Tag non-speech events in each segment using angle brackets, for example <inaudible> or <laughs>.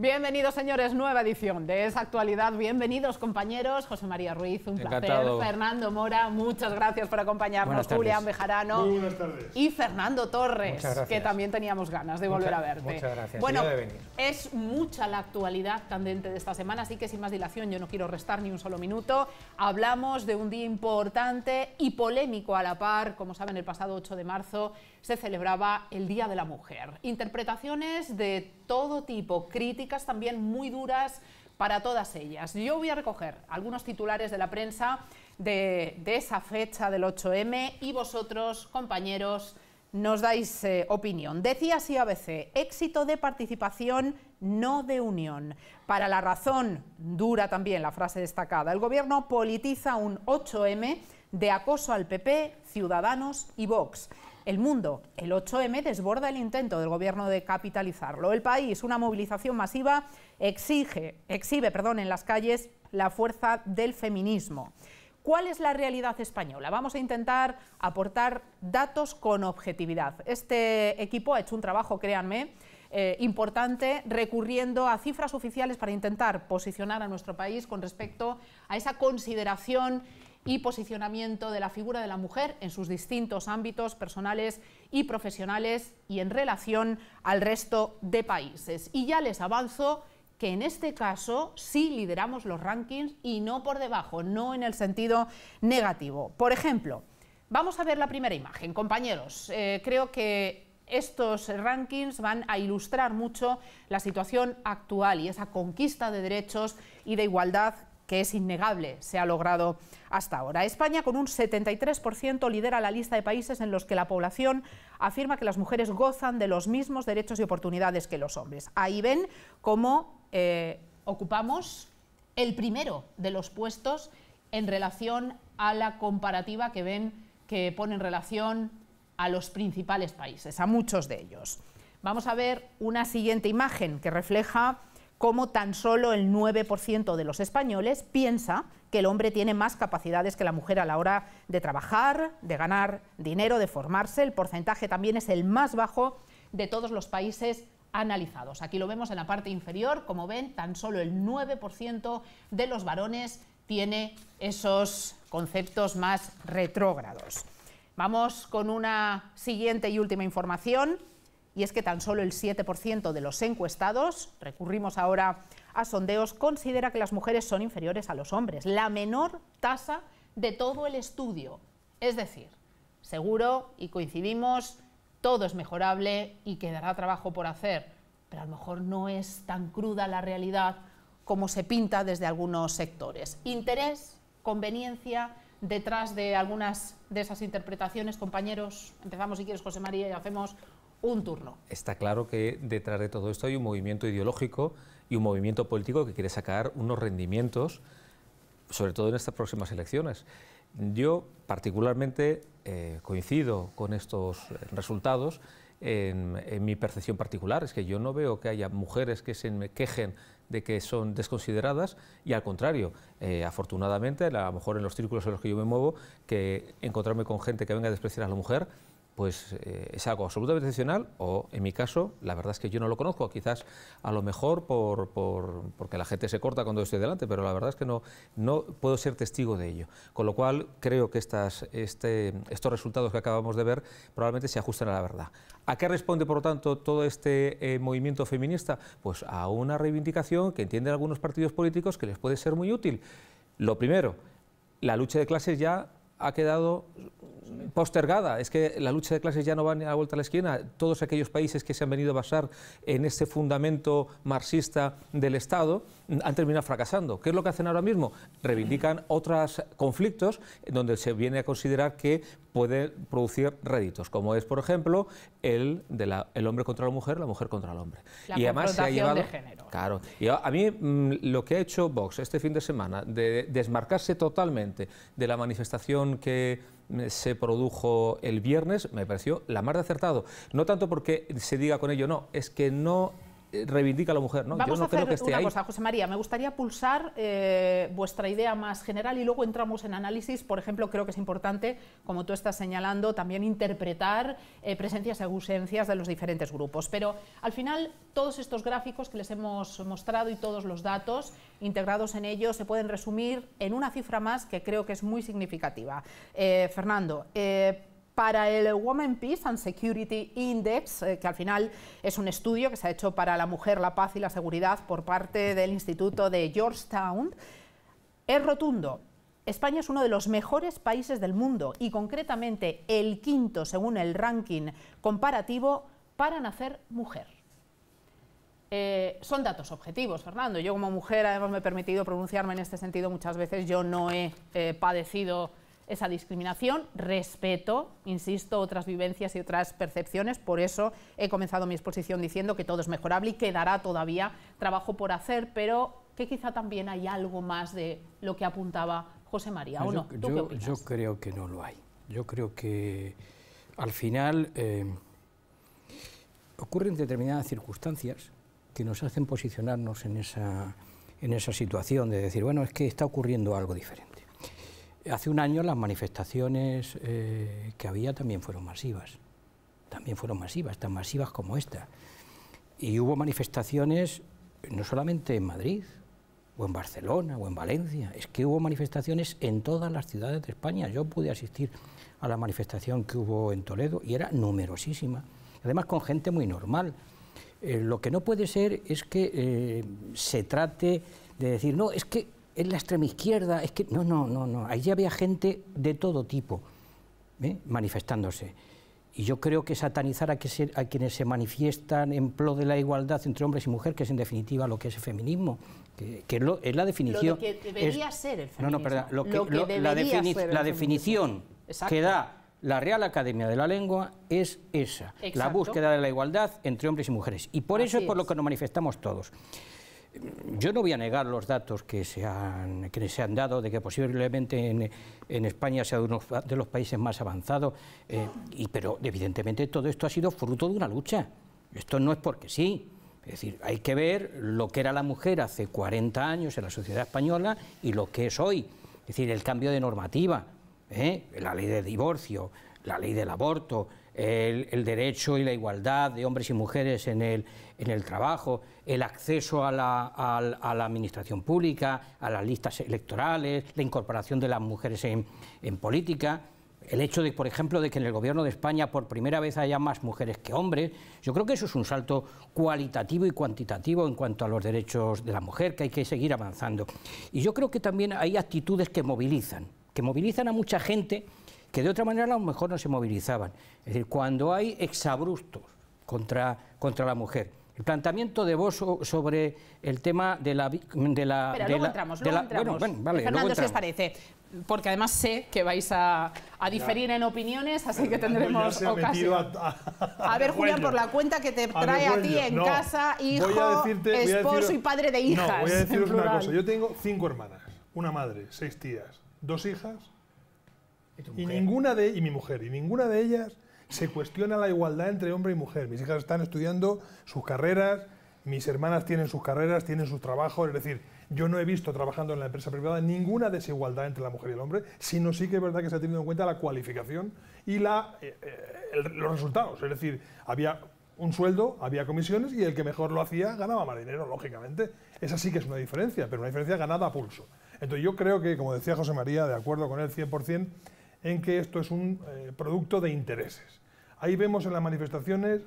Bienvenidos, señores, nueva edición de esa actualidad. Bienvenidos, compañeros. José María Ruiz, un placer. Fernando Mora, muchas gracias por acompañarnos. Julián Bejarano. Y Fernando Torres, que también teníamos ganas de volver a verte. Muchas gracias. Bueno, es mucha la actualidad candente de esta semana, así que sin más dilación, yo no quiero restar ni un solo minuto. Hablamos de un día importante y polémico a la par. Como saben, el pasado 8 de marzo se celebraba el Día de la Mujer. Interpretaciones de todo tipo, críticas también muy duras para todas ellas. Yo voy a recoger algunos titulares de la prensa de, esa fecha del 8M y vosotros, compañeros, nos dais eh, opinión. Decía así ABC, éxito de participación, no de unión. Para la razón, dura también la frase destacada, el Gobierno politiza un 8M de acoso al PP, Ciudadanos y Vox. El mundo, el 8M, desborda el intento del gobierno de capitalizarlo. El país, una movilización masiva, exige, exhibe perdón, en las calles la fuerza del feminismo. ¿Cuál es la realidad española? Vamos a intentar aportar datos con objetividad. Este equipo ha hecho un trabajo, créanme, eh, importante recurriendo a cifras oficiales para intentar posicionar a nuestro país con respecto a esa consideración y posicionamiento de la figura de la mujer en sus distintos ámbitos personales y profesionales y en relación al resto de países. Y ya les avanzo que en este caso sí lideramos los rankings y no por debajo, no en el sentido negativo. Por ejemplo, vamos a ver la primera imagen. Compañeros, eh, creo que estos rankings van a ilustrar mucho la situación actual y esa conquista de derechos y de igualdad que es innegable, se ha logrado hasta ahora. España, con un 73%, lidera la lista de países en los que la población afirma que las mujeres gozan de los mismos derechos y oportunidades que los hombres. Ahí ven cómo eh, ocupamos el primero de los puestos en relación a la comparativa que ven que pone en relación a los principales países, a muchos de ellos. Vamos a ver una siguiente imagen que refleja cómo tan solo el 9% de los españoles piensa que el hombre tiene más capacidades que la mujer a la hora de trabajar, de ganar dinero, de formarse. El porcentaje también es el más bajo de todos los países analizados. Aquí lo vemos en la parte inferior, como ven, tan solo el 9% de los varones tiene esos conceptos más retrógrados. Vamos con una siguiente y última información y es que tan solo el 7% de los encuestados, recurrimos ahora a sondeos, considera que las mujeres son inferiores a los hombres, la menor tasa de todo el estudio. Es decir, seguro y coincidimos, todo es mejorable y quedará trabajo por hacer, pero a lo mejor no es tan cruda la realidad como se pinta desde algunos sectores. Interés, conveniencia, detrás de algunas de esas interpretaciones, compañeros. Empezamos, si quieres, José María, y hacemos un turno. Está claro que detrás de todo esto hay un movimiento ideológico y un movimiento político que quiere sacar unos rendimientos, sobre todo en estas próximas elecciones. Yo particularmente eh, coincido con estos resultados en, mi percepción particular, es que yo no veo que haya mujeres que se quejen de que son desconsideradas y al contrario, eh, afortunadamente, a lo mejor en los círculos en los que yo me muevo, que encontrarme con gente que venga a despreciar a la mujer, pues eh, es algo absolutamente excepcional o en mi caso la verdad es que yo no lo conozco, quizás a lo mejor por, porque la gente se corta cuando estoy delante, pero la verdad es que no, no puedo ser testigo de ello. Con lo cual creo que estas, este, estos resultados que acabamos de ver probablemente se ajustan a la verdad. ¿A qué responde por lo tanto todo este eh, movimiento feminista? Pues a una reivindicación que entienden algunos partidos políticos que les puede ser muy útil. Lo primero, la lucha de clases ya ha quedado postergada. Es que la lucha de clases ya no va a la vuelta a la esquina. Todos aquellos países que se han venido a basar en este fundamento marxista del Estado han terminado fracasando. ¿Qué es lo que hacen ahora mismo? Reivindican otros conflictos donde se viene a considerar que puede producir réditos, como es, por ejemplo, el de el hombre contra la mujer, la mujer contra el hombre. y además se ha llevado, de género. Claro. Y a, mí mm, lo que ha hecho Vox este fin de semana de desmarcarse totalmente de la manifestación que se produjo el viernes, me pareció la más de acertado. No tanto porque se diga con ello, no, es que no reivindica a la mujer. No, Vamos yo no a hacer creo que esté una ahí. cosa, José María. Me gustaría pulsar eh, vuestra idea más general y luego entramos en análisis. Por ejemplo, creo que es importante, como tú estás señalando, también interpretar eh, presencias y ausencias de los diferentes grupos. Pero al final, todos estos gráficos que les hemos mostrado y todos los datos integrados en ellos se pueden resumir en una cifra más que creo que es muy significativa. Eh, Fernando, eh, para el Women Peace and Security Index, eh, que al final es un estudio que se ha hecho para la mujer, la paz y la seguridad por parte del Instituto de Georgetown, es rotundo. España es uno de los mejores países del mundo y concretamente el quinto según el ranking comparativo para nacer mujer. Eh, son datos objetivos, Fernando. Yo como mujer, además me he permitido pronunciarme en este sentido muchas veces, yo no he eh, padecido esa discriminación, respeto, insisto, otras vivencias y otras percepciones, por eso he comenzado mi exposición diciendo que todo es mejorable y quedará todavía trabajo por hacer, pero que quizá también hay algo más de lo que apuntaba José María, ¿o no? Yo, ¿Tú qué yo- opinas? yo creo que no lo hay. Yo creo que al final eh, ocurren determinadas circunstancias que nos hacen posicionarnos en esa, en esa situación de decir, bueno, es que está ocurriendo algo diferente. Hace un año las manifestaciones eh, que había también fueron masivas, también fueron masivas, tan masivas como esta. Y hubo manifestaciones no solamente en Madrid, o en Barcelona, o en Valencia, es que hubo manifestaciones en todas las ciudades de España. Yo pude asistir a la manifestación que hubo en Toledo y era numerosísima, además con gente muy normal. Eh, lo que no puede ser es que eh, se trate de decir, no, es que es la extrema izquierda, es que no, no, no, no, allí había gente de todo tipo ¿eh? manifestándose. Y yo creo que satanizar a, que se- a quienes se manifiestan en pro de la igualdad entre hombres y mujeres, que es en definitiva lo que es el feminismo, que, que es, lo- es la definición. que debería es- ser el No, no, feminismo, perdón, lo que- lo que lo- la, defini- feminismo. definición Exacto. que da la Real Academia de la Lengua es esa, la búsqueda de la igualdad entre hombres y mujeres. Y por eso es por lo que nos manifestamos todos. Yo no voy a negar los datos que se han, que se han dado de que posiblemente en, en España sea uno de los países más avanzados, eh, y, pero evidentemente todo esto ha sido fruto de una lucha. Esto no es porque sí. Es decir, hay que ver lo que era la mujer hace 40 años en la sociedad española y lo que es hoy. Es decir, el cambio de normativa, ¿eh? la ley de divorcio, la ley del aborto, el, derecho y la igualdad de hombres y mujeres en el, en el trabajo, el acceso a la, a la administración pública, a las listas electorales, la incorporación de las mujeres en, en política. El hecho de, por ejemplo, de que en el gobierno de España por primera vez haya más mujeres que hombres, yo creo que eso es un salto cualitativo y cuantitativo en cuanto a los derechos de la mujer, que hay que seguir avanzando. Y yo creo que también hay actitudes que movilizan, que movilizan a mucha gente que de otra manera a lo mejor no se movilizaban. Es decir, cuando hay exabruptos contra, contra la mujer. El planteamiento de vos so- sobre el tema de la... De la Espera, de luego la- entramos, de luego la- entramos. Bueno, bueno, vale, Fernando, luego si os parece, porque además sé que vais a, a diferir en opiniones, así que tendremos ya se ha metido ocasión. a, <laughs> a- A ver, Julián, por la cuenta que te trae a ti en No, casa, voy hijo, a decirte- voy a esposo deciros- y padre de hijas. No, voy a deciros una cosa. Yo tengo cinco hermanas, una madre, seis tías, dos hijas y ninguna de y mi mujer y ninguna de ellas se cuestiona la igualdad entre hombre y mujer. Mis hijas están estudiando sus carreras, mis hermanas tienen sus carreras, tienen sus trabajos, es decir, yo no he visto trabajando en la empresa privada ninguna desigualdad entre la mujer y el hombre, sino sí que es verdad que se ha tenido en cuenta la cualificación y la, eh, eh, el- los resultados. Es decir, había un sueldo, había comisiones y el que mejor lo hacía ganaba más dinero, lógicamente. Esa sí que es una diferencia, pero una diferencia ganada a pulso. Entonces yo creo que, como decía José María, de acuerdo con él 100%, en que esto es un eh, producto de intereses. Ahí vemos en las manifestaciones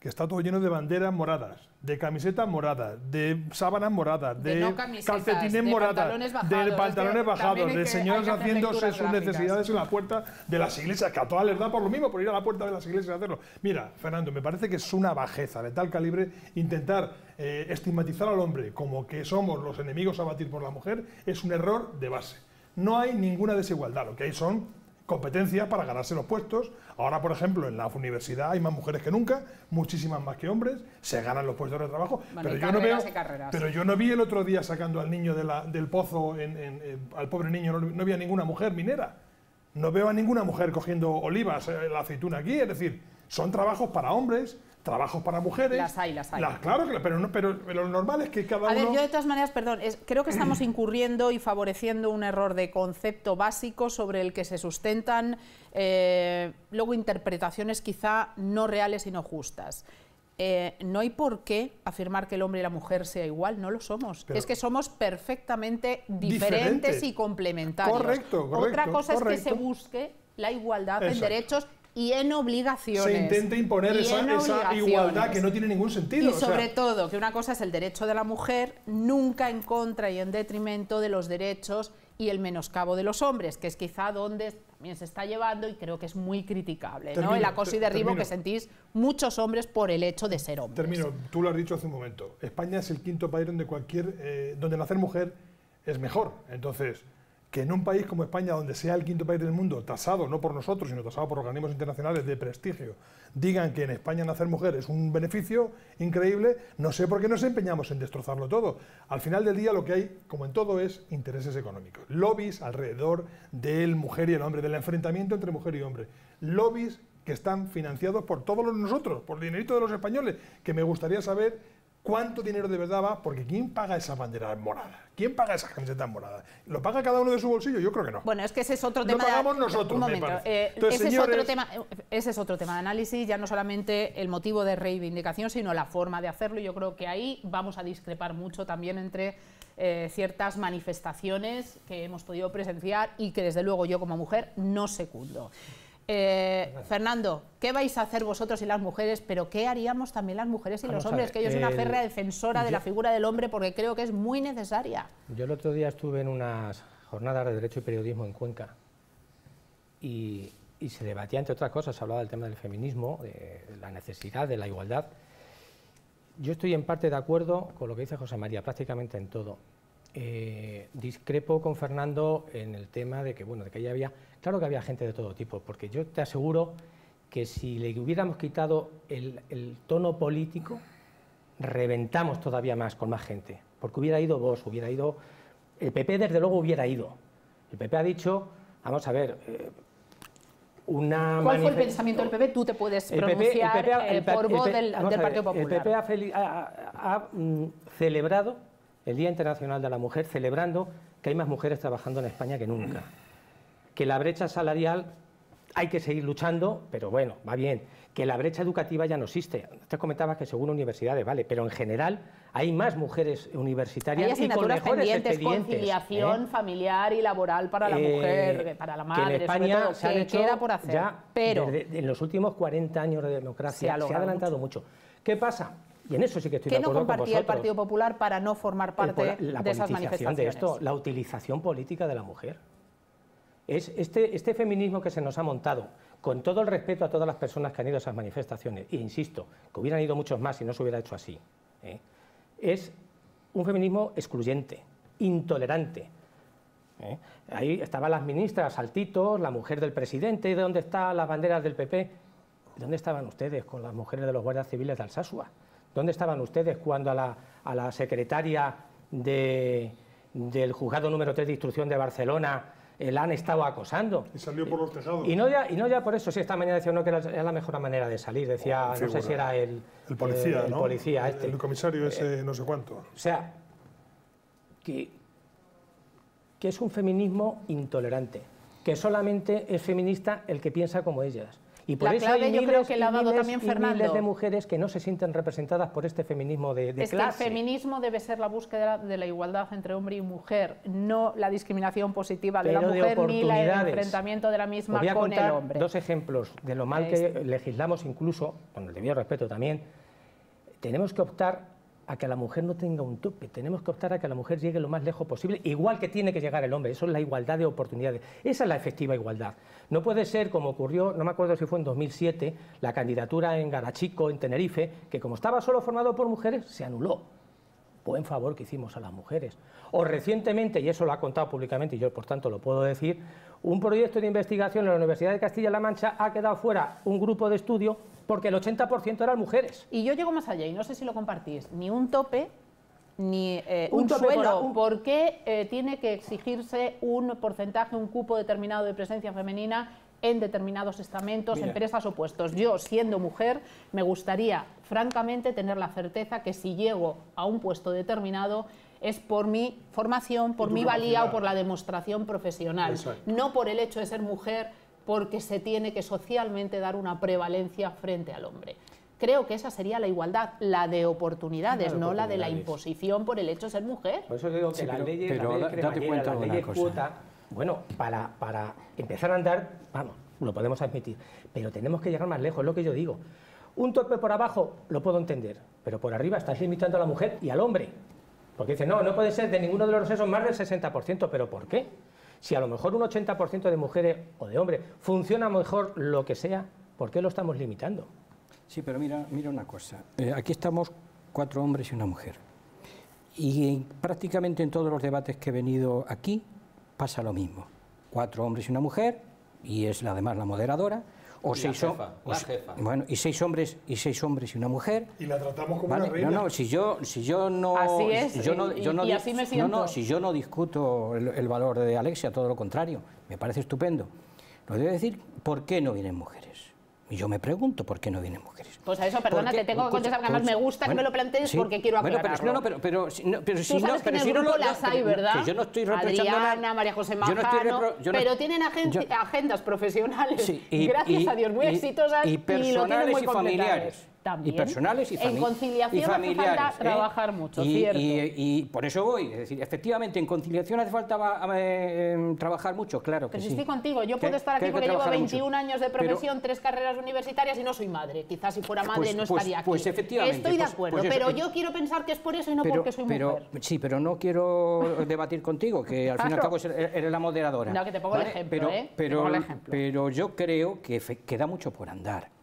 que está todo lleno de banderas moradas, de camisetas moradas, de sábanas moradas, De de, no camisetas, calcetines de moradas, pantalones bajados, de pantalones bajados, de hacer haciéndose sus necesidades en la puerta de las iglesias, que a todas les da por lo mismo, por ir a la puerta de las iglesias a hacerlo. Mira, Fernando, me parece que es una bajeza de tal calibre intentar eh, estigmatizar al hombre como que somos los enemigos a batir por la mujer, es un error de base. No hay ninguna desigualdad, lo que hay son competencias para ganarse los puestos. Ahora, por ejemplo, en la universidad hay más mujeres que nunca, muchísimas más que hombres, se ganan los puestos de trabajo. Bueno, pero yo no veo, pero yo no vi el otro día sacando al niño de la- del pozo, en- en- en- al pobre niño, no, no vi a ninguna mujer minera. No veo a ninguna mujer cogiendo olivas, eh, la aceituna aquí. Es decir, son trabajos para hombres, trabajos para mujeres. Las hay, las hay. claro, pero, no, pero, lo normal es que cada uno... A ver, yo de todas maneras, perdón, creo que estamos <clears throat> incurriendo y favoreciendo un error de concepto básico sobre el que se sustentan eh, luego interpretaciones quizá no reales y no justas. Eh, no hay por qué afirmar que el hombre y la mujer sea igual, no lo somos. es que somos perfectamente diferentes y complementarios. Correcto, correcto Otra cosa es que se busque la igualdad en derechos y en obligaciones. Se intenta imponer esa, igualdad que no tiene ningún sentido. Y sobre todo, que una cosa es el derecho de la mujer, nunca en contra y en detrimento de los derechos y el menoscabo de los hombres, que es quizá donde también se está llevando y creo que es muy criticable, ¿no? El acoso y derribo que sentís muchos hombres por el hecho de ser hombres. Termino, tú lo has dicho hace un momento. España es el quinto país donde cualquier, eh, donde nacer mujer es mejor. Entonces, que en un país como España, donde sea el quinto país del mundo, tasado no por nosotros, sino tasado por organismos internacionales de prestigio, digan que en España nacer mujer es un beneficio increíble, no sé por qué nos empeñamos en destrozarlo todo. Al final del día lo que hay, como en todo, es intereses económicos. Lobbies alrededor del mujer y el hombre, del enfrentamiento entre mujer y hombre. Lobbies que están financiados por todos nosotros, por el dinerito de los españoles, que me gustaría saber cuánto dinero de verdad va, porque ¿quién paga esa bandera morada? ¿Quién paga esas camisetas moradas? ¿Lo paga cada uno de su bolsillo? Yo creo que no. Bueno, es que ese es otro tema. Lo pagamos nosotros. Un momento. Eh, ese, es otro tema, ese es otro tema de análisis, ya no solamente el motivo de reivindicación, sino la forma de hacerlo. Yo creo que ahí vamos a discrepar mucho también entre eh, ciertas manifestaciones que hemos podido presenciar y que desde luego yo como mujer no secundo. Eh, Fernando, ¿qué vais a hacer vosotros y las mujeres? Pero ¿qué haríamos también las mujeres y los hombres? que yo soy una férrea defensora de la figura del hombre porque creo que es muy necesaria. Yo el otro día estuve en unas jornadas de Derecho y Periodismo en Cuenca y, se debatía, entre otras cosas, se hablaba del tema del feminismo, de la necesidad de la igualdad. Yo estoy en parte de acuerdo con lo que dice José María, prácticamente en todo. Eh, discrepo con Fernando en el tema de que, bueno, de que ya había, claro que había gente de todo tipo, porque yo te aseguro que si le hubiéramos quitado el, tono político, reventamos todavía más con más gente, porque hubiera ido vos, hubiera ido, el PP desde luego hubiera ido. El PP ha dicho, vamos a ver, eh, una ¿Cuál fue el pensamiento del PP? Tú te puedes pronunciar el por voz del, Partido Popular. El PP ha, mm, celebrado el Día Internacional de la Mujer, celebrando que hay más mujeres trabajando en España que nunca. Que la brecha salarial hay que seguir luchando, pero bueno, va bien. Que la brecha educativa ya no existe. Usted comentaba que según universidades, vale, pero en general hay más mujeres universitarias y con mejores pendientes, conciliación ¿eh? familiar y laboral para la eh, mujer, para la madre, que en España se ha queda por hacer. Ya, pero en los últimos 40 años de democracia se ha, adelantado mucho. ¿Qué pasa? Y en eso sí que estoy de acuerdo no compartía el Partido Popular para no formar parte de esas manifestaciones? de esto, la utilización política de la mujer. Es este, este feminismo que se nos ha montado, con todo el respeto a todas las personas que han ido a esas manifestaciones, e insisto, que hubieran ido muchos más si no se hubiera hecho así, ¿eh? es un feminismo excluyente, intolerante. ¿eh? Ahí estaban las ministras, Saltitos, la mujer del presidente, ¿de dónde están las banderas del PP? ¿Dónde estaban ustedes con las mujeres de los guardias civiles de Alsasua? ¿Dónde estaban ustedes cuando a la, secretaria del juzgado número 3 de instrucción de Barcelona eh, la han estado acosando? Y salió por los tejados. Y no ya, y no ya por eso, si esta mañana decía uno que era la mejor manera de salir, decía, no sé si era el, el policía, el, policía este. el comisario ese eh, no sé cuánto. O sea, que, que es un feminismo intolerante, que solamente es feminista el que piensa como ellas y por eso hay yo creo que la ha dado también Fernando. de mujeres que no se sienten representadas por este feminismo de, de es Que el feminismo debe ser la búsqueda de la igualdad entre hombre y mujer, no la discriminación positiva de la mujer ni el enfrentamiento de la misma con el hombre. Dos ejemplos de lo mal que legislamos incluso, con el debido respeto también, tenemos que optar a que la mujer no tenga un tope, tenemos que optar a que la mujer llegue lo más lejos posible, igual que tiene que llegar el hombre, eso es la igualdad de oportunidades, esa es la efectiva igualdad. No puede ser como ocurrió, no me acuerdo si fue en 2007, la candidatura en Garachico, en Tenerife, que como estaba solo formado por mujeres, se anuló. Buen favor que hicimos a las mujeres. O recientemente, y eso lo ha contado públicamente y yo por tanto lo puedo decir, un proyecto de investigación en la Universidad de Castilla-La Mancha ha quedado fuera un grupo de estudio porque el 80% eran mujeres. Y yo llego más allá, y no sé si lo compartís, ni un tope, ni eh, un, suelo. Por, qué eh, tiene que exigirse un porcentaje, un cupo determinado de presencia femenina en determinados estamentos, empresas o puestos. Yo, siendo mujer, me gustaría, francamente, tener la certeza que si llego a un puesto determinado es por mi formación, por mi valía o por la demostración profesional, no por el hecho de ser mujer, porque se tiene que socialmente dar una prevalencia frente al hombre. Creo que esa sería la igualdad, la de oportunidades, no la de la imposición por el hecho de ser mujer. Por eso digo que la ley de cuota, bueno, para, para empezar a andar, vamos, lo podemos admitir, pero tenemos que llegar más lejos, es lo que yo digo. Un tope por abajo lo puedo entender, pero por arriba estás limitando a la mujer y al hombre. Porque dice, no, no puede ser de ninguno de los sexos más del 60%, pero ¿por qué? Si a lo mejor un 80% de mujeres o de hombres funciona mejor lo que sea, ¿por qué lo estamos limitando? Sí, pero mira, mira una cosa. Eh, aquí estamos cuatro hombres y una mujer. Y prácticamente en todos los debates que he venido aquí pasa lo mismo. Cuatro hombres y una mujer, y es además la moderadora, o seis bueno y seis hombres y seis hombres y una mujer. Y la tratamos como una reina. No no si yo si yo no así es yo no, yo no, y así me siento. no, si yo no discuto el, valor de Alexia todo lo contrario me parece estupendo. Lo debo decir por qué no vienen mujeres y yo me pregunto por qué no vienen mujeres. Pues a eso, perdona, te tengo que contestar, además me gusta que me lo plantees porque quiero aclararlo. Bueno, pero, no, pero, pero, pero, pero si no, pero si no lo, las hay, ¿verdad? Yo no estoy reprochando Adriana, María José Majano, no pero tienen agendas profesionales, gracias a Dios, muy exitosas y, personales y, familiares. También. Y personales y, En conciliación hace falta ¿eh? trabajar mucho, cierto. Y, por eso voy, es decir, efectivamente, en conciliación hace falta eh, em, trabajar mucho, claro que pues sí. estoy contigo, yo puedo estar aquí porque llevo 21 años de profesión, tres carreras universitarias y no soy madre. Quizás si fuera madre pues, no pues, estaría aquí. Pues efectivamente. Estoy de acuerdo, pero yo quiero pensar que es por eso y no porque soy mujer. Sí, pero no quiero <laughs> debatir contigo, que al fin y al cabo eres la moderadora. No, que te pongo el ejemplo, ¿eh? Pero yo creo que queda mucho por andar.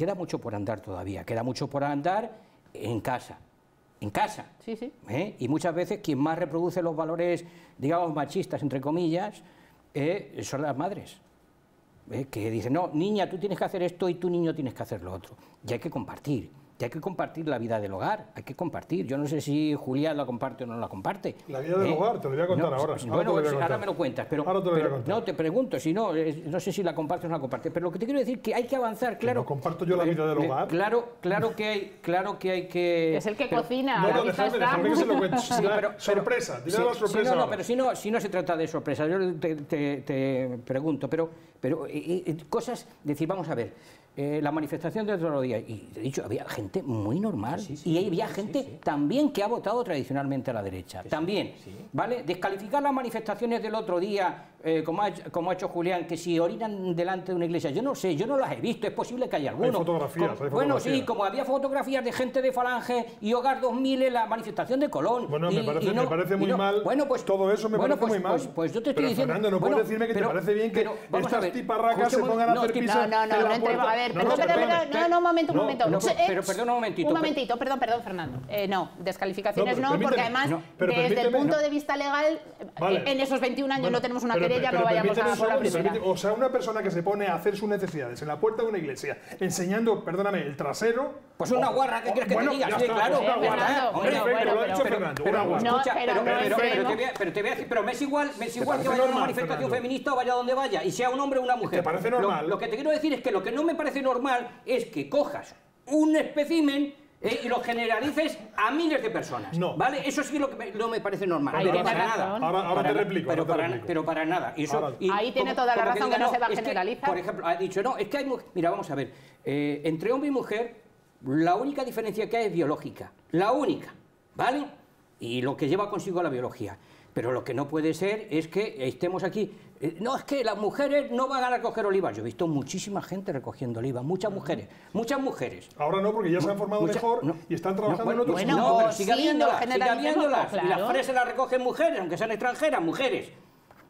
Queda mucho por andar todavía, queda mucho por andar en casa. En casa. Sí, sí. ¿eh? Y muchas veces quien más reproduce los valores, digamos, machistas, entre comillas, eh, son las madres. ¿eh? Que dicen, no, niña, tú tienes que hacer esto y tu niño tienes que hacer lo otro. Y hay que compartir hay que compartir la vida del hogar, hay que compartir. Yo no sé si Julián la comparte o no la comparte. La vida del ¿Eh? hogar, te lo voy a contar ahora. bueno, ahora, me lo cuentas, pero, no te pregunto, si no, no sé si la compartes o no la compartes, pero lo que te quiero decir es que hay que avanzar, claro. ¿No comparto yo la vida del hogar? Claro, claro que hay, claro que hay que. Es el que cocina. No, no, déjame, déjame que se lo cuente. <laughs> sorpresa, dile la sorpresa. no, pero si no, si no se trata de sorpresa, yo te, te pregunto, pero, pero cosas, decir, vamos a ver. Eh, la manifestación del otro día, y he dicho, había gente muy normal y había gente también que ha votado tradicionalmente a la derecha. también, ¿vale? Descalificar las manifestaciones del otro día eh, como, ha, como, ha, hecho Julián, que si orinan delante de una iglesia, yo no sé, yo no las he visto, es posible que haya alguno. Hay fotografías, Bueno, sí, como había fotografías de gente de Falange y Hogar 2000 en la manifestación de Colón. Bueno, me, parece, me parece muy mal. Bueno, pues todo eso me parece pues, muy mal. Pues, pues, yo te estoy pero, diciendo. Fernando, no puedes decirme que te parece bien que estas tiparracas se pongan a hacer pis No, no, no, no entrego. A ver, no, no, un momento, un momento. Pero perdón un momentito. Un momentito, perdón, perdón, Fernando. Eh, no, descalificaciones no, porque además, desde el punto de vista legal, en esos 21 años no tenemos una querella, no vayamos a o sea, una persona que se pone a hacer sus necesidades en la puerta de una iglesia, enseñando, perdóname, el trasero. Pues una guarra, ¿qué crees que bueno, te diga? Sí, claro, una guarra. lo ha dicho Fernando, una guarra. Pero te voy a decir, pero me es igual, me es igual que vaya a una manifestación feminista o vaya donde vaya, y sea un hombre o una mujer. ¿Te parece normal? Lo que te quiero decir es que lo que no me parece normal es que cojas un espécimen eh, y lo generalices a miles de personas. No. ¿Vale? Eso sí lo que no me parece normal. pero para nada. Ahora, te replico. Pero, para, pero para nada. Y eso, Ahí tiene toda la razón que, no, se va a generalizar. por ejemplo, ha dicho, no, es que hay. Mira, vamos a ver. Eh, entre hombre y mujer, la única diferencia que hay es biológica. La única. ¿Vale? Y lo que lleva consigo la biología. Pero lo que no puede ser es que estemos aquí. Eh, no, es que las mujeres no van a recoger olivas. Yo he visto muchísima gente recogiendo olivas, muchas mujeres, muchas mujeres. Ahora no, porque ya se han formado mejor y están trabajando en otros bueno, no, pero sigue habiéndolas, sigue habiéndolas. Y las fresas las recogen mujeres, aunque sean extranjeras, mujeres.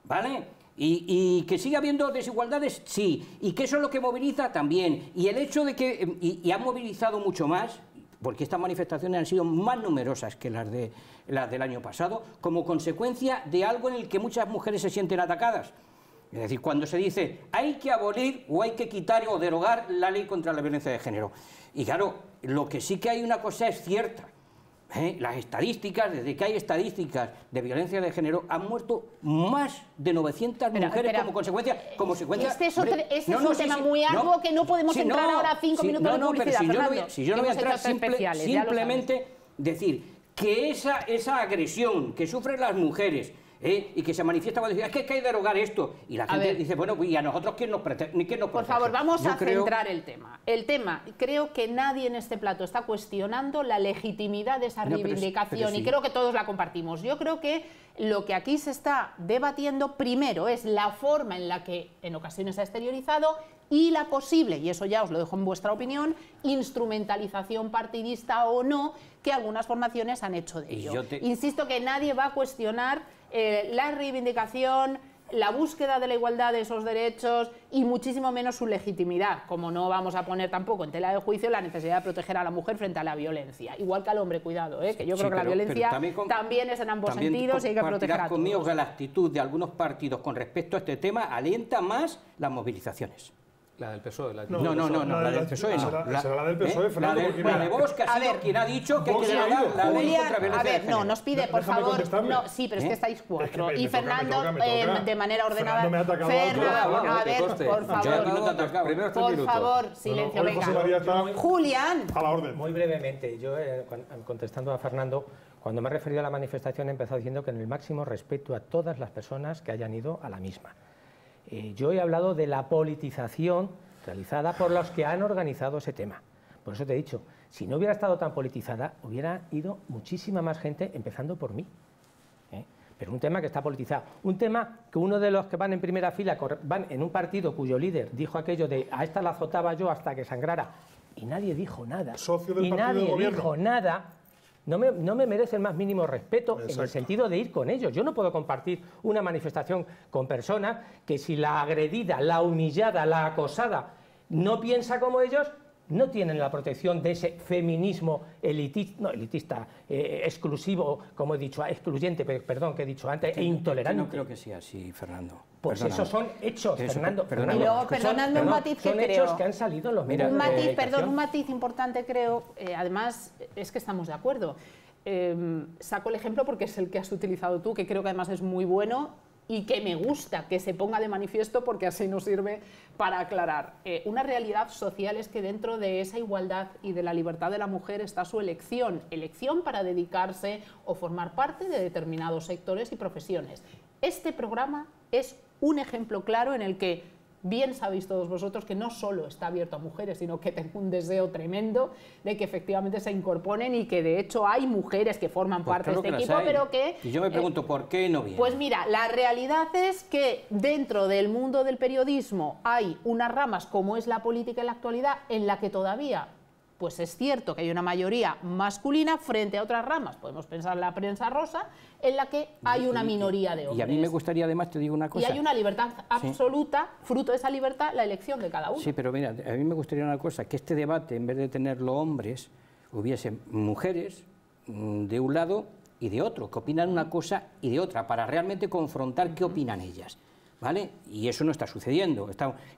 ¿Vale? Y, que siga habiendo desigualdades, sí. Y que eso es lo que moviliza también. Y el hecho de que. Y, y han movilizado mucho más, porque estas manifestaciones han sido más numerosas que las, de, las del año pasado, como consecuencia de algo en el que muchas mujeres se sienten atacadas. Es decir, cuando se dice hay que abolir o hay que quitar o derogar la ley contra la violencia de género. Y claro, lo que sí que hay una cosa es cierta, ¿eh? las estadísticas, desde que hay estadísticas de violencia de género, han muerto más de 900 mujeres como consecuencia. Como consecuencia este es, este es un tema muy arduo que no podemos entrar ahora cinco minutos de publicidad. si, yo no voy, si yo no voy a entrar simplemente decir que esa, esa agresión que sufren las mujeres ¿eh? y que se manifiesta cuando dice, es que hay que derogar esto. Y la gente dice, bueno, ¿y a nosotros quién nos, pretende, quién nos Por favor, vamos a centrar el tema. El tema, creo que nadie en este plato está cuestionando la legitimidad de esa reivindicación y creo que todos la compartimos. Yo creo que lo que aquí se está debatiendo primero es la forma en la que en ocasiones ha exteriorizado y la posible, y eso ya os lo dejo en vuestra opinión, instrumentalización partidista o no que algunas formaciones han hecho de ello. Insisto que nadie va a cuestionar eh, la reivindicación, la búsqueda de la igualdad de esos derechos y muchísimo menos su legitimidad, como no vamos a poner tampoco en tela de juicio la necesidad de proteger a la mujer frente a la violencia. Igual que al hombre, cuidado, ¿eh? que yo creo que la violencia también, es en ambos sentidos y hay que proteger a todos. conmigo que la actitud de algunos partidos con respecto a este tema alienta más las movilizaciones. La del PSOE. La no, no, no, no, no, la, del PSOE no. Será la, del PSOE, ¿eh? Fernando. La de, la de Vox, que ha sido quien ha dicho que hay que derogar la ley contra violencia A ver, no, nos pide, por favor... No, sí, pero es que ¿Eh? estáis cuatro. y Fernando, eh, de manera ordenada... Fernando me ha atacado. a ver, por favor. Por favor, silencio, venga. Julián. A la orden. Muy brevemente, yo contestando a Fernando... Cuando me he referido a la manifestación he empezado diciendo que en el máximo respeto a todas las personas que hayan ido a la misma. Yo he hablado de la politización realizada por los que han organizado ese tema. Por eso te he dicho, si no hubiera estado tan politizada, hubiera ido muchísima más gente, empezando por mí. ¿eh? Pero un tema que está politizado. Un tema que uno de los que van en primera fila van en un partido cuyo líder dijo aquello de a esta la azotaba yo hasta que sangrara. Y nadie dijo nada. y nadie dijo nada. No me, no me, merece el más mínimo respeto en el sentido de ir con ellos. Yo no puedo compartir una manifestación con personas que si la agredida, la humillada, la acosada no piensa como ellos, no tienen la protección de ese feminismo elitista, no, elitista eh, exclusivo, como he dicho, excluyente, perdón, que he dicho antes, e intolerante. no creo que sea así, Fernando. Pues esos son hechos, Fernando. Perdonadme, perdonadme un matiz que son creo. hechos que han salido los medios Un matiz, perdón, un matiz importante creo, eh, además es que estamos de acuerdo. Em, saco el ejemplo porque es el que has utilizado tú, que creo que además es muy bueno y que me gusta que se ponga de manifiesto porque así nos sirve para aclarar. Eh, una realidad social es que dentro de esa igualdad y de la libertad de la mujer está su elección, elección para dedicarse o formar parte de determinados sectores y profesiones. Este programa es un ejemplo claro en el que bien sabéis todos vosotros que no solo está abierto a mujeres, sino que tengo un deseo tremendo de que efectivamente se incorporen y que de hecho hay mujeres que forman pues parte de este equipo, pero que... Y yo me pregunto, ¿por qué no vienen? Pues mira, la realidad es que dentro del mundo del periodismo hay unas ramas como es la política en la actualidad en la que todavía pues es cierto que hay una mayoría masculina frente a otras ramas, podemos pensar en la prensa rosa, en la que hay una minoría de hombres. Y a mí me gustaría además, te digo una cosa... Y hay una libertad absoluta, fruto de esa libertad, la elección de cada uno. Sí, pero mira, a mí me gustaría una cosa, que este debate, en vez de tenerlo hombres, hubiese mujeres mm, de un lado y de otro, que opinan una cosa y de otra, para realmente confrontar qué opinan ellas. ¿Vale? Y eso no está sucediendo,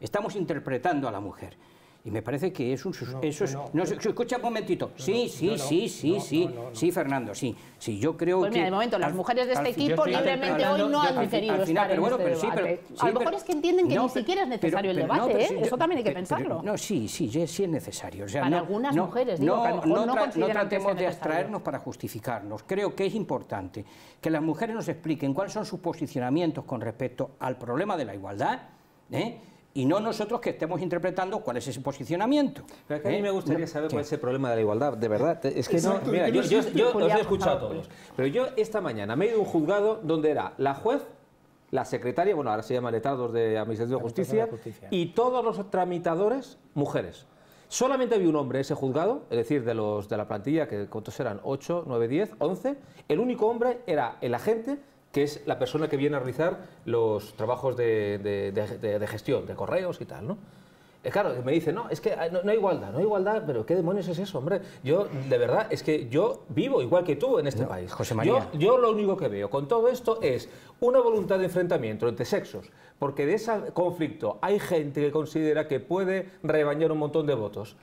estamos interpretando a la mujer. Y me parece que es un... eso es, no, escucha un momentito. Sí, sí, sí, sí, sí, sí, Fernando, sí. Sí, yo creo pues mira, de momento, las mujeres de este equipo libremente hoy no han querido estar pero bueno, pero sí, pero, A lo mejor es que entienden que ni siquiera es necesario el debate, ¿eh? Eso también hay que pensarlo. no, sí, sí, sí es necesario. O sea, Para algunas mujeres, digo, que a lo mejor no, no tratemos de abstraernos para justificarnos. Creo que es importante que las mujeres nos expliquen cuáles son sus posicionamientos con respecto al problema de la igualdad, ¿eh? Y no nosotros que estemos interpretando cuál es ese posicionamiento. a mí ¿eh? me gustaría saber cuál es el problema de la igualdad, de verdad. Es que no, mira, yo, yo, yo os he escuchado a todos, pero yo esta mañana me he ido a un juzgado donde era la juez, la secretaria, bueno, ahora se llama letrados de Administración de Justicia, y todos los tramitadores mujeres. Solamente había un hombre en ese juzgado, es decir, de los de la plantilla, que ¿cuántos eran? 8, 9, 10, 11. El único hombre era el agente que es la persona que viene a realizar los trabajos de, gestión, de correos y tal, ¿no? Eh, claro, me dice, no, es que no, hay igualdad, no hay igualdad, pero ¿qué demonios es eso, hombre? Yo, de verdad, es que yo vivo igual que tú en este país. José María. Yo, yo, lo único que veo con todo esto es una voluntad de enfrentamiento entre sexos, porque de ese conflicto hay gente que considera que puede rebañar un montón de votos.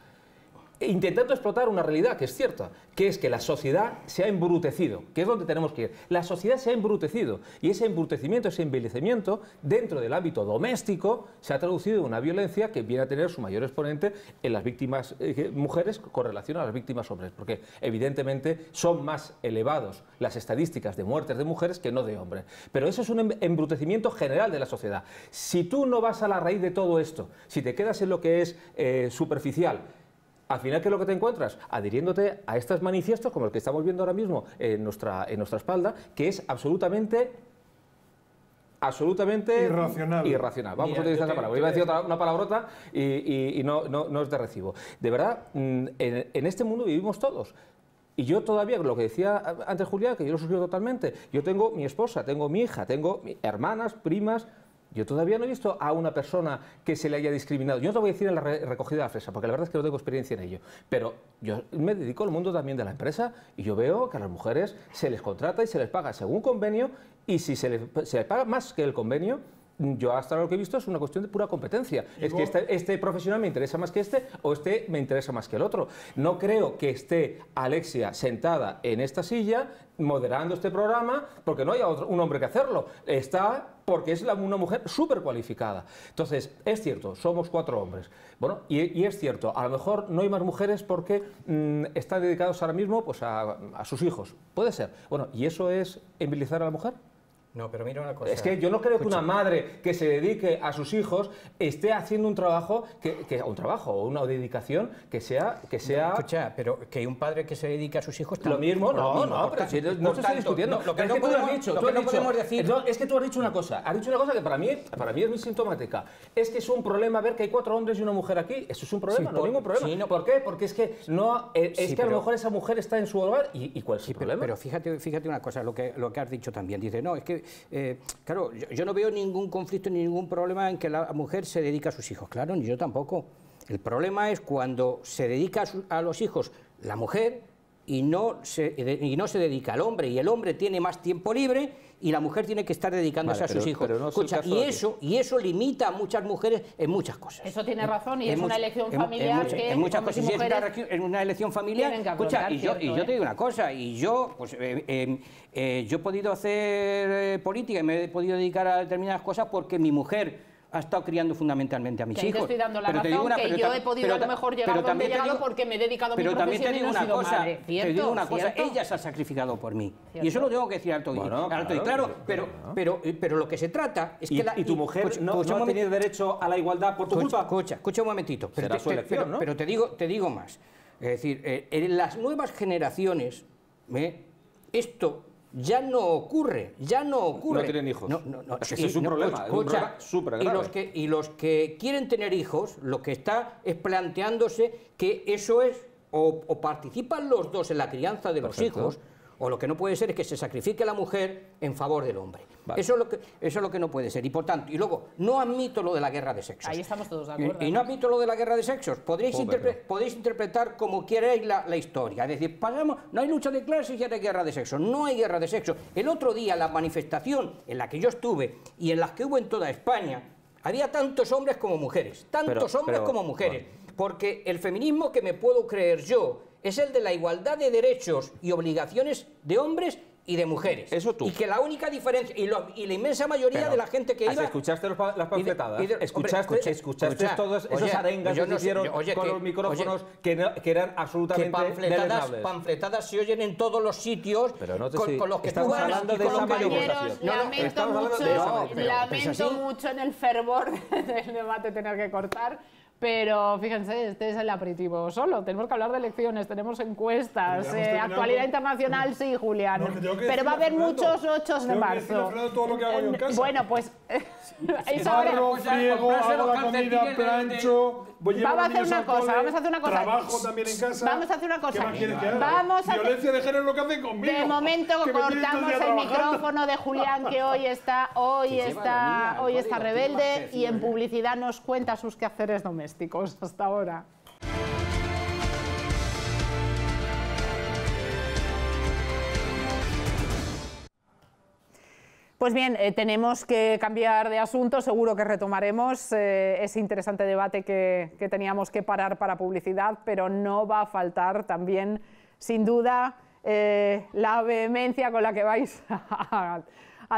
Intentando explotar una realidad que es cierta, que es que la sociedad se ha embrutecido, que es donde tenemos que ir. La sociedad se ha embrutecido y ese embrutecimiento, ese envilecimiento, dentro del ámbito doméstico, se ha traducido en una violencia que viene a tener su mayor exponente en las víctimas eh, mujeres con relación a las víctimas hombres, porque evidentemente son más elevados las estadísticas de muertes de mujeres que no de hombres. Pero eso es un em-, embrutecimiento general de la sociedad. Si tú no vas a la raíz de todo esto, si te quedas en lo que es eh, superficial, al final, ¿qué es lo que te encuentras? Adhiriéndote a estos manifiestos, como el que estamos viendo ahora mismo en nuestra, en nuestra espalda, que es absolutamente absolutamente irracional. irracional. Vamos a utilizar esa palabra. Iba a decir otra, una palabrota y, no, no, es de recibo. De verdad, mm, en, este mundo vivimos todos. Y yo todavía, lo que decía antes Julián, que yo lo suscribo totalmente, yo tengo mi esposa, tengo mi hija, tengo hermanas, primas, yo todavía no he visto a una persona que se le haya discriminado. Yo no te voy a decir en la recogida de la fresa, porque la verdad es que no tengo experiencia en ello. Pero yo me dedico al mundo también de la empresa y yo veo que a las mujeres se les contrata y se les paga según convenio y si se les, se les paga más que el convenio, yo hasta lo que he visto es una cuestión de pura competencia. Es que este, este, profesional me interesa más que este o este me interesa más que el otro. No creo que esté Alexia sentada en esta silla moderando este programa porque no haya otro, un hombre que hacerlo. Está porque es una mujer súper cualificada. Entonces, es cierto, somos cuatro hombres. Bueno, y, es cierto, a lo mejor no hay más mujeres porque mm, están dedicados ahora mismo pues, a, sus hijos. Puede ser. Bueno, ¿y eso es envilizar a la mujer? No, pero mira una cosa. Es que yo no creo que una madre que se dedique a sus hijos esté haciendo un trabajo, que, un trabajo o una dedicación que sea... Que sea... escucha, pero que un padre que se dedique a sus hijos... Lo mismo, no, no, pero si no se está discutiendo. lo que no podemos, dicho, tú no podemos decir... es que tú has dicho una cosa, has dicho una cosa que para mí, para mí es muy sintomática. Es que es un problema ver que hay cuatro hombres y una mujer aquí. Eso es un problema, no hay ningún problema. ¿Por qué? Porque es que no eh, es que a lo mejor esa mujer está en su hogar y, ¿cuál es el problema? Pero fíjate, fíjate una cosa, lo que, lo que has dicho también. Dice, no, es que eh, claro, yo, no veo ningún conflicto ni ningún problema en que la mujer se dedique a sus hijos, claro, ni yo tampoco. El problema es cuando se dedica a, los hijos la mujer y no, se, y no se dedica al hombre, y el hombre tiene más tiempo libre y la mujer tiene que estar dedicándose a sus hijos. y eso y eso limita a muchas mujeres en muchas cosas. Eso tiene razón y es una elección familiar que en muchas cosas es una, elección familiar. Escucha, y yo, y yo te digo una cosa, y yo pues eh, eh, eh, yo he podido hacer política y me he podido dedicar a determinadas cosas porque mi mujer ha estado criando fundamentalmente a mis hijos. Te estoy dando la razón que yo he podido a lo mejor llegar donde he llegado porque me he dedicado a mi pero también te digo una cosa, Te digo una cosa, ella se ha sacrificado por mí. Y eso lo tengo que decir alto, bueno, alto y claro, pero, pero, pero lo que se trata es que... La, y tu mujer no, no ha tenido derecho a la igualdad por tu culpa. Escucha, escucha un momentito. Pero, te, elección, pero, te, digo, te digo más. Es decir, eh, en las nuevas generaciones, ¿eh? esto ya no ocurre, ya no ocurre. No tienen hijos. No, no, no. Es es un problema, súper Y los, que, y los que quieren tener hijos, lo que está es planteándose que eso es, o, o participan los dos en la crianza de los hijos, o lo que no puede ser es que se sacrifique la mujer en favor del hombre. Eso, es lo que, eso es lo que no puede ser. Y por tanto, y luego, no admito lo de la guerra de sexos. Ahí estamos todos de acuerdo. Y, no admito lo de la guerra de sexos. Podréis, podéis interpretar como queréis la, la, historia. Es decir, pasamos, no hay lucha de clases y hay guerra de sexos. No hay guerra de sexos. El otro día, la manifestación en la que yo estuve y en las que hubo en toda España, había tantos hombres como mujeres. Tantos hombres como mujeres. Porque el feminismo que me puedo creer yo es el de la igualdad de derechos y obligaciones de hombres y de mujeres. Eso tú. Y que la única diferencia, y, la inmensa mayoría de la gente que iba... ¿Escuchaste las panfletadas? ¿Escuchaste, escuchaste todas esas arengas que hicieron con los micrófonos que, eran absolutamente que panfletadas, panfletadas se oyen en todos los sitios Pero no te con, con, los que estamos hablando de esa manifestación. Lamento, mucho, lamento mucho en el fervor <laughs> del debate tener que cortar pero fíjense, este es el aperitivo solo. Tenemos que hablar de elecciones, tenemos encuestas, eh, actualidad internacional, sí, Julián. pero va a haber muchos 8 de marzo. todo lo que hago yo en casa. Bueno, pues. <laughs> Barro, friego, hago la comida, plancho. Vamos a hacer una cosa, vamos a hacer una cosa. Trabajo también en casa. Vamos a hacer una cosa. ¿Qué más que Vamos a Violencia de género es lo que hacen conmigo. De momento cortamos el micrófono de Julián que hoy está, hoy está, hoy está rebelde y en publicidad nos cuenta sus quehaceres domésticos hasta ahora. Pues bien, eh, tenemos que cambiar de asunto, seguro que retomaremos eh, ese interesante debate que, teníamos que parar para publicidad, pero no va a faltar también, sin duda, eh, la vehemencia con la que vais <laughs> a,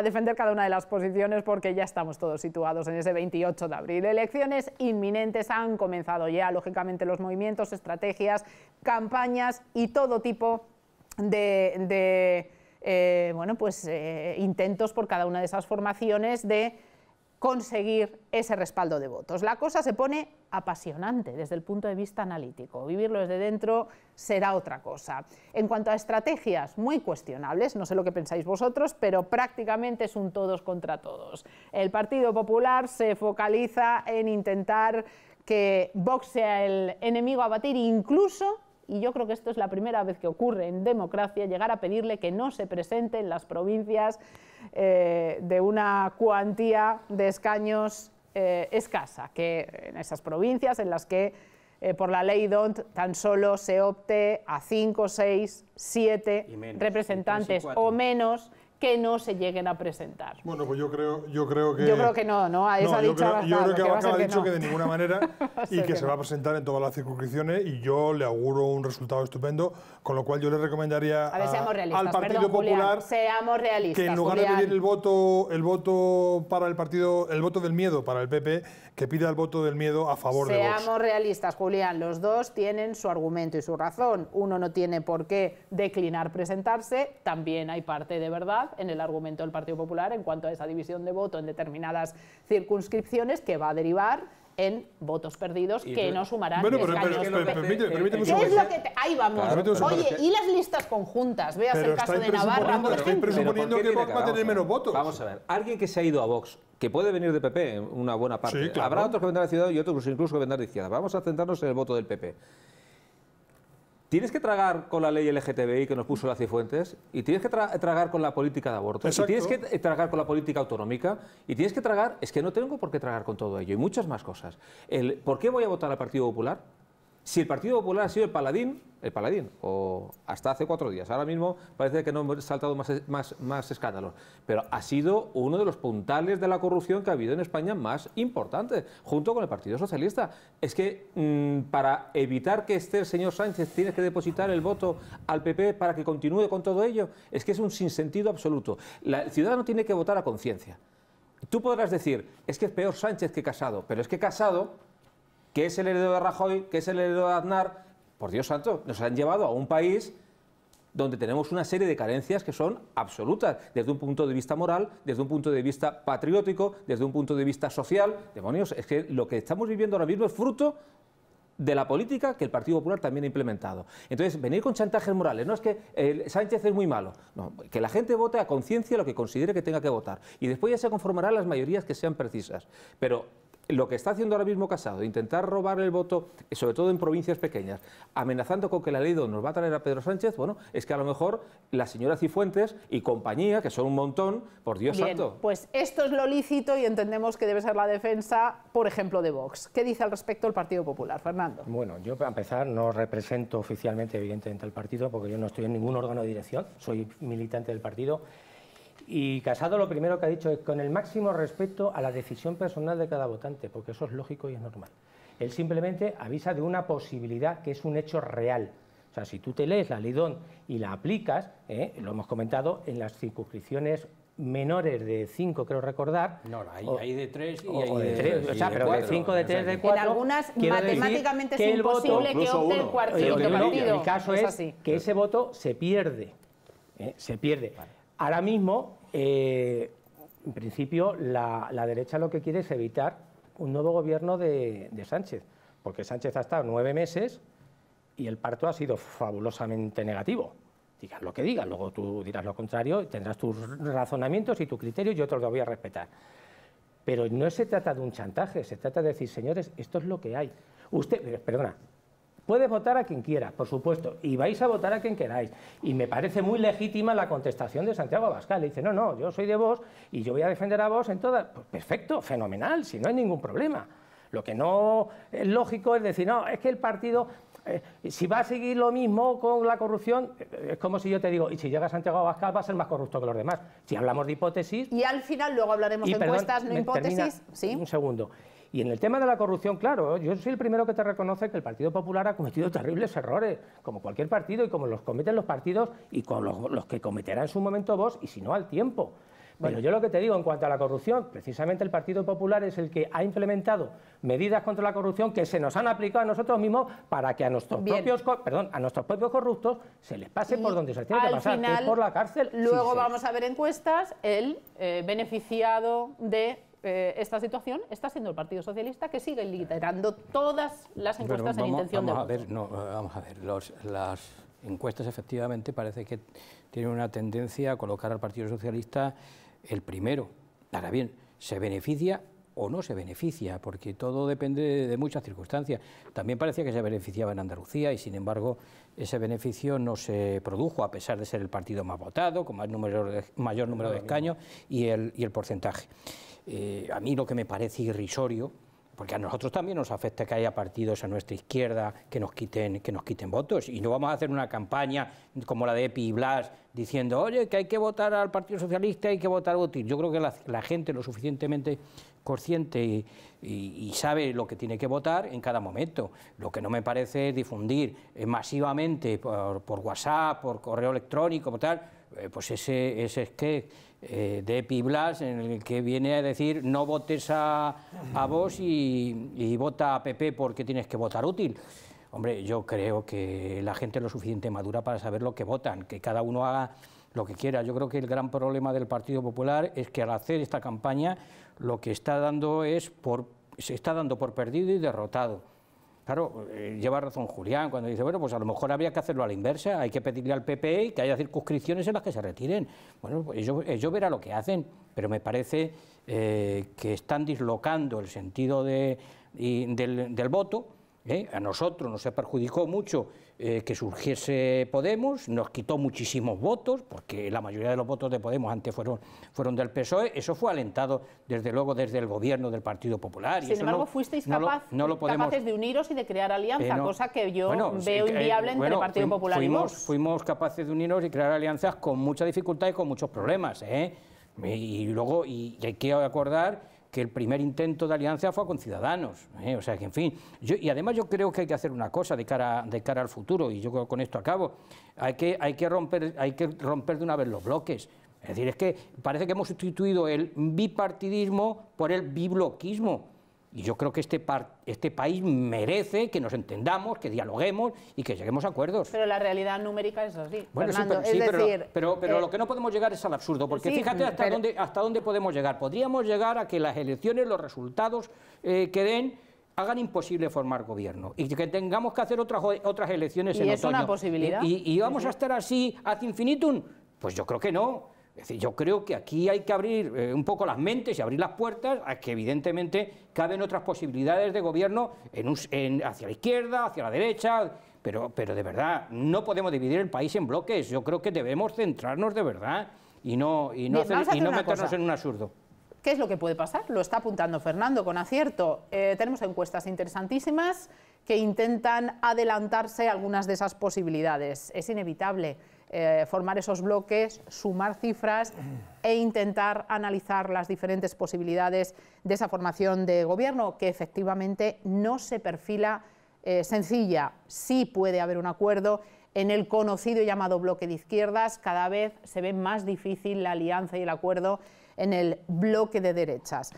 defender cada una de las posiciones, porque ya estamos todos situados en ese 28 de abril. Elecciones inminentes han comenzado ya, lógicamente, los movimientos, estrategias, campañas y todo tipo de eh, bueno, pues, eh, intentos por cada una de esas formaciones de conseguir ese respaldo de votos. La cosa se pone apasionante desde el punto de vista analítico. Vivirlo desde dentro será otra cosa. En cuanto a estrategias, muy cuestionables, no sé lo que pensáis vosotros, pero prácticamente es un todos contra todos. El Partido Popular se focaliza en intentar que Vox sea el enemigo a batir, incluso y yo creo que esto es la primera vez que ocurre en democracia, llegar a pedirle que no se presente en las provincias eh, de una cuantía de escaños eh, escasa, que en esas provincias en las que eh, por la ley DONT tan solo se opte a 5, 6, 7 representantes o menos que no se lleguen a presentar. Bueno, pues yo creo, yo creo que... Yo creo que no, ¿no? A ha dicho yo creo, yo creo que, Abascal ha dicho que, de ninguna manera <laughs> y que, se va a presentar en todas las circunscripciones y yo le auguro un resultado estupendo, con lo cual yo le recomendaría a ver, al Partido Popular seamos realistas, que en lugar de pedir el voto, el voto para el partido, el voto del miedo para el PP, que pida el voto del miedo a favor de Vox. Seamos realistas, Julián, los dos tienen su argumento y su razón. Uno no tiene por qué declinar presentarse, también hay parte de verdad en el argumento del Partido Popular en cuanto a esa división de voto en determinadas circunscripciones que va a derivar en votos perdidos que no sumarán bueno, pero, pero, permíteme, permíteme ¿Qué es lo que Ahí vamos. Oye, ¿y las listas conjuntas? Veas el caso de Navarra, por Estoy presuponiendo que Vox va a tener menos votos. Vamos a ver, alguien que se ha ido a Vox, que puede venir de PP, una buena parte, habrá otros que vendrán de Ciudad y otros incluso que vendrán de izquierda. Vamos a centrarnos en el voto del PP. Tienes que tragar con la ley LGTBI que nos puso la Cifuentes, y tienes que tragar con la política de aborto, y tienes que tragar con la política autonómica, y tienes que tragar, es que no tengo por qué tragar con todo ello, y muchas más cosas. El, ¿Por qué voy a votar al Partido Popular? Si el Partido Popular ha sido el paladín, el paladín, o hasta hace cuatro días, ahora mismo parece que no hemos saltado más, escándalos, pero ha sido uno de los puntales de la corrupción que ha habido en España más importante, junto con el Partido Socialista. Es que mm, para evitar que esté el señor Sánchez tiene que depositar el voto al PP para que continúe con todo ello, es que es un sinsentido absoluto. el ciudadano tiene que votar a conciencia. Tú podrás decir, es que es peor Sánchez que Casado, pero es que Casado que es el heredero de Rajoy, que es el heredero de Aznar, por Dios santo, nos han llevado a un país donde tenemos una serie de carencias que son absolutas, desde un punto de vista moral, desde un punto de vista patriótico, desde un punto de vista social. Demonios, es que lo que estamos viviendo ahora mismo es fruto de la política que el Partido Popular también ha implementado. Entonces, venir con chantajes morales, no es que eh, Sánchez es muy malo, que la gente vote a conciencia lo que considere que tenga que votar y después ya se conformarán las mayorías que sean precisas. Pero lo que está haciendo ahora mismo Casado, intentar robar el voto, sobre todo en provincias pequeñas, amenazando con que la ley nos va a traer a Pedro Sánchez, bueno, es que a lo mejor la señora Cifuentes y compañía, que son un montón, por Dios Bien, santo. Pues esto es lo lícito y entendemos que debe ser la defensa, por ejemplo, de Vox. ¿Qué dice al respecto el Partido Popular, Fernando? Bueno, yo para empezar no represento oficialmente, evidentemente, al partido, porque yo no estoy en ningún órgano de dirección, soy militante del partido y Casado lo primero que ha dicho es con el máximo respeto a la decisión personal de cada votante, porque eso es lógico y es normal. Él simplemente avisa de una posibilidad que es un hecho real. O sea, si tú te lees la Lidón y la aplicas, ¿eh? lo hemos comentado, en las circunscripciones menores de 5, creo recordar. No, hay, de 3 y hay de, 3. O sea, pero de 5, de 3, de 4. En algunas matemáticamente es imposible que opte el cuarto partido. El caso es, que ese voto se pierde. ¿eh? Se pierde. Ahora mismo, eh, en principio, la, derecha lo que quiere es evitar un nuevo gobierno de, Sánchez, porque Sánchez ha estado nueve meses y el parto ha sido fabulosamente negativo. Digas lo que digas, luego tú dirás lo contrario, tendrás tus razonamientos y tus criterios yo te los voy a respetar. Pero no se trata de un chantaje, se trata de decir, señores, esto es lo que hay. Usted, perdona, Puede votar a quien quiera, por supuesto, y vais a votar a quien queráis. Y me parece muy legítima la contestación de Santiago Abascal. Le dice, no, no, yo soy de vos y yo voy a defender a vos en todas. Pues perfecto, fenomenal, si no hay ningún problema. Lo que no es lógico es decir, no, es que el partido eh, si va a seguir lo mismo con la corrupción, es como si yo te digo, y si llega Santiago Abascal va a ser más corrupto que los demás. Si hablamos de hipótesis... Y al final luego hablaremos de encuestas, no hipótesis. ¿Sí? Un segundo. Y en el tema de la corrupción, claro, yo soy el primero que te reconoce que el Partido Popular ha cometido terribles errores, como cualquier partido y como los cometen los partidos y con los, que cometerá en su momento vos, y si no al tiempo. Pero yo lo que te digo en cuanto a la corrupción, precisamente el Partido Popular es el que ha implementado medidas contra la corrupción que se nos han aplicado a nosotros mismos para que a nuestros propios perdón, a nuestros propios corruptos se les pase por donde se tiene que pasar, que es por la cárcel. Luego vamos a ver encuestas, el eh, beneficiado de eh, esta situación está siendo el Partido Socialista que sigue liderando todas las encuestas en intención vamos de a ver, no, vamos a ver, las encuestas efectivamente parece que tienen una tendencia a colocar al Partido Socialista el primero. Ahora bien, ¿se beneficia o no se beneficia? Porque todo depende de muchas circunstancias. También parecía que se beneficiaba en Andalucía y, sin embargo, ese beneficio no se produjo, a pesar de ser el partido más votado, con más número mayor número de escaños y el, y el porcentaje. Eh, a mí lo que me parece irrisorio, porque a nosotros también nos afecta que haya partidos a nuestra izquierda que nos quiten, que nos quiten votos. Y no vamos a hacer una campaña como la de Epi y Blas diciendo, oye, que hay que votar al Partido Socialista, hay que votar útil. Yo creo que la, gente lo suficientemente consciente y, sabe lo que tiene que votar en cada momento. Lo que no me parece es difundir masivamente por, por WhatsApp, por correo electrónico, por tal, eh, pues ese, ese es que eh, de Epiblas en el que viene a decir no votes a, a vos y, vota a PP porque tienes que votar útil. Hombre, yo creo que la gente es lo suficiente madura para saber lo que votan, que cada uno haga lo que quiera. Yo creo que el gran problema del Partido Popular es que al hacer esta campaña lo que está dando es por, se está dando por perdido y derrotado. Claro, eh, lleva razón Julián cuando dice, bueno, pues a lo mejor habría que hacerlo a la inversa, hay que pedirle al PP que haya circunscripciones en las que se retiren. Bueno, pues ellos, ellos verán lo que hacen, pero me parece eh, que están dislocando el sentido de, del, voto ¿eh? A nosotros nos perjudicó mucho eh, que surgiese Podemos, nos quitó muchísimos votos, porque la mayoría de los votos de Podemos antes fueron, fueron del PSOE, eso fue alentado desde luego desde el gobierno del Partido Popular. Sin embargo, fuisteis capaces de uniros y de crear alianza, cosa que yo veo inviable entre el Partido Popular fuimos, y Vox. Fuimos capaces de unirnos y crear alianzas con mucha dificultad y con muchos problemas. ¿eh? Y luego, y hay que acordar que el primer intento de alianza fue con Ciudadanos. ¿eh? O sea que, en fin, y además yo creo que hay que hacer una cosa de cara, de cara al futuro, y yo con esto acabo, hay que, hay, que romper, hay que romper de una vez los bloques. Es decir, es que parece que hemos sustituido el bipartidismo por el bibloquismo. Y yo creo que este, este país merece que nos entendamos, que dialoguemos y que lleguemos a acuerdos. Pero la realidad numérica es así. Bueno, sí, pero, pero, lo eh, que no podemos llegar es al absurdo, porque fíjate hasta, dónde, hasta dónde podemos llegar. Podríamos llegar a que las elecciones, los resultados eh, que den, hagan imposible formar gobierno y que tengamos que hacer otras, otras elecciones ¿Y en es una posibilidad? ¿Y, y vamos a estar así ad infinitum? Pues yo creo que no. Es decir, yo creo que aquí hay que abrir eh, un poco las mentes y abrir las puertas a que evidentemente caben otras posibilidades de gobierno en hacia la izquierda, hacia la derecha, pero, pero de verdad, no podemos dividir el país en bloques. Yo creo que debemos centrarnos de verdad y no, y no, y no meternos en un absurdo. ¿Qué es lo que puede pasar? Lo está apuntando Fernando con acierto. Eh, tenemos encuestas interesantísimas que intentan adelantarse algunas de esas posibilidades. Es inevitable. Eh, formar esos bloques, sumar cifras e intentar analizar las diferentes posibilidades de esa formación de gobierno, que efectivamente no se perfila eh, sencilla. Sí puede haber un acuerdo. En el conocido y llamado bloque de izquierdas cada vez se ve más difícil la alianza y el acuerdo en el bloque de derechas.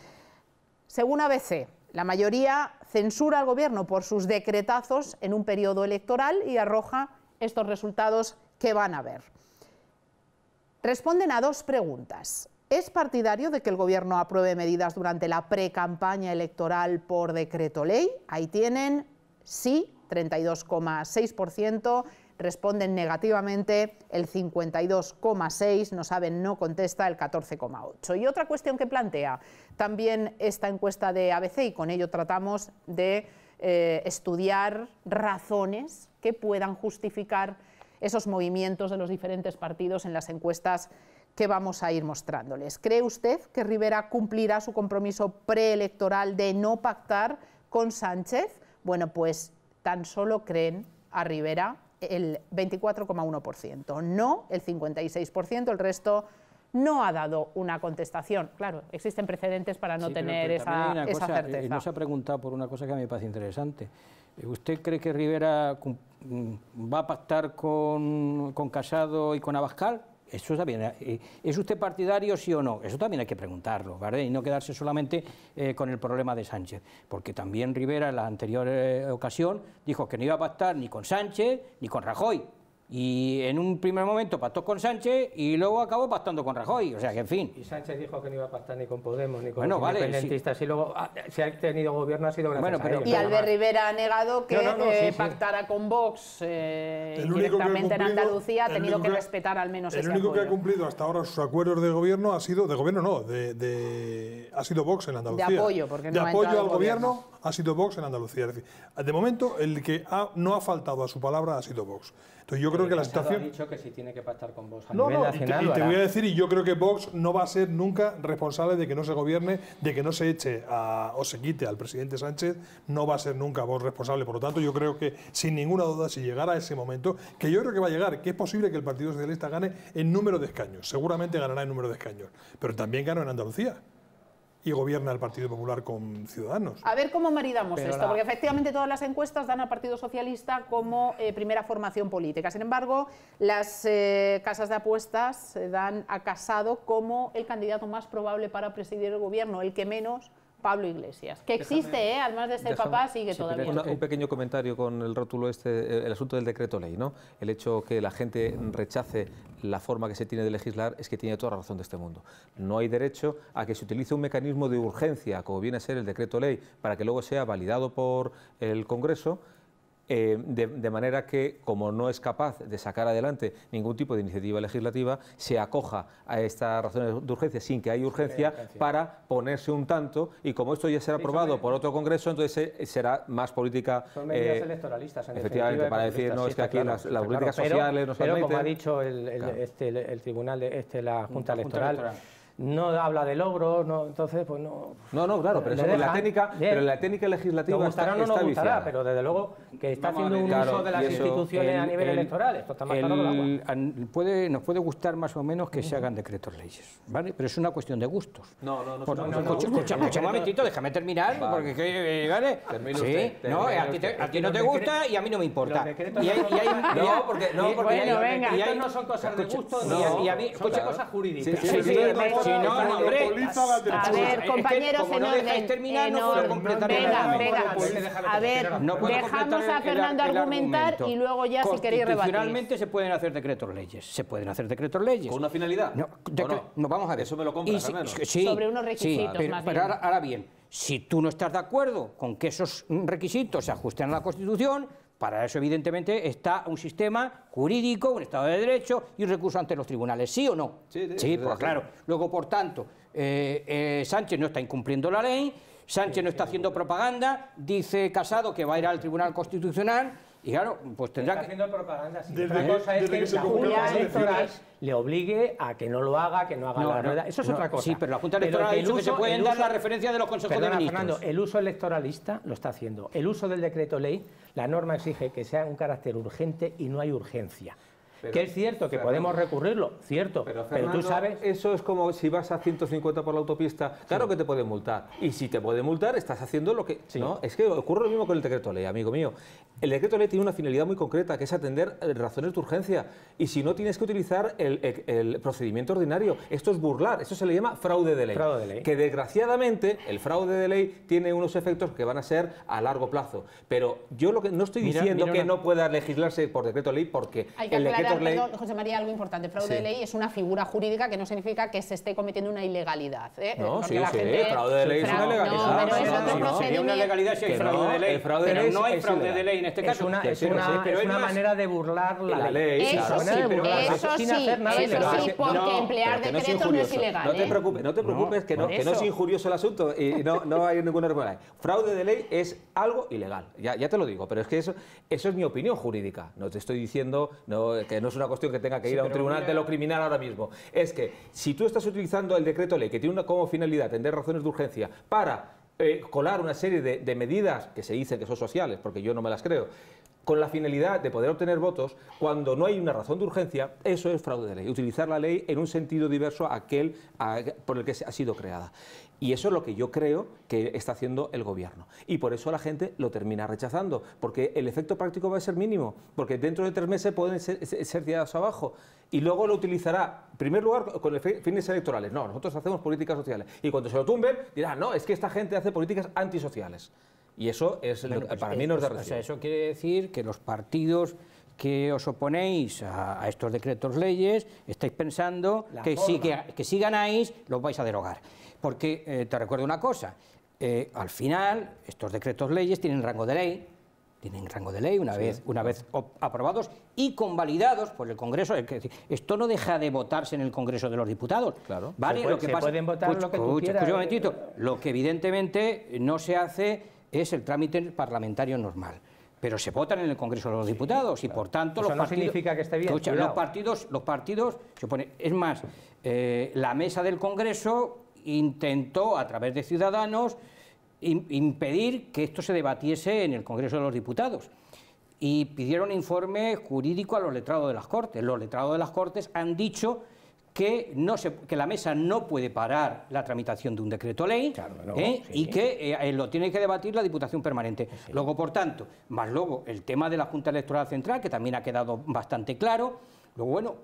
Según ABC, la mayoría censura al gobierno por sus decretazos en un periodo electoral y arroja estos resultados que van a ver. Responden a dos preguntas. ¿Es partidario de que el Gobierno apruebe medidas durante la pre-campaña electoral por decreto ley? Ahí tienen sí, 32,6%, responden negativamente el 52,6%, no saben, no contesta el 14,8%. Y otra cuestión que plantea también esta encuesta de ABC, y con ello tratamos de eh, estudiar razones que puedan justificar esos movimientos de los diferentes partidos en las encuestas que vamos a ir mostrándoles. ¿Cree usted que Rivera cumplirá su compromiso preelectoral de no pactar con Sánchez? Bueno, pues tan solo creen a Rivera el 24,1%, no el 56%, el resto no ha dado una contestación. Claro, existen precedentes para no tener esa, certeza. Y nos ha preguntado por una cosa que a mí me parece interesante. ¿Usted cree que Rivera mm, va a pactar con, con Casado y con Abascal? Eso también, eh, ¿Es usted partidario, sí o no? Eso también hay que preguntarlo, ¿vale? Y no quedarse solamente eh, con el problema de Sánchez. Porque también Rivera, en la anterior eh, ocasión, dijo que no iba a pactar ni con Sánchez ni con Rajoy y en un primer momento pactó con Sánchez y luego acabó pactando con Rajoy, o sea que en fin. Y Sánchez dijo que no iba a pactar ni con Podemos ni con los independentistas y luego ah, si ha tenido gobierno ha sido gracias bueno, pero, a Y Albert Rivera ha negado que eh, pactara con Vox eh, directamente en Andalucía, ha tenido que, respetar al menos El único que ha cumplido hasta ahora sus acuerdos de gobierno ha sido, de gobierno no, de, ha sido Vox en Andalucía. De apoyo, porque no De apoyo al gobierno. Ha sido Vox en Andalucía. Es decir, de momento el que no ha faltado a su palabra ha sido Vox. Entonces yo creo que la situación... ha dicho que si tiene que pactar con Vox a no, nivel no, nacional... Y te, y te voy a decir, y yo creo que Vox no va a ser nunca responsable de que no se gobierne, de que no se eche o se quite al presidente Sánchez, no va a ser nunca Vox responsable. Por lo tanto, yo creo que sin ninguna duda, si llegara ese momento, que yo creo que va a llegar, que es posible que el Partido Socialista gane en número de escaños, seguramente ganará en número de escaños, pero también ganó en Andalucía y gobierna el Partido Popular con Ciudadanos. A ver cómo maridamos esto, porque efectivamente todas las encuestas dan al Partido Socialista como eh, primera formación política. Sin embargo, las eh, casas de apuestas dan a Casado como el candidato más probable para presidir el gobierno, el que menos Pablo Iglesias, que existe, ¿eh? además de ser papá, sigue todavía. un pequeño comentario con el rótulo este, eh, el asunto del decreto ley, ¿no? El hecho que la gente rechace la forma que se tiene de legislar es que tiene toda la razón de este mundo. No hay derecho a que se utilice un mecanismo de urgencia, como viene a ser el decreto ley, para que luego sea validado por el Congreso eh, de, manera que, como no es capaz de sacar adelante ningún tipo de iniciativa legislativa, se acoja a estas razones de urgencia sin que haya urgencia para ponerse un tanto. Y como esto ya será aprobado por otro Congreso, entonces eh, será más política... Son medidas eh, electoralistas. efectivamente, para decir, no, es que aquí las, políticas sociales no Pero como ha dicho el, este, el, Tribunal, de, este, la Junta, electoral no habla de logros, no, entonces pues no. No, no, claro, pero, en la técnica, pero la técnica legislativa está, no nos gustará, pero desde luego que está haciendo un uso de las instituciones a nivel electoral. Esto está más puede, nos puede gustar más o menos que se hagan decretos leyes, ¿vale? Pero es una cuestión de gustos. No, no, no. Por, no, escucha, un momentito, déjame terminar, porque que, ¿vale? sí, no, a ti, a ti no te gusta y a mí no me importa. Y hay, y hay, no, porque no, porque bueno, venga, y no son cosas de gusto, y a mí, escucha cosas jurídicas. Si no, hombre. A ver, compañeros, en orden. terminar, no puedo completar Venga, venga. A ver, dejamos a Fernando argumentar y luego ya si queréis rebatir. Finalmente se pueden hacer decretos leyes. Se pueden hacer decretos leyes. ¿Con una finalidad? No, no? vamos a ver. Eso me lo compras, al menos. Sí, Sobre unos requisitos, más bien. Pero ahora bien, si tú no estás de acuerdo con que esos requisitos se ajusten a la Constitución, para eso, evidentemente, está un sistema jurídico, un Estado de Derecho y un recurso ante los tribunales. ¿Sí o no? Sí, sí, pues claro. Luego, por tanto, eh, eh, Sánchez no está incumpliendo la ley, Sánchez no está haciendo propaganda, dice Casado que va a ir al Tribunal Constitucional y claro, pues tendrá está haciendo propaganda. Sí. Otra cosa es que, la Junta Electoral le obligue a que no lo haga, que no haga la rueda. Eso es otra cosa. Sí, pero la Junta Electoral ha dicho que se pueden dar la referencia de los consejos de ministros. Fernando, el uso electoralista lo está haciendo. El uso del decreto ley, la norma exige que sea un carácter urgente y no hay urgencia que es cierto que podemos recurrirlo, cierto, pero, tú sabes... Eso es como si vas a 150 por la autopista, claro que te puede multar. Y si te puede multar, estás haciendo lo que... ¿no? Es que ocurre lo mismo con el decreto ley, amigo mío. El decreto ley tiene una finalidad muy concreta, que es atender eh, razones de urgencia. Y si no, tienes que utilizar el, procedimiento ordinario. Esto es burlar, esto se le llama fraude de ley. Fraude de ley. Que desgraciadamente el fraude de ley tiene unos efectos que van a ser a largo plazo. Pero yo lo que no estoy diciendo que no pueda legislarse por decreto ley porque el decreto José María, algo importante. Fraude de ley es una figura jurídica que no significa que se esté cometiendo una ilegalidad. ¿eh? No, sí, sí, fraude de ley es una ilegalidad. No, pero es otro procedimiento. una legalidad si hay fraude de ley. pero no hay fraude de ley en este caso. Es una manera de burlar la ley. Eso sí, eso sí, eso sí, porque emplear decretos no es ilegal. No te ¿eh? preocupes, no te preocupes que no es injurioso el asunto y no hay ninguna responsabilidad. Fraude de ley es algo ilegal, ya te lo digo, pero es que eso es mi opinión jurídica. No te estoy diciendo que no es una cuestión que tenga que ir a un tribunal de lo criminal ahora mismo. Es que si tú estás utilizando el decreto ley que tiene una, como finalidad atender razones de urgencia para eh, colar una serie de, medidas que se dicen que son sociales, porque yo no me las creo, con la finalidad de poder obtener votos cuando no hay una razón de urgencia, eso es fraude de ley. Utilizar la ley en un sentido diverso a aquel por el que ha sido creada. Y eso es lo que yo creo que está haciendo el gobierno. Y por eso la gente lo termina rechazando, porque el efecto práctico va a ser mínimo, porque dentro de tres meses pueden ser, ser tirados abajo. Y luego lo utilizará, en primer lugar, con fines electorales. No, nosotros hacemos políticas sociales. Y cuando se lo tumben, dirán, no, es que esta gente hace políticas antisociales. Y eso es pues para mí no es de recibo. O sea, eso quiere decir que los partidos que os oponéis a, estos decretos leyes estáis pensando que si, que, si, ganáis los vais a derogar. Porque eh, te recuerdo una cosa, eh, al final estos decretos leyes tienen rango de ley, tienen rango de ley una vez, una vez aprobados y convalidados por el Congreso. esto no deja de votarse en el Congreso de los Diputados. Claro. ¿vale? lo que pueden votar lo que tú quieras. un momentito. Lo que evidentemente no se hace es el trámite parlamentario normal. Pero se votan en el Congreso de los Diputados y por tanto los partidos, significa que esté bien. los partidos, los partidos, se es más, eh, la mesa del Congreso intentó a través de Ciudadanos impedir que esto se debatiese en el Congreso de los Diputados y pidieron informe jurídico a los letrados de las Cortes. Los letrados de las Cortes han dicho que, no se, que la mesa no puede parar la tramitación de un decreto ley ¿eh? y que eh, lo tiene que debatir la Diputación Permanente. Luego, por tanto, más luego el tema de la Junta Electoral Central, que también ha quedado bastante claro. Luego, bueno,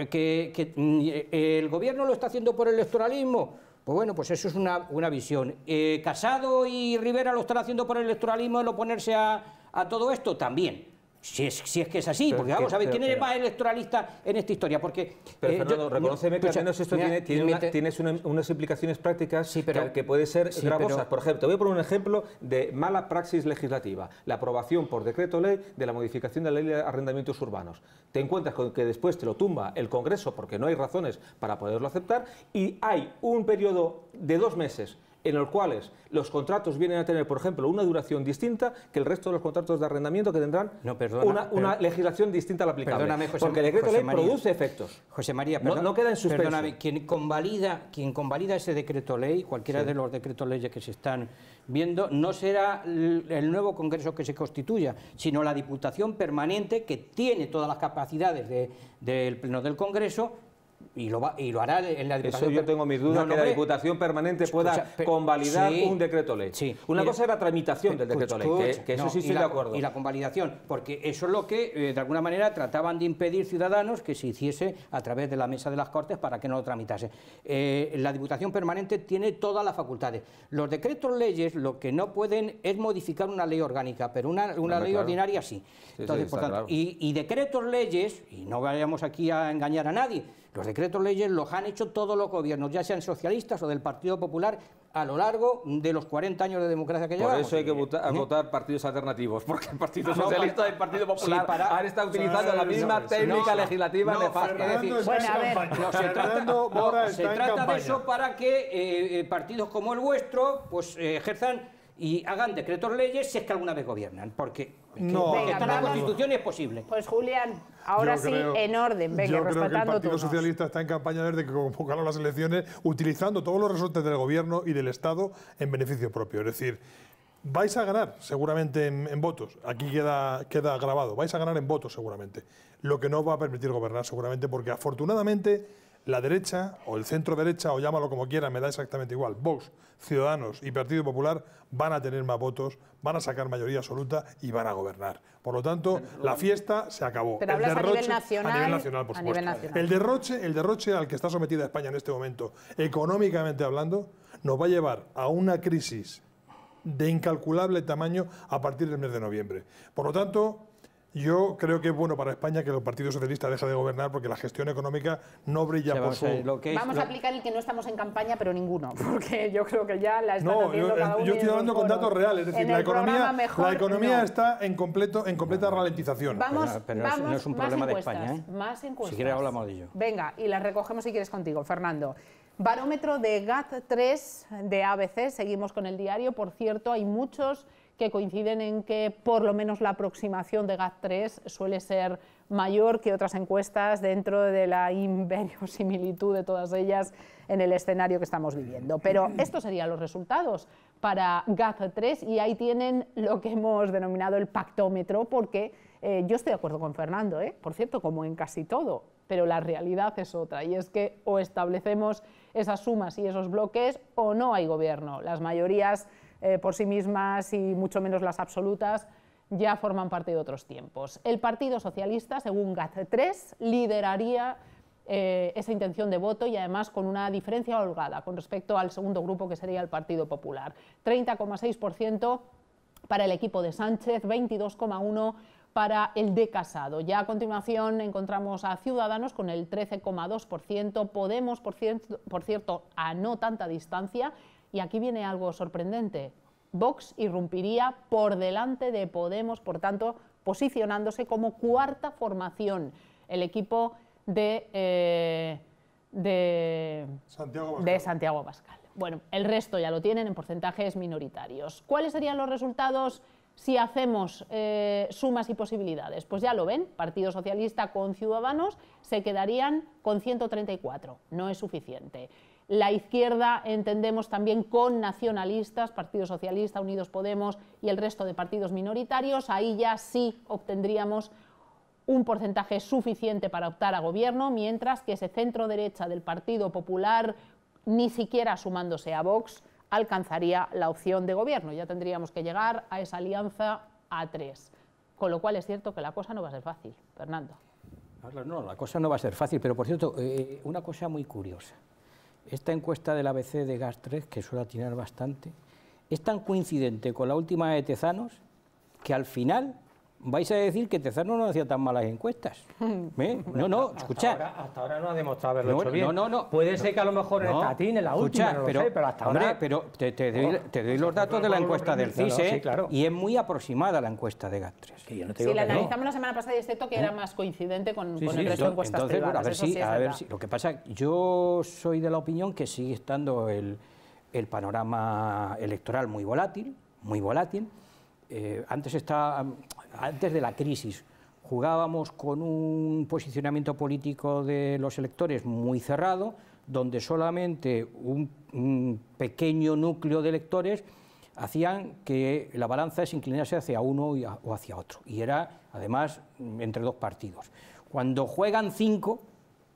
eh, que, mm, el Gobierno lo está haciendo por el electoralismo. Pues bueno, pues eso es una, una visión. Casado y Rivera lo están haciendo por el electoralismo, el oponerse a, a todo esto, también. Si es, si es que es así, porque vamos a ver, ¿quién es más electoralista en esta historia? Porque, pero eh, Fernando, reconoceme que al menos esto tiene, tienes unas implicaciones prácticas sí, pero, que, puede ser gravosas. Por ejemplo, te voy a poner un ejemplo de mala praxis legislativa. La aprobación por decreto ley de la modificación de la ley de arrendamientos urbanos. Te encuentras con que después te lo tumba el Congreso porque no hay razones para poderlo aceptar y hay un periodo de dos meses en los cuales los contratos vienen a tener, por ejemplo, una duración distinta que el resto de los contratos de arrendamiento que tendrán una, legislación distinta a la aplicable. porque el decreto ley produce efectos. José María, no, queda en suspenso. Perdóname, quien convalida, quien convalida ese decreto ley, cualquiera de los decretos leyes que se están viendo, no será el nuevo Congreso que se constituya, sino la Diputación Permanente que tiene todas las capacidades del Pleno del Congreso y lo, y lo hará en la Diputación. Eso yo tengo mis dudas que la Diputación Permanente pueda convalidar un decreto ley. Una cosa es la tramitación del decreto ley, que, eso sí estoy de acuerdo. Y la convalidación, porque eso es lo que eh, de alguna manera trataban de impedir ciudadanos que se hiciese a través de la mesa de las Cortes para que no lo tramitase. Eh, la Diputación Permanente tiene todas las facultades. Los decretos leyes lo que no pueden es modificar una ley orgánica, pero una, una ley ordinaria sí. Entonces, por tanto, y, y decretos leyes, y no vayamos aquí a engañar a nadie, los decretos leyes los han hecho todos los gobiernos, ya sean socialistas o del Partido Popular, a lo largo de los 40 años de democracia que llevamos. Por eso hay que votar, partidos alternativos, porque el Partido <laughs> Socialista y el Partido Popular han estado utilizando la misma técnica legislativa nefasta. Bueno, a ver, no, se trata, se trata de eso para que eh, eh, partidos como el vuestro pues eh, ejerzan y hagan decretos leyes si es que alguna vez gobiernan, porque no, está la Constitución y es posible. Pues Julián, ahora sí, en orden, venga, Yo creo que el Partido Socialista está en campaña desde que convocaron las elecciones utilizando todos los resortes del Gobierno y del Estado en beneficio propio. Es decir, vais a ganar seguramente en, votos, aquí queda, queda grabado, vais a ganar en votos seguramente, lo que no va a permitir gobernar seguramente porque afortunadamente la derecha o el centro derecha o llámalo como quiera, me da exactamente igual, Vox, Ciudadanos y Partido Popular van a tener más votos, van a sacar mayoría absoluta y van a gobernar. Por lo tanto, la fiesta se acabó. Pero hablas a nivel nacional. A nivel nacional, por supuesto. El derroche, el derroche al que está sometida España en este momento, económicamente hablando, nos va a llevar a una crisis de incalculable tamaño a partir del mes de noviembre. Por lo tanto, yo creo que es bueno para España que el Partido Socialista deje de gobernar porque la gestión económica no brilla por su... Vamos a aplicar el que no estamos en campaña, pero ninguno, <laughs> porque yo creo que ya la están haciendo cada uno yo estoy hablando con datos reales, es decir, la economía, la economía está en, completo, en completa ralentización. Vamos, pero, no es un problema de España. ¿eh? Más encuestas. Si quieres hablamos de ello. Venga, y las recogemos si quieres contigo, Fernando. Barómetro de GAT3 de ABC, seguimos con el diario. Por cierto, hay muchos que coinciden en que por lo menos la aproximación de GAT3 suele ser mayor que otras encuestas dentro de la inverosimilitud de todas ellas en el escenario que estamos viviendo. Pero <clears throat> estos serían los resultados para GAT3 y ahí tienen lo que hemos denominado el pactómetro porque eh, yo estoy de acuerdo con Fernando, ¿eh? por cierto, como en casi todo, pero la realidad es otra y es que o establecemos esas sumas y esos bloques o no hay gobierno. Las mayorías eh, por sí mismas y mucho menos las absolutas ya forman parte de otros tiempos. El Partido Socialista, según GAT3, lideraría eh, esa intención de voto y además con una diferencia holgada con respecto al segundo grupo que sería el Partido Popular. 30,6% para el equipo de Sánchez, 22,1% para el de Casado. Ya a continuación encontramos a Ciudadanos con el 13,2%, Podemos, por cierto, por cierto, a no tanta distancia, y aquí viene algo sorprendente. Vox irrumpiría por delante de Podemos, por tanto, posicionándose como cuarta formación, el equipo de, eh, de, Santiago de Santiago Pascal. Bueno, el resto ya lo tienen en porcentajes minoritarios. ¿Cuáles serían los resultados si hacemos eh, sumas y posibilidades? Pues ya lo ven, Partido Socialista con Ciudadanos se quedarían con 134, no es suficiente. La izquierda entendemos también con nacionalistas, Partido Socialista, Unidos Podemos y el resto de partidos minoritarios. Ahí ya sí obtendríamos un porcentaje suficiente para optar a gobierno, mientras que ese centro derecha del Partido Popular, ni siquiera sumándose a Vox, alcanzaría la opción de gobierno. Ya tendríamos que llegar a esa alianza a tres. Con lo cual es cierto que la cosa no va a ser fácil. Fernando. No, la cosa no va a ser fácil, pero por cierto, eh, una cosa muy curiosa. Esta encuesta del ABC de GAS 3, que suele atinar bastante, es tan coincidente con la última de Tezanos que al final vais a decir que Tezano no hacía tan malas encuestas. <laughs> ¿Eh? No, no, escucha. Hasta ahora, no ha demostrado haberlo hecho bien. No, no, no. Puede ser que a lo mejor en estatín, en la última, no pero, sé, pero hasta ahora... pero te, doy, los datos de la encuesta del CISE y es muy aproximada la encuesta de GAT3. si la analizamos la semana pasada y es cierto que era ¿Eh? más coincidente con, el resto de encuestas entonces, a ver, si, a ver si... Lo que pasa, yo soy de la opinión que sigue estando el, el panorama electoral muy volátil, muy volátil, eh, antes, está, antes de la crisis jugábamos con un posicionamiento político de los electores muy cerrado, donde solamente un, pequeño núcleo de electores hacían que la balanza se inclinase hacia uno o hacia otro. Y era, además, entre dos partidos. Cuando juegan cinco,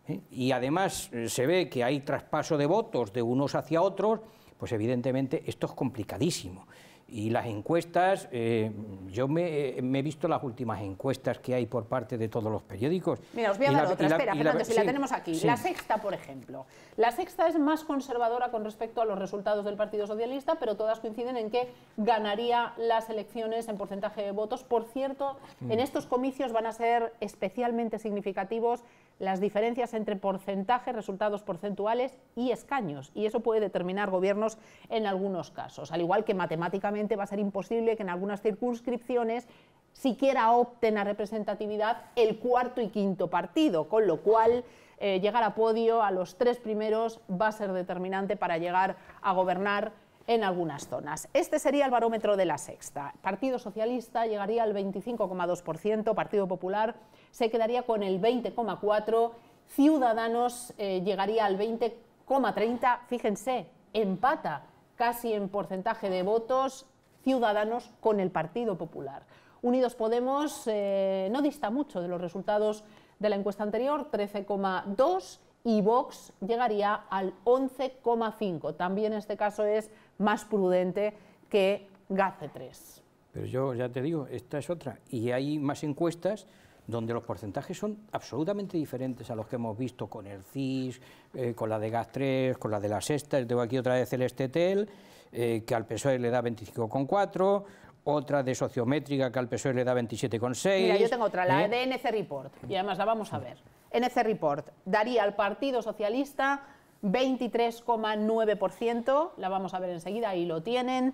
¿eh? y además eh, se ve que hay traspaso de votos de unos hacia otros, pues evidentemente esto es complicadísimo. Y las encuestas, eh, yo me, he visto las últimas encuestas que hay por parte de todos los periódicos. Mira, os voy a dar otra, espera, Fernando, si la tenemos aquí. La sexta, por ejemplo. La sexta es más conservadora con respecto a los resultados del Partido Socialista, pero todas coinciden en que ganaría las elecciones en porcentaje de votos. Por cierto, mm. en estos comicios van a ser especialmente significativos las diferencias entre porcentaje, resultados porcentuales y escaños, y eso puede determinar gobiernos en algunos casos, al igual que matemáticamente va a ser imposible que en algunas circunscripciones siquiera opten a representatividad el cuarto y quinto partido, con lo cual eh, llegar a podio a los tres primeros va a ser determinante para llegar a gobernar en algunas zonas. Este sería el barómetro de la sexta. Partido Socialista llegaría al 25,2%, Partido Popular se quedaría con el 20,4%, Ciudadanos eh, llegaría al 20,30%, fíjense, empata casi en porcentaje de votos Ciudadanos con el Partido Popular. Unidos Podemos eh, no dista mucho de los resultados de la encuesta anterior, 13,2% y Vox llegaría al 11,5%. También este caso es más prudente que GACE3. Pero yo ya te digo, esta es otra. Y hay más encuestas donde los porcentajes son absolutamente diferentes a los que hemos visto con el CIS, eh, con la de GAS3, con la de la sexta, tengo aquí otra vez el Estetel, eh, que al PSOE le da 25,4, otra de sociométrica que al PSOE le da 27,6. Mira, yo tengo otra, la ¿eh? de NC Report, y además la vamos a ver. NC Report daría al Partido Socialista 23,9%, la vamos a ver enseguida, ahí lo tienen.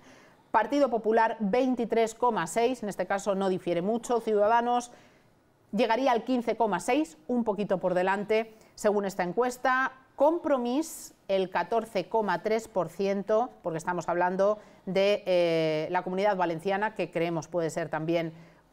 Partido Popular 23,6%, en este caso no difiere mucho. Ciudadanos llegaría al 15,6%, un poquito por delante según esta encuesta. Compromís el 14,3%, porque estamos hablando de eh, la comunidad valenciana, que creemos puede ser también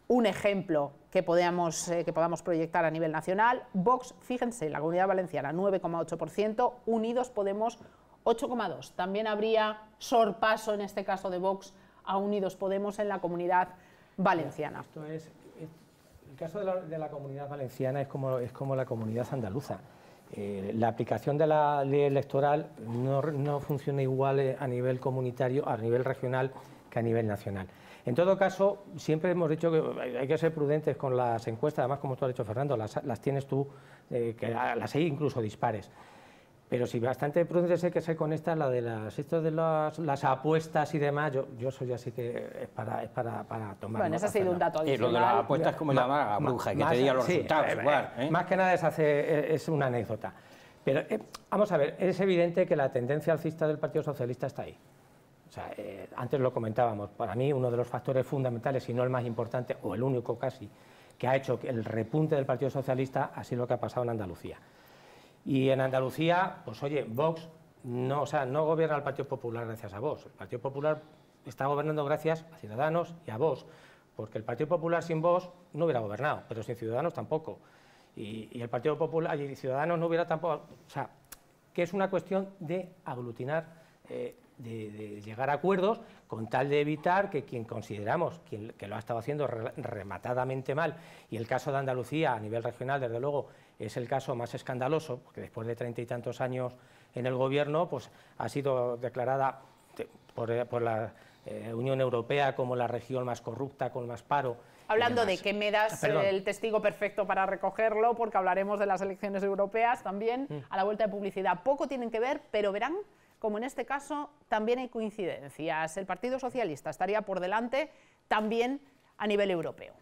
un ejemplo que podamos, eh, que podamos proyectar a nivel nacional. Vox, fíjense, la comunidad valenciana 9,8%, Unidos Podemos 8,2%. También habría sorpaso en este caso de Vox a Unidos Podemos en la comunidad valenciana. Esto es, caso de la, de la, comunidad valenciana es como, es como la comunidad andaluza. Eh, la aplicación de la ley electoral no, no, funciona igual eh, a nivel comunitario, a nivel regional que a nivel nacional. En todo caso, siempre hemos dicho que hay que ser prudentes con las encuestas, además, como tú has dicho, Fernando, las, tienes tú, eh, que las hay incluso dispares. Pero si bastante prudente sé que se conecta la de las, esto de las, las apuestas y demás, yo, yo soy así que es para, es para, para tomar. Bueno, ese ha sido un dato adicional. Y lo de las apuestas como la bruja, que te diga los resultados. Eh, igual, ¿eh? Más que nada es, hace, es una anécdota. Pero eh, vamos a ver, es evidente que la tendencia alcista del Partido Socialista está ahí. O sea, eh, antes lo comentábamos, para mí uno de los factores fundamentales, si no el más importante, o el único casi, que ha hecho el repunte del Partido Socialista ha sido lo que ha pasado en Andalucía. Y en Andalucía, pues oye, Vox no, o sea, no gobierna el Partido Popular gracias a Vox. El Partido Popular está gobernando gracias a Ciudadanos y a Vox, porque el Partido Popular sin Vox no hubiera gobernado, pero sin Ciudadanos tampoco. Y, y el Partido Popular y Ciudadanos no hubiera tampoco. O sea, que es una cuestión de aglutinar, eh, de, llegar a acuerdos con tal de evitar que quien consideramos quien, que lo ha estado haciendo re, rematadamente mal, y el caso de Andalucía a nivel regional, desde luego, es el caso más escandaloso, porque después de treinta y tantos años en el gobierno, pues ha sido declarada por, por la eh, Unión Europea como la región más corrupta, con más paro. Hablando de que me das ah, el testigo perfecto para recogerlo, porque hablaremos de las elecciones europeas también, mm. a la vuelta de publicidad. Poco tienen que ver, pero verán como en este caso también hay coincidencias. El Partido Socialista estaría por delante también a nivel europeo.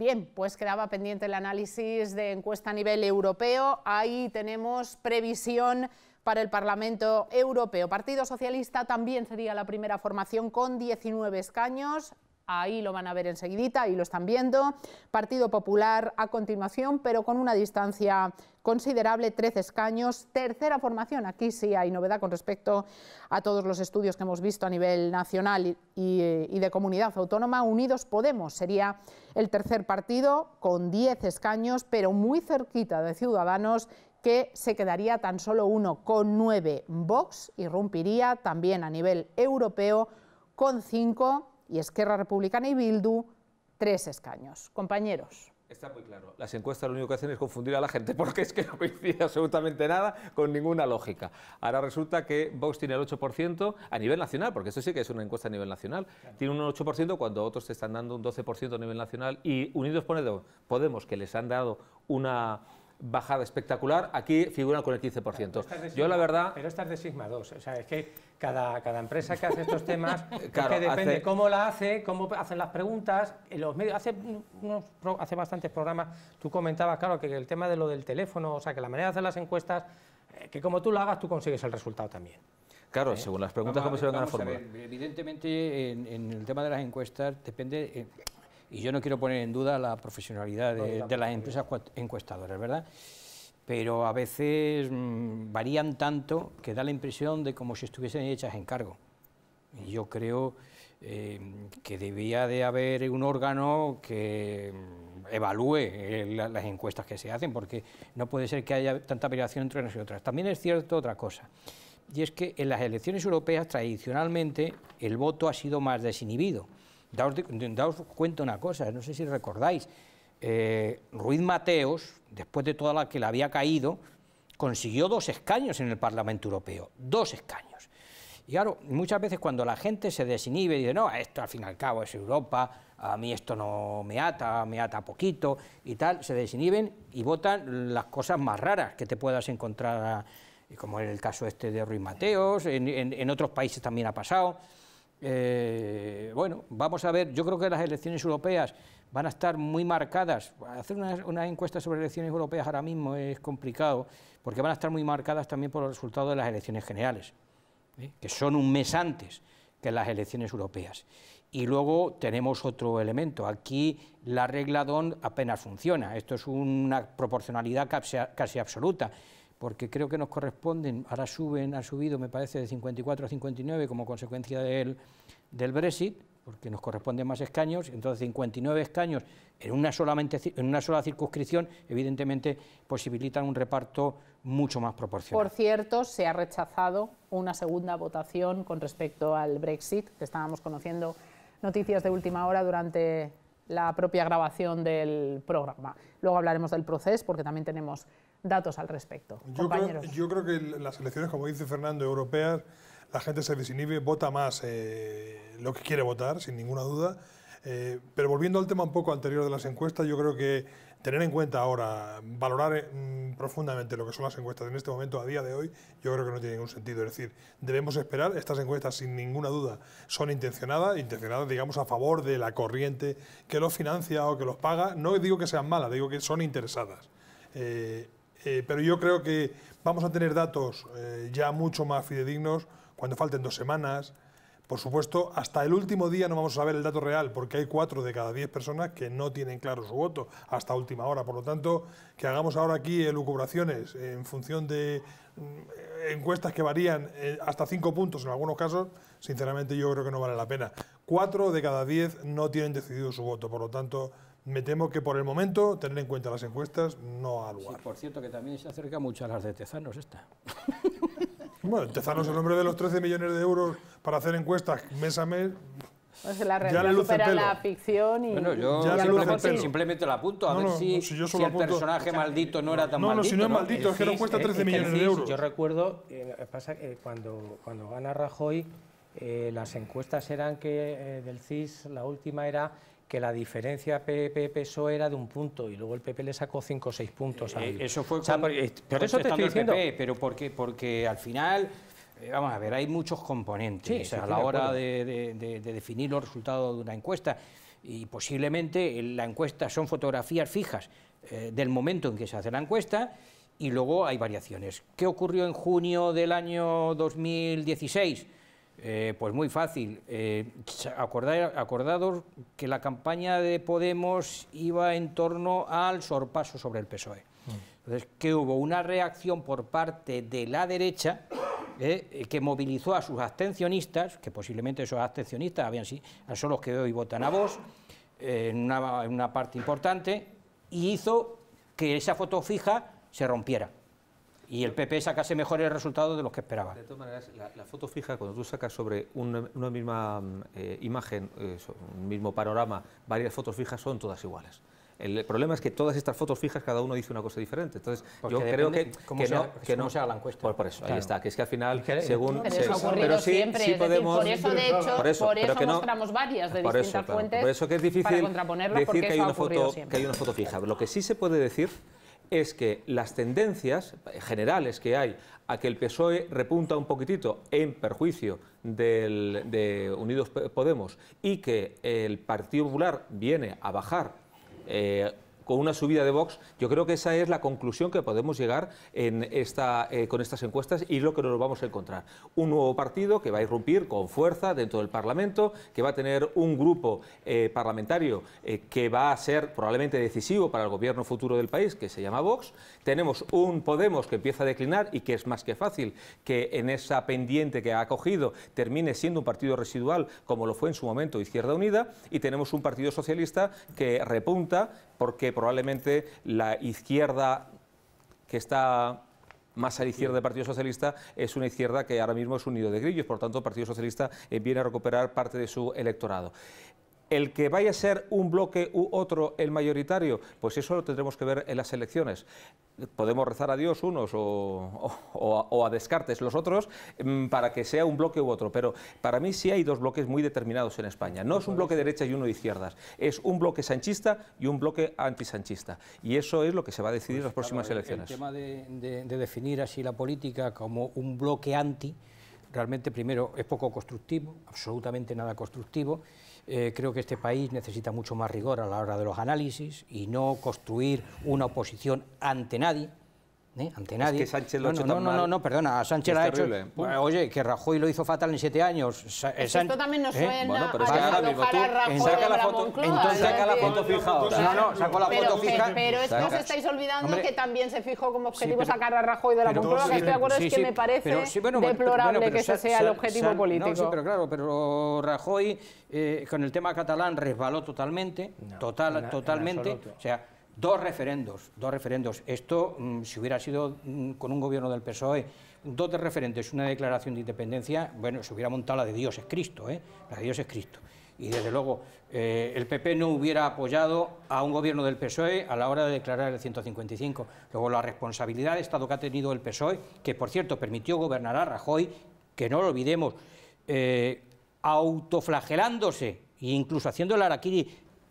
Bien, pues quedaba pendiente el análisis de encuesta a nivel europeo. Ahí tenemos previsión para el Parlamento Europeo. Partido Socialista también sería la primera formación con 19 escaños. Ahí lo van a ver enseguidita, ahí lo están viendo. Partido Popular a continuación, pero con una distancia considerable, 13 escaños. Tercera formación, aquí sí hay novedad con respecto a todos los estudios que hemos visto a nivel nacional y, de comunidad autónoma. Unidos Podemos sería el tercer partido con 10 escaños, pero muy cerquita de Ciudadanos que se quedaría tan solo uno con nueve. Vox irrumpiría también a nivel europeo con cinco y Esquerra Republicana y Bildu tres escaños. Compañeros. Está muy claro. Las encuestas lo único que hacen es confundir a la gente <laughs> porque es que no coincide absolutamente nada con ninguna lógica. Ahora resulta que Vox tiene el 8% a nivel nacional, porque esto sí que es una encuesta a nivel nacional. Claro. Tiene un 8% cuando otros te están dando un 12% a nivel nacional y Unidos Podemos, que les han dado una bajada espectacular, aquí figuran con el 15%. Claro, Yo la verdad... Pero esta es de Sigma 2, o sea, es que cada, cada empresa que hace estos temas, <laughs> claro, que depende hace... cómo la hace, cómo hacen las preguntas, en los medios, hace, unos, hace bastantes programas, tú comentabas, claro, que el tema de lo del teléfono, o sea, que la manera de hacer las encuestas, eh, que como tú lo hagas, tú consigues el resultado también. Claro, ¿Eh? según las preguntas, vamos cómo se vengan a formular. Evidentemente, en, en, el tema de las encuestas, depende... Eh, y yo no quiero poner en duda la profesionalidad de, las empresas encuestadoras, ¿verdad? Pero a veces mmm, varían tanto que da la impresión de como si estuviesen hechas en cargo. Y yo creo eh, que debía de haber un órgano que mm, evalúe eh, la, las encuestas que se hacen, porque no puede ser que haya tanta variación entre unas y otras. También es cierto otra cosa, y es que en las elecciones europeas tradicionalmente el voto ha sido más desinhibido. Daos, daos cuenta una cosa, no sé si recordáis, eh, Ruiz Mateos, después de toda la que le había caído, consiguió dos escaños en el Parlamento Europeo, dos escaños. Y claro, muchas veces cuando la gente se desinhibe y dice, no, esto al fin y al cabo es Europa, a mí esto no me ata, me ata poquito y tal, se desinhiben y votan las cosas más raras que te puedas encontrar, como en el caso este de Ruiz Mateos, en otros países también ha pasado. Eh, bueno, vamos a ver, yo creo que las elecciones europeas van a estar muy marcadas. Hacer una, encuesta sobre elecciones europeas ahora mismo es complicado, porque van a estar muy marcadas también por los resultados de las elecciones generales, ¿eh? que son un mes antes. que las elecciones europeas. Y luego tenemos otro elemento. Aquí la regla DON apenas funciona. Esto es una proporcionalidad casi, absoluta, porque creo que nos corresponden, ahora suben, ha subido, me parece, de 54 a 59 como consecuencia del, del Brexit, porque nos corresponden más escaños, entonces 59 escaños en una, solamente, en una sola circunscripción, evidentemente posibilitan un reparto mucho más proporcional. Por cierto, se ha rechazado una segunda votación con respecto al Brexit, estábamos conociendo noticias de última hora durante la propia grabación del programa. Luego hablaremos del proceso porque también tenemos datos al respecto. Yo, creo, yo creo, que las elecciones, como dice Fernando, europeas, la gente se desinhibe, vota más eh, lo que quiere votar, sin ninguna duda. Eh, pero volviendo al tema un poco anterior de las encuestas, yo creo que tener en cuenta ahora, valorar mm, profundamente lo que son las encuestas en este momento, a día de hoy, yo creo que no tiene ningún sentido. Es decir, debemos esperar, estas encuestas sin ninguna duda son intencionadas, intencionadas digamos a favor de la corriente que los financia o que los paga. No digo que sean malas, digo que son interesadas. Eh, eh, pero yo creo que vamos a tener datos eh, ya mucho más fidedignos cuando falten dos semanas, por supuesto, hasta el último día no vamos a saber el dato real, porque hay cuatro de cada diez personas que no tienen claro su voto hasta última hora. Por lo tanto, que hagamos ahora aquí elucubraciones en función de mm, encuestas que varían eh, hasta cinco puntos en algunos casos, sinceramente yo creo que no vale la pena. Cuatro de cada diez no tienen decidido su voto, por lo tanto, me temo que por el momento tener en cuenta las encuestas no ha lugar. por cierto, que también se acerca mucho a las de Tezanos esta. <laughs> Bueno, Tezanos, el nombre de los 13 millones de euros para hacer encuestas mes a mes. Pues la realidad ya supera la ficción y. Bueno, yo ya simplemente, simplemente lo apunto, a ver si, si, el personaje maldito no era tan maldito. No, si no es maldito, es, que no cuesta 13 millones de euros. Yo recuerdo, eh, pasa que cuando, cuando gana Rajoy, eh, las encuestas eran que eh, del CIS, la última era que la diferencia PP-PSOE era de un punto y luego el PP le sacó cinco o seis puntos. Eh, eso fue pero eso te estoy diciendo. PP, pero porque, porque al final, eh, vamos a ver, hay muchos componentes a la hora de, definir los resultados de una encuesta y posiblemente la encuesta son fotografías fijas eh, del momento en que se hace la encuesta y luego hay variaciones. ¿Qué ocurrió en junio del año 2016? Eh, pues muy fácil. Eh, acordados que la campaña de Podemos iba en torno al sorpaso sobre el PSOE. Mm. Entonces, que hubo una reacción por parte de la derecha eh, que movilizó a sus abstencionistas, que posiblemente esos abstencionistas habían, son los que hoy votan a vos, en una, en una parte importante, y hizo que esa foto fija se rompiera y el PP sacase mejores resultados de los que esperaba. De todas maneras, la, foto fija, cuando tú sacas sobre una, misma eh, imagen, eh, un mismo panorama, varias fotos fijas son todas iguales. El problema es que todas estas fotos fijas, cada uno dice una cosa diferente. Entonces, yo creo que, que, no, que no se haga la encuesta. Por, eso, ahí está, que es que al final, según... Pero eso ha ocurrido siempre, sí podemos, por eso, de hecho, por eso, mostramos varias de distintas fuentes por eso que es difícil decir que hay, una foto, que hay una foto fija. Lo que sí se puede decir es que las tendencias generales que hay a que el PSOE repunta un poquitito en perjuicio de Unidos Podemos y que el Partido Popular viene a bajar eh, con una subida de Vox, yo creo que esa es la conclusión que podemos llegar en esta, eh, con estas encuestas y lo que nos vamos a encontrar. Un nuevo partido que va a irrumpir con fuerza dentro del Parlamento, que va a tener un grupo eh, parlamentario eh, que va a ser probablemente decisivo para el gobierno futuro del país, que se llama Vox. Tenemos un Podemos que empieza a declinar y que es más que fácil que en esa pendiente que ha acogido termine siendo un partido residual como lo fue en su momento Izquierda Unida. Y tenemos un Partido Socialista que repunta porque probablemente la izquierda que está más a la izquierda del Partido Socialista es una izquierda que ahora mismo es un nido de grillos, por tanto el Partido Socialista eh, viene a recuperar parte de su electorado. El que vaya a ser un bloque u otro el mayoritario, pues eso lo tendremos que ver en las elecciones. Podemos rezar a Dios unos o, a Descartes los otros mm, para que sea un bloque u otro, pero para mí sí hay dos bloques muy determinados en España. No es un bloque de derecha y uno de izquierdas, es un bloque sanchista y un bloque antisanchista. Y eso es lo que se va a decidir en las pues, próximas elecciones. El tema de, de definir así la política como un bloque anti, realmente primero es poco constructivo, absolutamente nada constructivo. Eh, creo que este país necesita mucho más rigor a la hora de los análisis y no construir una oposición ante nadie, ¿eh? ante nadie. Es que Sánchez lo no, ha hecho no, tan no, mal. no, no, perdona, a Sánchez lo ha hecho. Bueno, oye, que Rajoy lo hizo fatal en siete años. Sa- Es que Sánchez- esto también nos ¿eh? suena Bueno, pero es que ahora mismo tú- saca de la foto- Moncloa, entonces es saca la foto fija ahora. No, no, sacó la pero, foto fija. pero es que os estáis olvidando Hombre, que también se fijó como objetivo pero- sacar a Rajoy de la pero Moncloa, que sí, estoy de acuerdo, Sí, es que sí, me parece pero sí, bueno, deplorable bueno, pero que ese sea el objetivo no, político. sí, pero claro, pero Rajoy eh, con el tema catalán resbaló totalmente, total, en- en totalmente. o sea, dos referendos, dos referendos. Esto, mm, si hubiera sido mm, con un gobierno del PSOE, dos de referendos, una declaración de independencia, bueno, se hubiera montado la de Dios es Cristo, ¿eh? La de Dios es Cristo. Y desde luego, eh, el PP no hubiera apoyado a un gobierno del PSOE a la hora de declarar el 155. Luego, la responsabilidad de Estado que ha tenido el PSOE, que por cierto permitió gobernar a Rajoy, que no lo olvidemos, eh, autoflagelándose e incluso haciendo el araquiri,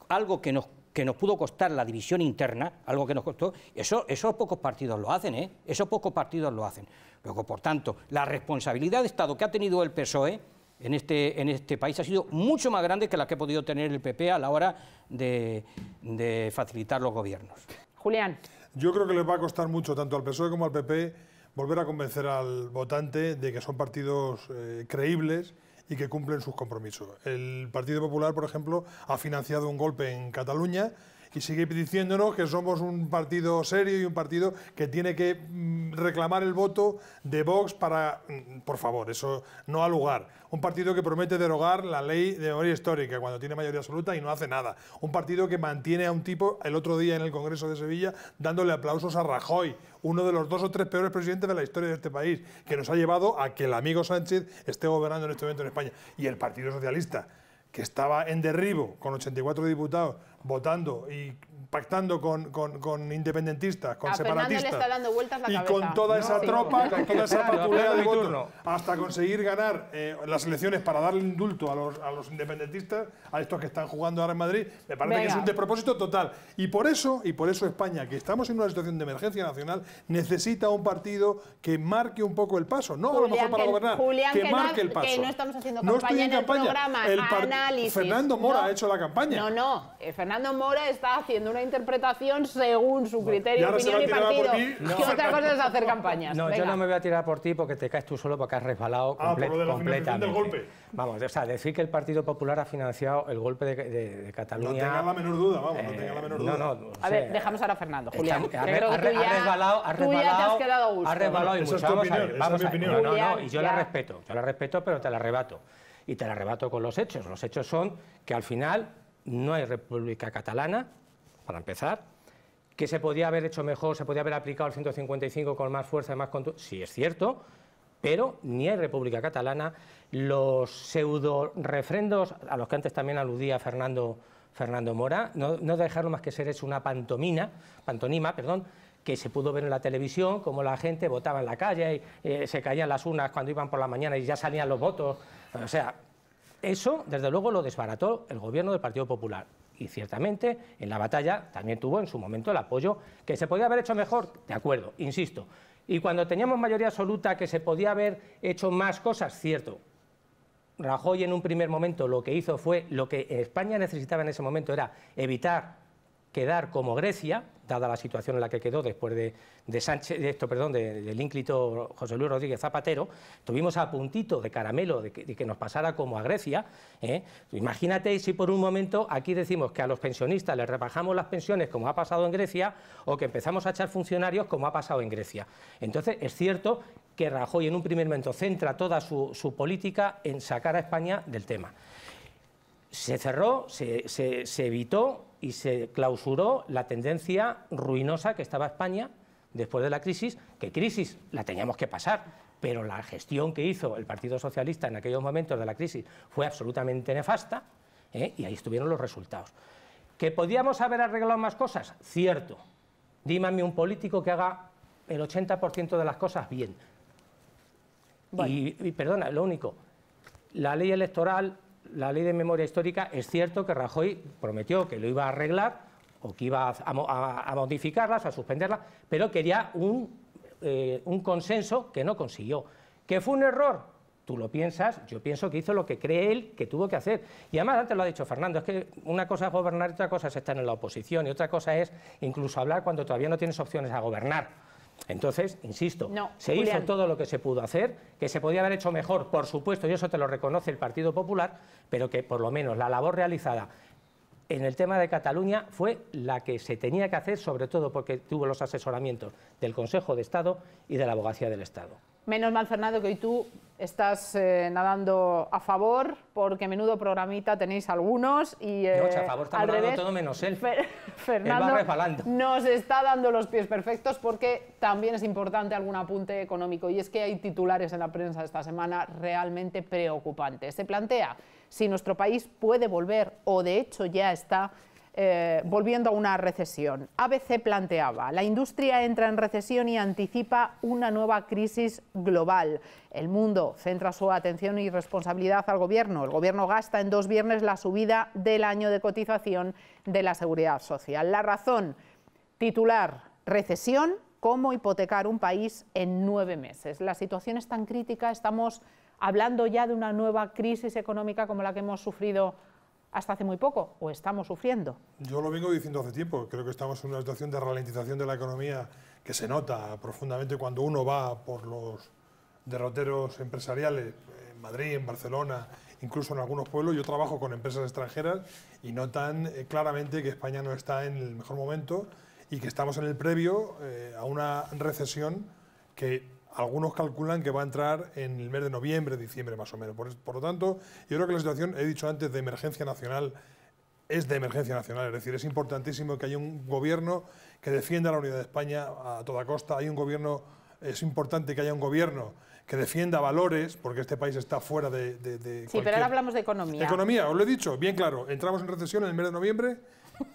algo que nos, que nos pudo costar la división interna, algo que nos costó, eso, esos pocos partidos lo hacen, ¿eh? Esos pocos partidos lo hacen. Luego, por tanto, la responsabilidad de Estado que ha tenido el PSOE en este, en este país ha sido mucho más grande que la que ha podido tener el PP a la hora de, de facilitar los gobiernos. Julián, Yo creo que les va a costar mucho, tanto al PSOE como al PP, volver a convencer al votante de que son partidos eh, creíbles y que cumplen sus compromisos. El Partido Popular, por ejemplo, ha financiado un golpe en Cataluña y sigue diciéndonos que somos un partido serio y un partido que tiene que mm, reclamar el voto de Vox para, mm, por favor, eso no ha lugar. Un partido que promete derogar la ley de memoria histórica cuando tiene mayoría absoluta y no hace nada. Un partido que mantiene a un tipo el otro día en el Congreso de Sevilla dándole aplausos a Rajoy, uno de los dos o tres peores presidentes de la historia de este país, que nos ha llevado a que el amigo Sánchez esté gobernando en este momento en España. Y el Partido Socialista, que estaba en derribo con 84 diputados votando. Y pactando con, con- con independentistas, con A Fernando le separatistas. está dando vueltas la y cabeza. con toda esa tropa, con toda esa patulea de votos, hasta conseguir ganar eh, las elecciones para darle indulto a los, a los independentistas, a estos que están jugando ahora en Madrid, me parece que es un despropósito total. Y por eso, y por eso España, que estamos en una situación de emergencia nacional, necesita un partido que marque un poco el paso, no a lo mejor para gobernar, Julián, que, marque el paso. que no estamos haciendo No campaña estoy en el programa, par- análisis. Fernando Mora No. ha hecho la campaña. No, no. eh, Fernando Mora está haciendo una interpretación según su criterio, se opinión y partido. Que No. otra cosa es hacer campañas. No, yo no me voy a tirar por ti porque te caes tú solo porque has resbalado Ah, comple- por lo de la del golpe. Vamos, o sea, decir que el Partido Popular ha financiado el golpe de, de- de No Cataluña. tengas la menor duda, vamos, no eh, tengas la menor no, duda. no, o A ver, dejamos ahora a Fernando. está- Julián, ha, que re- creo ha que tú ha resbalado, ha tú ya te has resbalado, quedado a gusto. ha resbalado y Esa es mucho. Vamos a opinión, ver, esa vamos es mi a ver. opinión. No, no, no, y yo ya. la respeto, yo la respeto, pero te la arrebato. Y te la arrebato con los hechos. Los hechos son que al final no hay República Catalana, para empezar, que se podía haber hecho mejor, se podía haber aplicado el 155 con más fuerza y más control. Sí, es cierto, pero ni hay República Catalana. Los pseudo refrendos a los que antes también aludía Fernando, Fernando Mora, no, dejaron más que ser es una pantomina, pantonima, perdón, que se pudo ver en la televisión, como la gente votaba en la calle, y, eh, se caían las urnas cuando iban por la mañana y ya salían los votos. O sea, eso, desde luego, lo desbarató el gobierno del Partido Popular. Y ciertamente, en la batalla también tuvo en su momento el apoyo que se podía haber hecho mejor, de acuerdo, insisto. Y cuando teníamos mayoría absoluta que se podía haber hecho más cosas, cierto. Rajoy en un primer momento lo que hizo fue lo que España necesitaba en ese momento era evitar quedar como Grecia, dada la situación en la que quedó después de, de Sánchez, esto, perdón, de- del ínclito José Luis Rodríguez Zapatero, tuvimos a puntito de caramelo de que, nos pasara como a Grecia. ¿eh? Imagínate si por un momento aquí decimos que a los pensionistas les rebajamos las pensiones como ha pasado en Grecia o que empezamos a echar funcionarios como ha pasado en Grecia. Entonces es cierto que Rajoy en un primer momento centra toda su, política en sacar a España del tema se cerró, se evitó y se clausuró la tendencia ruinosa que estaba España después de la crisis, que crisis la teníamos que pasar, pero la gestión que hizo el Partido Socialista en aquellos momentos de la crisis fue absolutamente nefasta ¿eh? y ahí estuvieron los resultados. ¿Que podíamos haber arreglado más cosas? Cierto. Dime a mí un político que haga el 80% de las cosas bien. Y, y perdona, lo único, la ley electoral, la ley de memoria histórica, es cierto que Rajoy prometió que lo iba a arreglar o que iba a, a mo- a- a modificarlas, a suspenderlas, pero quería un, eh, un consenso que no consiguió. ¿Que fue un error? Tú lo piensas, yo pienso que hizo lo que cree él que tuvo que hacer. Y además, antes lo ha dicho Fernando, es que una cosa es gobernar y otra cosa es estar en la oposición y otra cosa es incluso hablar cuando todavía no tienes opciones a gobernar. Entonces, insisto, se hizo todo lo que se pudo hacer, que se podía haber hecho mejor, por supuesto, y eso te lo reconoce el Partido Popular, pero que por lo menos la labor realizada en el tema de Cataluña fue la que se tenía que hacer, sobre todo porque tuvo los asesoramientos del Consejo de Estado y de la Abogacía del Estado. Menos mal, Fernando, que hoy tú estás eh, nadando a favor, porque menudo programita tenéis algunos. Y, eh, a favor al todo menos él. <laughs> Fernando nos está dando los pies perfectos porque también es importante algún apunte económico. Y es que hay titulares en la prensa esta semana realmente preocupantes. Se plantea si nuestro país puede volver, o de hecho ya está eh, volviendo a una recesión. ABC planteaba, la industria entra en recesión y anticipa una nueva crisis global. El mundo centra su atención y responsabilidad al gobierno. El gobierno gasta en dos viernes la subida del año de cotización de la seguridad social. La razón, titular, recesión, cómo hipotecar un país en nueve meses. La situación es tan crítica, estamos hablando ya de una nueva crisis económica como la que hemos sufrido hasta hace muy poco o estamos sufriendo? Yo lo vengo diciendo hace tiempo. Creo que estamos en una situación de ralentización de la economía que se nota profundamente cuando uno va por los derroteros empresariales en Madrid, en Barcelona, incluso en algunos pueblos. Yo trabajo con empresas extranjeras y notan eh, claramente que España no está en el mejor momento y que estamos en el previo eh, a una recesión que algunos calculan que va a entrar en el mes de noviembre, diciembre más o menos. Por, lo tanto, yo creo que la situación, he dicho antes, de emergencia nacional es de emergencia nacional, es decir, es importantísimo que haya un gobierno que defienda la unidad de España a toda costa, hay un gobierno, es importante que haya un gobierno que defienda valores, porque este país está fuera de... de, sí, pero ahora hablamos de economía. Economía, os lo he dicho, bien claro, entramos en recesión en el mes de noviembre,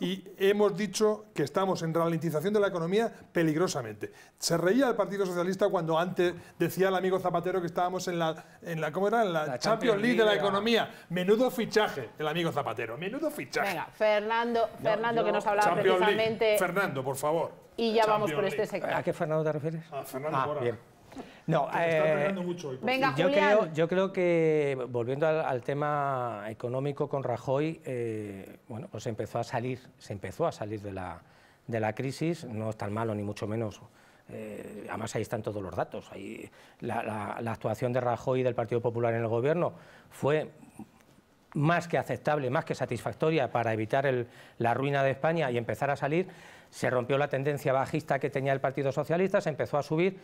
y hemos dicho que estamos en ralentización de la economía peligrosamente. Se reía el Partido Socialista cuando antes decía el amigo Zapatero que estábamos en la, en la ¿cómo era? En la, Champions League de la economía. Menudo fichaje, el amigo Zapatero, menudo fichaje. Venga, Fernando, Fernando que nos hablaba precisamente... Fernando, por favor. Y ya vamos por este sector. ¿A qué Fernando te refieres? A Fernando ah, bien. No, eh, mucho Venga, yo creo, yo creo que volviendo al, tema económico con Rajoy, eh, bueno, pues empezó a salir, se empezó a salir de la, de la crisis, no es tan malo ni mucho menos. Eh, además ahí están todos los datos. Ahí, la, actuación de Rajoy y del Partido Popular en el Gobierno fue más que aceptable, más que satisfactoria para evitar la ruina de España y empezar a salir. Se rompió la tendencia bajista que tenía el Partido Socialista, se empezó a subir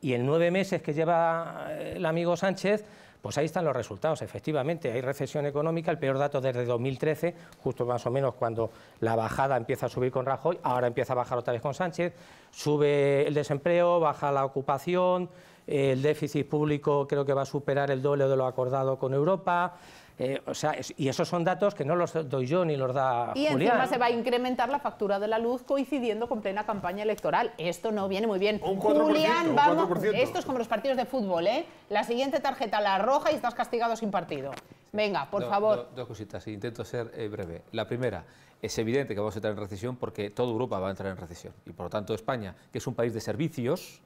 y en nueve meses que lleva eh, el amigo Sánchez, pues ahí están los resultados, efectivamente, hay recesión económica, el peor dato desde 2013, justo más o menos cuando la bajada empieza a subir con Rajoy, ahora empieza a bajar otra vez con Sánchez, sube el desempleo, baja la ocupación, el déficit público creo que va a superar el doble de lo acordado con Europa, eh, o sea, y esos son datos que no los doy yo ni los da y Julián. Y encima se va a incrementar la factura de la luz coincidiendo con plena campaña electoral. Esto no viene muy bien. Un Julián, vamos, esto es como los partidos de fútbol, ¿eh? La siguiente tarjeta la roja y estás castigado sin partido. Venga, por favor. dos cositas, intento ser eh, breve. La primera, es evidente que vamos a entrar en recesión porque toda Europa va a entrar en recesión. Y por lo tanto España, que es un país de servicios,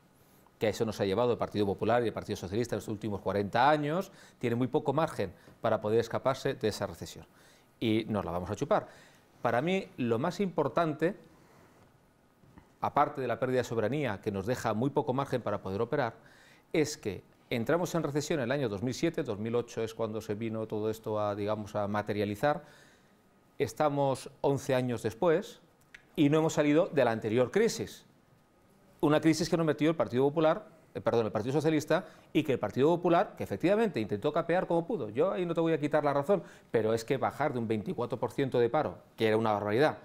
que a eso nos ha llevado el Partido Popular y el Partido Socialista en los últimos 40 años, tiene muy poco margen para poder escaparse de esa recesión. Y nos la vamos a chupar. Para mí, lo más importante, aparte de la pérdida de soberanía, que nos deja muy poco margen para poder operar, es que entramos en recesión en el año 2007, 2008 es cuando se vino todo esto a, digamos, a materializar, estamos 11 años después y no hemos salido de la anterior crisis una crisis que nos metió el Partido Popular, eh, perdón, el Partido Socialista, y que el Partido Popular, que efectivamente intentó capear como pudo, yo ahí no te voy a quitar la razón, pero es que bajar de un 24% de paro, que era una barbaridad,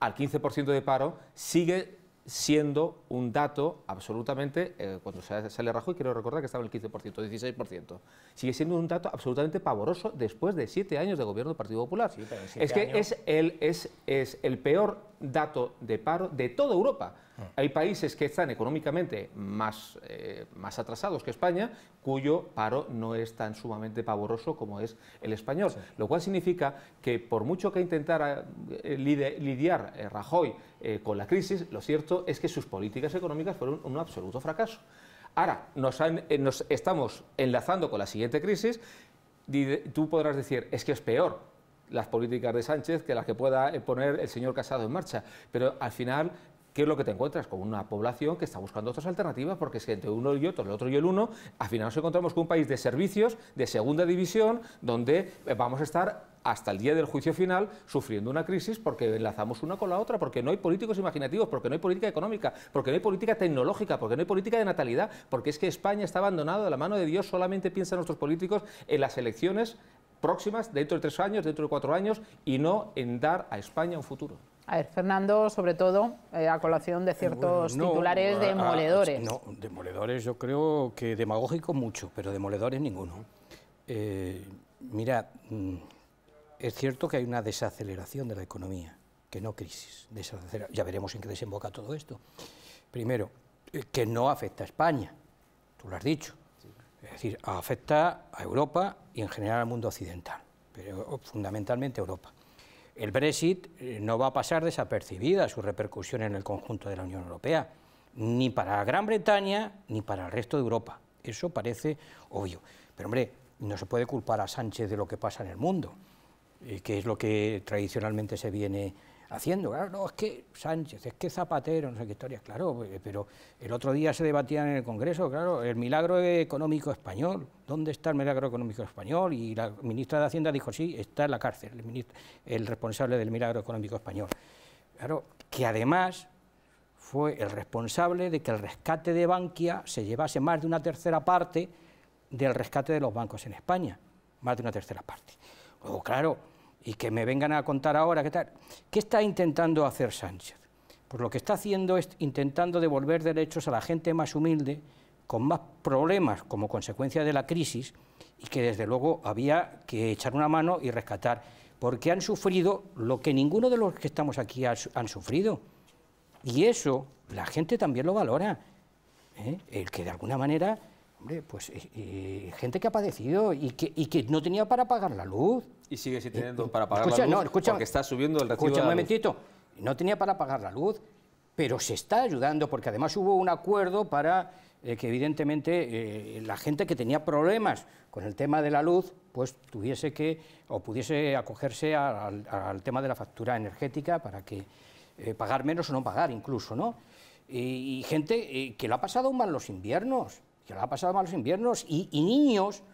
al 15% de paro, sigue siendo un dato absolutamente, eh, cuando sale Rajoy, quiero recordar que estaba en el 15%, 16%, sigue siendo un dato absolutamente pavoroso después de siete años de gobierno del Partido Popular. es que es, el, es, es el peor dato de paro de toda Europa. Hay países que están económicamente más, eh, más atrasados que España, cuyo paro no es tan sumamente pavoroso como es el español. Lo cual significa que por mucho que intentara eh, lidiar eh, Rajoy con la crisis, lo cierto es que sus políticas económicas fueron un absoluto fracaso. Ahora, nos, nos estamos enlazando con la siguiente crisis. Tú podrás decir, es que es peor las políticas de Sánchez que las que pueda poner el señor Casado en marcha. Pero al final ¿Qué es lo que te encuentras? Con una población que está buscando otras alternativas, porque que entre uno y otro, el otro y el uno, al final nos encontramos con un país de servicios, de segunda división, donde eh, vamos a estar hasta el día del juicio final sufriendo una crisis porque enlazamos una con la otra, porque no hay políticos imaginativos, porque no hay política económica, porque no hay política tecnológica, porque no hay política de natalidad, porque es que España está abandonada de la mano de Dios, solamente piensan nuestros políticos en las elecciones próximas, dentro de tres años, dentro de cuatro años, y no en dar a España un futuro. A ver, Fernando, sobre todo, eh, a colación de ciertos titulares demoledores. no, demoledores yo creo que demagógicos mucho, pero demoledores ninguno. Eh, mira, mm, es cierto que hay una desaceleración de la economía, que no crisis. Ya veremos en qué desemboca todo esto. Primero, eh, que no afecta a España, tú lo has dicho. Es decir, afecta a Europa y en general al mundo occidental, pero fundamentalmente a Europa. El Brexit eh, no va a pasar desapercibida su repercusión en el conjunto de la Unión Europea, ni para Gran Bretaña ni para el resto de Europa. Eso parece obvio. Pero hombre, no se puede culpar a Sánchez de lo que pasa en el mundo que es lo que tradicionalmente se viene haciendo. Claro, no, es que Sánchez, es que Zapatero, no sé qué historias, claro, eh, pero el otro día se debatía en el Congreso, claro, el milagro económico español, ¿dónde está el milagro económico español? Y la ministra de Hacienda dijo, sí, está en la cárcel, el, el responsable del milagro económico español. Claro, que además fue el responsable de que el rescate de Bankia se llevase más de una tercera parte del rescate de los bancos en España, más de una tercera parte. Luego, claro, y que me vengan a contar ahora qué tal. ¿Qué está intentando hacer Sánchez? Pues lo que está haciendo es intentando devolver derechos a la gente más humilde, con más problemas como consecuencia de la crisis, y que desde luego había que echar una mano y rescatar, porque han sufrido lo que ninguno de los que estamos aquí han sufrido. Y eso la gente también lo valora. ¿eh? El que de alguna manera Hombre, pues eh, eh, gente que ha padecido y que, y que no tenía para pagar la luz. Y sigue teniendo para pagar la luz no, escucha, porque está subiendo el recibo Escucha un momentito, no tenía para pagar la luz, pero se está ayudando porque además hubo un acuerdo para eh, que evidentemente la gente que tenía problemas con el tema de la luz pues tuviese que o pudiese acogerse al, tema de la factura energética para que pagar menos o no pagar incluso, ¿no? Y, y gente que lo ha pasado mal los inviernos que lo ha pasado malos inviernos, y, niños,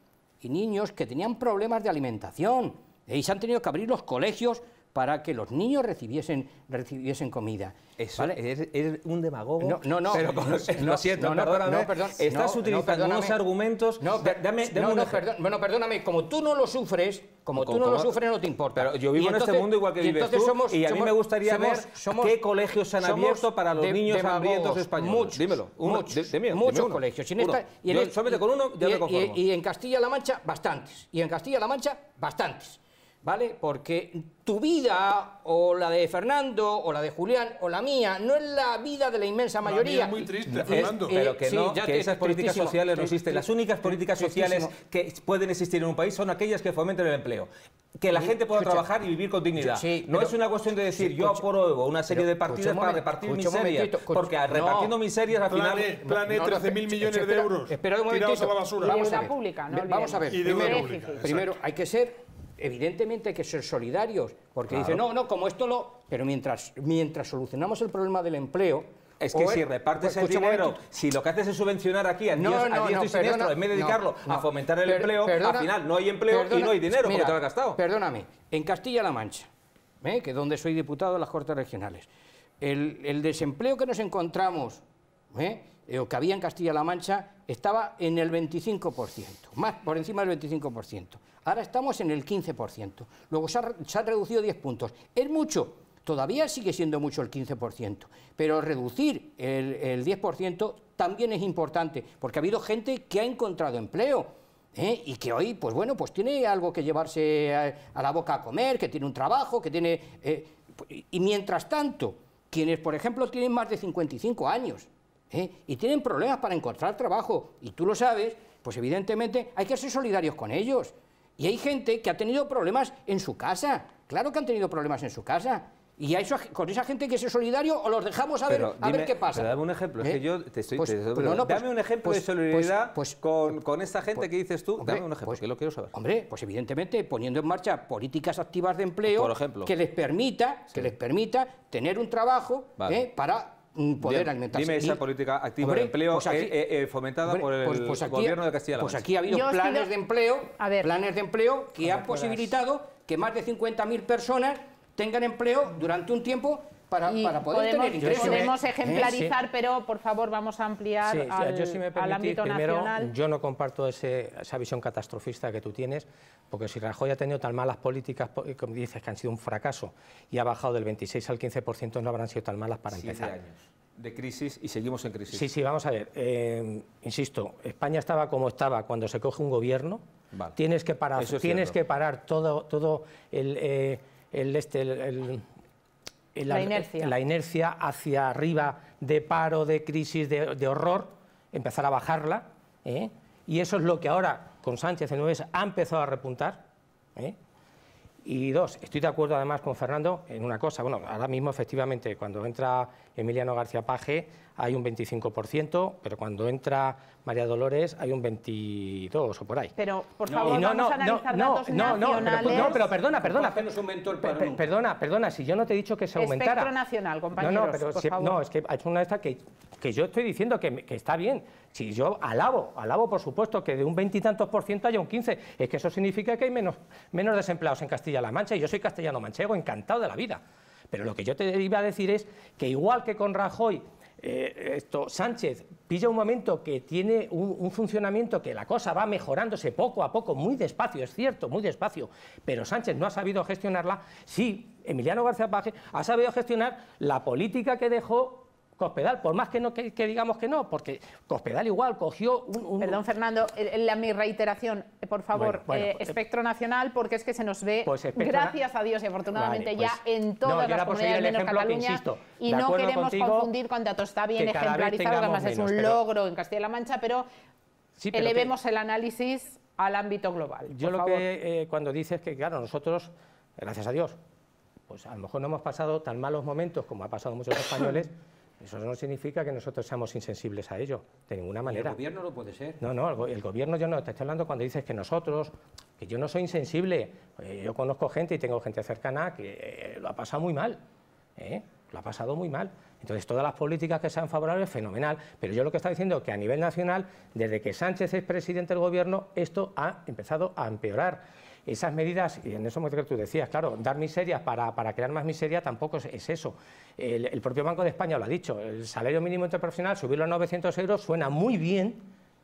y niños que tenían problemas de alimentación, y se han tenido que abrir los colegios para que los niños recibiesen, recibiesen comida. Eso, ¿Es, un demagogo. No, no, no. Pero, <laughs> lo siento, no, perdóname. perdón, estás utilizando unos argumentos. No, dame, perdón, bueno, perdóname, como tú no lo sufres, como tú no lo sufres, no te importa. Pero yo vivo en este mundo igual que vives tú, somos, y a mí me gustaría ver qué colegios se han abierto para los niños hambrientos españoles. Muchos, dímelo. muchos, muchos colegios. Y en solamente con uno ya me conformo. Y en Castilla-La Mancha, bastantes. Y en Castilla-La Mancha, bastantes. ¿Vale? Porque tu vida, o la de Fernando, o la de Julián, o la mía, no es la vida de la inmensa mayoría. es muy triste, Fernando. pero que no, que esas políticas sociales no existen. Las únicas políticas sociales que pueden existir en un país son aquellas que fomenten el empleo. Que la gente pueda trabajar y vivir con dignidad. no es una cuestión de decir yo apruebo una serie de partidas para repartir miserias, porque repartiendo miserias al final... Plan 13.000 millones de euros espera un momentito. a la basura. Vamos a ver, pública, vamos a ver. primero hay que ser evidentemente hay que ser solidarios, porque dice no, no, como esto lo... Pero mientras, mientras solucionamos el problema del empleo, es que si repartes pues, el dinero, si lo que haces es subvencionar aquí a, no, no, y siniestro, en vez de dedicarlo a fomentar el empleo, al final no hay empleo y no hay dinero porque te lo has gastado. Perdóname, en Castilla-La Mancha, ¿eh? que es donde soy diputado de las Cortes Regionales, el, el desempleo que nos encontramos, ¿eh? Eh, o que había en Castilla-La Mancha, estaba en el 25%, más por encima del 25%. Ahora estamos en el 15%. Luego se ha, reducido 10 puntos. Es mucho, todavía sigue siendo mucho el 15%, pero reducir el, 10% también es importante, porque ha habido gente que ha encontrado empleo. ¿eh? Y que hoy, pues bueno, pues tiene algo que llevarse a, la boca a comer, que tiene un trabajo, que tiene... Eh, y mientras tanto, quienes, por ejemplo, tienen más de 55 años, ¿eh? y tienen problemas para encontrar trabajo, y tú lo sabes, pues evidentemente hay que ser solidarios con ellos. Y hay gente que ha tenido problemas en su casa, claro que han tenido problemas en su casa. Y a eso, con esa gente que es solidario o los dejamos a ver, a ver qué pasa. dame un ejemplo, es que ¿Eh? yo te estoy... Pues, pues dame pues, un ejemplo de pues, solidaridad con, con, esta gente que dices tú. dame un ejemplo, que lo quiero saber. Hombre, pues evidentemente poniendo en marcha políticas activas de empleo Por ejemplo. que les permita, que les permita tener un trabajo ¿eh? para poder alimentarse. Dime esa política activa de empleo pues eh, eh, eh, fomentada por el pues, pues gobierno de Castilla-La Mancha. Pues aquí ha habido planes de empleo, planes de empleo que han posibilitado que más de 50.000 personas tengan empleo durante un tiempo para, para poder podemos, tener ingresos. Podemos ejemplarizar, pero por favor vamos a ampliar al, yo, si me al ámbito primero, nacional. Yo no comparto ese, esa visión catastrofista que tú tienes, porque si Rajoy ha tenido tan malas políticas, como dices, que han sido un fracaso, y ha bajado del 26 al 15%, no habrán sido tan malas para empezar. años de crisis y seguimos en crisis. Sí, sí, vamos a ver. Eh, insisto, España estaba como estaba cuando se coge un gobierno. Tienes que parar, tienes que parar todo, todo el, eh, el, este, el la, inercia. la, inercia. hacia arriba de paro, de crisis, de, horror, empezar a bajarla. ¿eh? Y eso es lo que ahora con Sánchez en Nueves ha empezado a repuntar. ¿eh? Y dos, estoy de acuerdo además con Fernando en una cosa. Bueno, ahora mismo efectivamente cuando entra Emiliano García Paje hay un 25%, pero cuando entra María Dolores hay un 22 o por ahí. Pero, por favor, no, vamos a analizar no, datos no, no, pero, no, pero perdona, perdona. el perdona, perdona, si yo no te he dicho que se aumentara. Espectro nacional, compañeros, No, no, pero por favor. no, es que ha hecho una de estas que, que yo estoy diciendo que, que, está bien. Si yo alabo, alabo por supuesto que de un veintitantos por ciento haya un 15, es que eso significa que hay menos, menos desempleados en Castilla-La Mancha y yo soy castellano manchego, encantado de la vida. Pero lo que yo te iba a decir es que igual que con Rajoy eh, esto, Sánchez pilla un momento que tiene un, funcionamiento que la cosa va mejorándose poco a poco, muy despacio, es cierto, muy despacio, pero Sánchez no ha sabido gestionarla. Sí, Emiliano García Paje ha sabido gestionar la política que dejó Cospedal, por más que, no, que, digamos que no, porque Cospedal igual cogió un... Perdón, Fernando, la, mi reiteración, eh, por favor, eh, pues, espectro nacional, porque es que se nos ve, pues gracias a Dios y afortunadamente ya pues, en todas las comunidades menos Cataluña, y no queremos confundir con datos, está bien ejemplarizado, además es un logro en Castilla-La Mancha, pero elevemos el análisis al ámbito global. Yo lo que eh, cuando dices que, claro, nosotros, gracias a Dios, pues a lo mejor no hemos pasado tan malos momentos como ha pasado muchos <coughs> españoles, Eso no significa que nosotros seamos insensibles a ello, de ninguna manera. ¿Y el gobierno no puede ser? No, no, el, gobierno yo no, te estoy hablando cuando dices que nosotros, que yo no soy insensible. Eh, yo conozco gente y tengo gente cercana que eh, lo ha pasado muy mal, ¿eh? lo ha pasado muy mal. Entonces, todas las políticas que sean favorables, fenomenal. Pero yo lo que estoy diciendo es que a nivel nacional, desde que Sánchez es presidente del gobierno, esto ha empezado a empeorar esas medidas, y en eso que tú decías, claro, dar miseria para, crear más miseria tampoco es, eso. El, propio Banco de España lo ha dicho, el salario mínimo interprofesional, subirlo a 900 euros suena muy bien,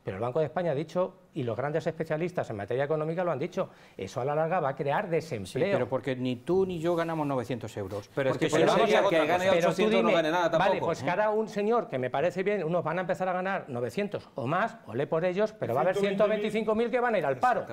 pero el Banco de España ha dicho, y los grandes especialistas en materia económica lo han dicho, eso a la larga va a crear desempleo. Sí, pero porque ni tú ni yo ganamos 900 euros. Pero es que si no que gane 800 no gane nada tampoco. Vale, pues cada un señor que me parece bien, unos van a empezar a ganar 900 o más, o lee por ellos, pero va a haber 125.000 que van a ir al paro.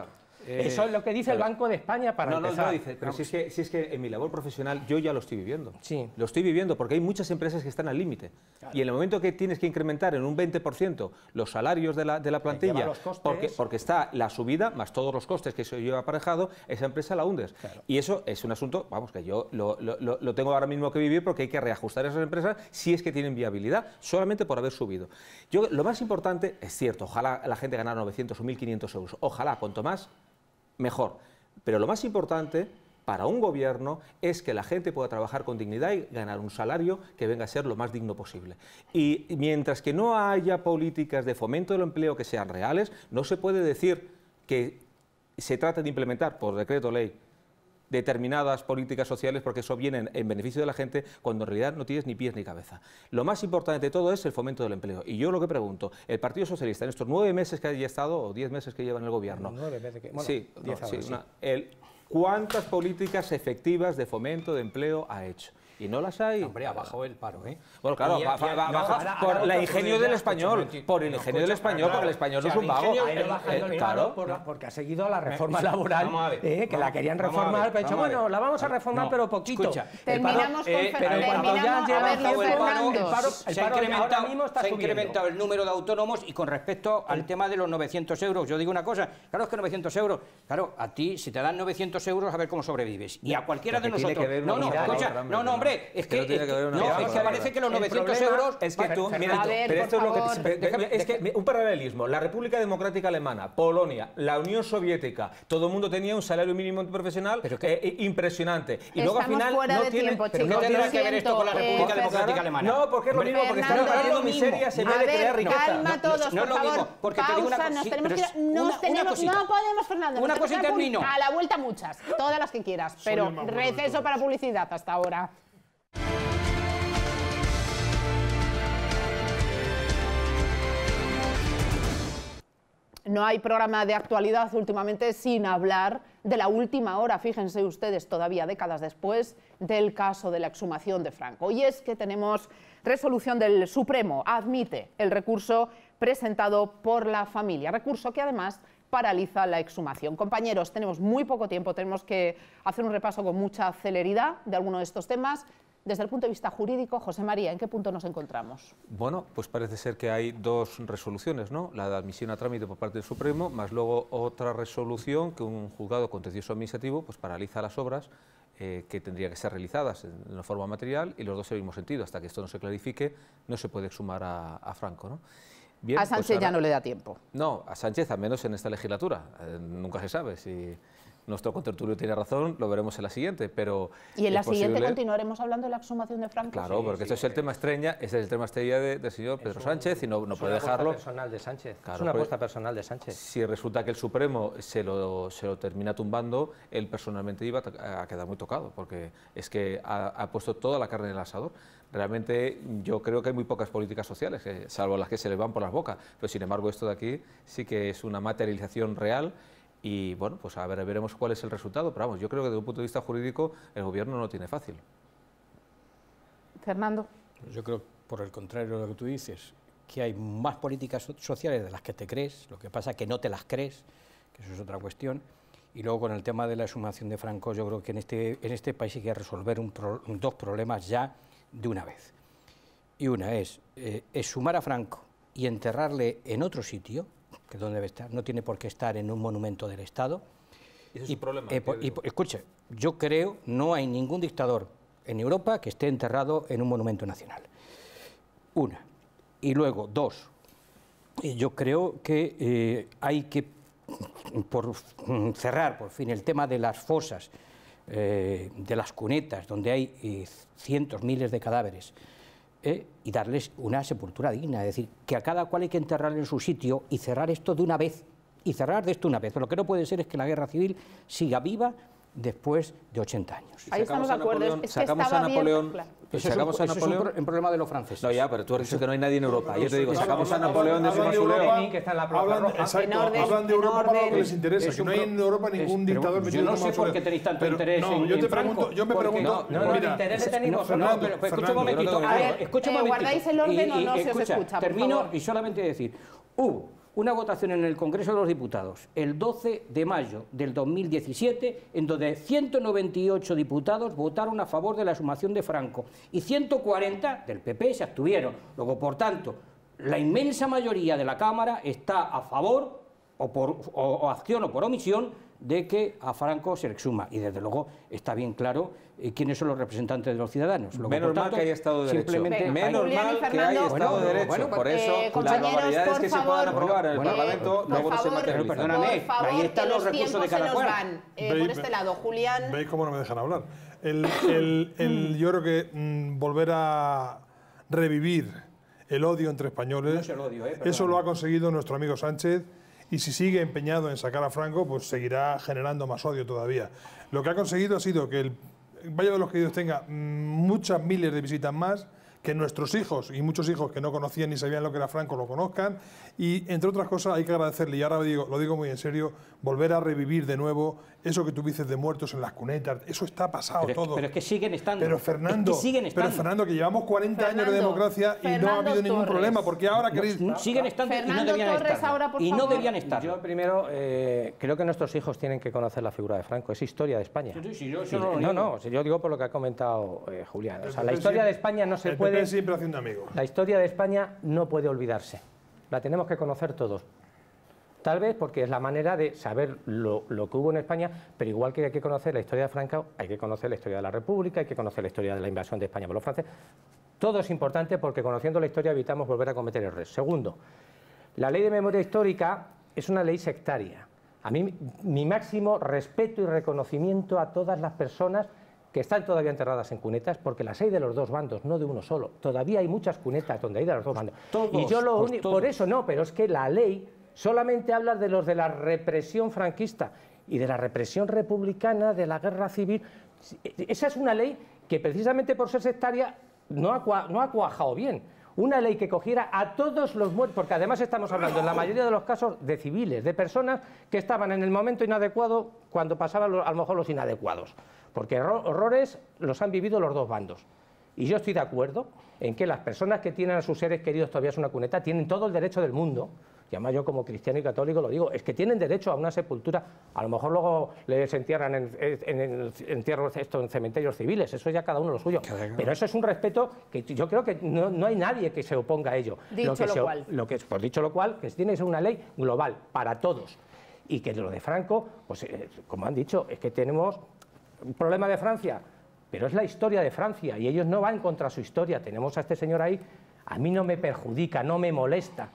Eh, Eso es lo que dice el Banco de España para no, No, no dice, pero si es, que, si es que en mi labor profesional yo ya lo estoy viviendo. Sí. Lo estoy viviendo porque hay muchas empresas que están al límite. Y en el momento que tienes que incrementar en un 20% los salarios de la, de la plantilla, porque, porque está la subida más todos los costes que eso lleva aparejado, esa empresa la hundes. Y eso es un asunto, vamos, que yo lo, lo, tengo ahora mismo que vivir porque hay que reajustar esas empresas si es que tienen viabilidad, solamente por haber subido. Yo, lo más importante, es cierto, ojalá la gente ganara 900 o 1.500 euros, ojalá, cuanto más mejor. Pero lo más importante para un gobierno es que la gente pueda trabajar con dignidad y ganar un salario que venga a ser lo más digno posible. Y mientras que no haya políticas de fomento del empleo que sean reales, no se puede decir que se trate de implementar por decreto ley determinadas políticas sociales porque eso viene en, beneficio de la gente cuando en realidad no tienes ni pies ni cabeza. Lo más importante de todo es el fomento del empleo. Y yo lo que pregunto, el Partido Socialista en estos nueve meses que haya estado, o diez meses que lleva en el gobierno, nueve meses que, sí, ¿cuántas políticas efectivas de fomento de empleo ha hecho? Y no las hay. Hombre, ha bajado el paro, ¿eh? Bueno, claro, baja, por la ingenio del español, por el ingenio del español, porque el español no es un vago. claro, porque ha seguido la reforma laboral, eh, que la querían reformar, pero dicho, bueno, la vamos a reformar, pero poquito. Terminamos con eh, Pero cuando ya lleva el paro, el paro, se ha incrementado el número de autónomos y con respecto al tema de los 900 euros, yo digo una cosa, claro, es que 900 euros, claro, a ti, si te dan 900 900 euros a ver cómo sobrevives. Y a cualquiera de nosotros. no, no, escucha, no, no, hombre, es que, no, es que parece que los 900 euros... Es que tú, mira, pero esto es lo que... Es que un paralelismo. La República Democrática Alemana, Polonia, la Unión Soviética, todo el mundo tenía un salario mínimo profesional eh, eh, impresionante. Y luego al final no tiene... Pero ¿qué tiene que ver esto con la República Democrática Alemana? No, porque es lo mismo, porque están repartiendo miseria se ve de crear riqueza. Calma todos, por favor. Porque te digo una cosa. Nos tenemos que... No podemos, Fernando. Una cosa y termino. A la vuelta muchas, todas las que quieras. Pero receso para publicidad hasta ahora. No hay programa de actualidad últimamente sin hablar de la última hora, fíjense ustedes, todavía décadas después, del caso de la exhumación de Franco. Y es que tenemos resolución del Supremo, admite el recurso presentado por la familia, recurso que además paraliza la exhumación. Compañeros, tenemos muy poco tiempo, tenemos que hacer un repaso con mucha celeridad de alguno de estos temas. Desde el punto de vista jurídico, José María, ¿en qué punto nos encontramos? Bueno, pues parece ser que hay dos resoluciones, ¿no? La de admisión a trámite por parte del Supremo, más luego otra resolución que un juzgado contencioso administrativo pues paraliza las obras eh, que tendrían que ser realizadas en una forma material y los dos en el mismo sentido. Hasta que esto no se clarifique, no se puede exhumar a, Franco, ¿no? a pues Sánchez ya no le da tiempo. No, a Sánchez, al menos en esta legislatura. Eh, nunca se sabe si nuestro contertulio tiene razón, lo veremos en la siguiente, pero... ¿Y en la siguiente continuaremos hablando de la exhumación de Franco? Claro, porque este es el tema estrella, este es el tema estrella del señor Pedro Sánchez y no, no puede dejarlo... Es una apuesta personal de Sánchez, es una apuesta personal de Sánchez. Si resulta que el Supremo se lo, se lo termina tumbando, él personalmente iba a quedar muy tocado, porque es que ha, puesto toda la carne en el asador realmente yo creo que hay muy pocas políticas sociales, salvo las que se les van por las bocas, pero sin embargo esto de aquí sí que es una materialización real y bueno, pues a ver, veremos cuál es el resultado, pero vamos, yo creo que desde un punto de vista jurídico el gobierno no lo tiene fácil. Fernando. Yo creo, por el contrario de lo que tú dices, que hay más políticas sociales de las que te crees, lo que pasa es que no te las crees, que eso es otra cuestión. Y luego con el tema de la exhumación de Franco, yo creo que en este, en este país hay que resolver dos problemas ya de una vez. Y una es eh, exhumar a Franco y enterrarle en otro sitio, que es donde debe estar, no tiene por qué estar en un monumento del Estado. ¿Y es un problema? Eh, y, escuche, yo creo no hay ningún dictador en Europa que esté enterrado en un monumento nacional. Una. Y luego, dos, yo creo que eh, hay que por cerrar por fin el tema de las fosas, eh, de las cunetas, donde hay cientos, miles de cadáveres. ¿Eh? y darles una sepultura digna, es decir, que a cada cual hay que enterrar en su sitio y cerrar esto de una vez, y cerrar de esto una vez. Lo que no puede ser es que la guerra civil siga viva después de 80 años. Ahí estamos de acuerdo. Es que sacamos a Napoleón. Eso, sacamos es, un, a Napoleón. es un problema de los franceses. No, ya, pero tú has dicho que no hay nadie en Europa. Yo te digo, sacamos a Napoleón de su mausoleo. que está en la hablan, exacto, hablan de Europa para lo que les interesa, que no hay en Europa ningún dictador metido Yo no sé por qué tenéis tanto interés en yo te pregunto, yo me pregunto, no, mira, interés tenemos, no, pero escucha un momentito. A ver, escucha un momentito. ¿Guardáis el orden o no se os escucha? Termino y solamente decir, hubo una votación en el Congreso de los Diputados el 12 de mayo del 2017, en donde 198 diputados votaron a favor de la sumación de Franco y 140 del PP se abstuvieron. Luego, por tanto, la inmensa mayoría de la Cámara está a favor, o por o acción o por omisión, de que a Franco se le exhuma. Y desde luego está bien claro eh, quiénes son los representantes de los ciudadanos. Menos mal que haya Estado de Derecho. Menos mal que haya Estado de Derecho. Bueno, por eso eh, las barbaridades que se puedan aprobar en el Parlamento luego no se materializan. Perdóname, ahí están los, recursos de cada cual. Eh, por este lado, Julián... ¿Veis cómo no me dejan hablar? El, el, el, yo creo que mm, volver a revivir el odio entre españoles, no odio, eh, eso lo ha conseguido nuestro amigo Sánchez y si sigue empeñado en sacar a Franco, pues seguirá generando más odio todavía. Lo que ha conseguido ha sido que el Valle de los Caídos tenga muchas miles de visitas más, que nuestros hijos y muchos hijos que no conocían ni sabían lo que era Franco lo conozcan y entre otras cosas hay que agradecerle y ahora lo digo, lo digo muy en serio volver a revivir de nuevo eso que tú dices de muertos en las cunetas eso está pasado todo. pero es que siguen estando. Pero Fernando pero Fernando que llevamos 40 años de democracia y no ha habido ningún problema porque ahora queréis siguen estando y no debían estar. y no debían estar. Yo primero eh, creo que nuestros hijos tienen que conocer la figura de Franco es historia de España. No, no, yo digo por lo que ha comentado eh, Julián. O sea, la historia de España no se puede siempre haciendo amigos. La historia de España no puede olvidarse. La tenemos que conocer todos. Tal vez porque es la manera de saber lo, que hubo en España, pero igual que hay que conocer la historia de Franco, hay que conocer la historia de la República, hay que conocer la historia de la invasión de España por los franceses. Todo es importante porque conociendo la historia evitamos volver a cometer errores. Segundo, la ley de memoria histórica es una ley sectaria. A mí mi máximo respeto y reconocimiento a todas las personas que están todavía enterradas en cunetas, porque las hay de los dos bandos, no de uno solo. Todavía hay muchas cunetas donde hay de los dos bandos. y yo lo único, por eso no, pero es que la ley solamente habla de los de la represión franquista y de la represión republicana, de la guerra civil. Esa es una ley que precisamente por ser sectaria no ha, no ha cuajado bien una ley que cogiera a todos los muertos, porque además estamos hablando en la mayoría de los casos de civiles, de personas que estaban en el momento inadecuado cuando pasaban a lo mejor los inadecuados, porque horrores los han vivido los dos bandos. Y yo estoy de acuerdo en que las personas que tienen a sus seres queridos todavía es una cuneta tienen todo el derecho del mundo y además yo como cristiano y católico lo digo, es que tienen derecho a una sepultura, a lo mejor luego les entierran en, en, entierros esto en cementerios civiles, eso ya cada uno lo suyo, pero eso es un respeto que yo creo que no, hay nadie que se oponga a ello. Dicho lo, cual. Lo que, por dicho lo cual, que tiene que ser una ley global para todos y que lo de Franco, pues eh, como han dicho, es que tenemos un problema de Francia, pero es la historia de Francia y ellos no van contra su historia. Tenemos a este señor ahí, a mí no me perjudica, no me molesta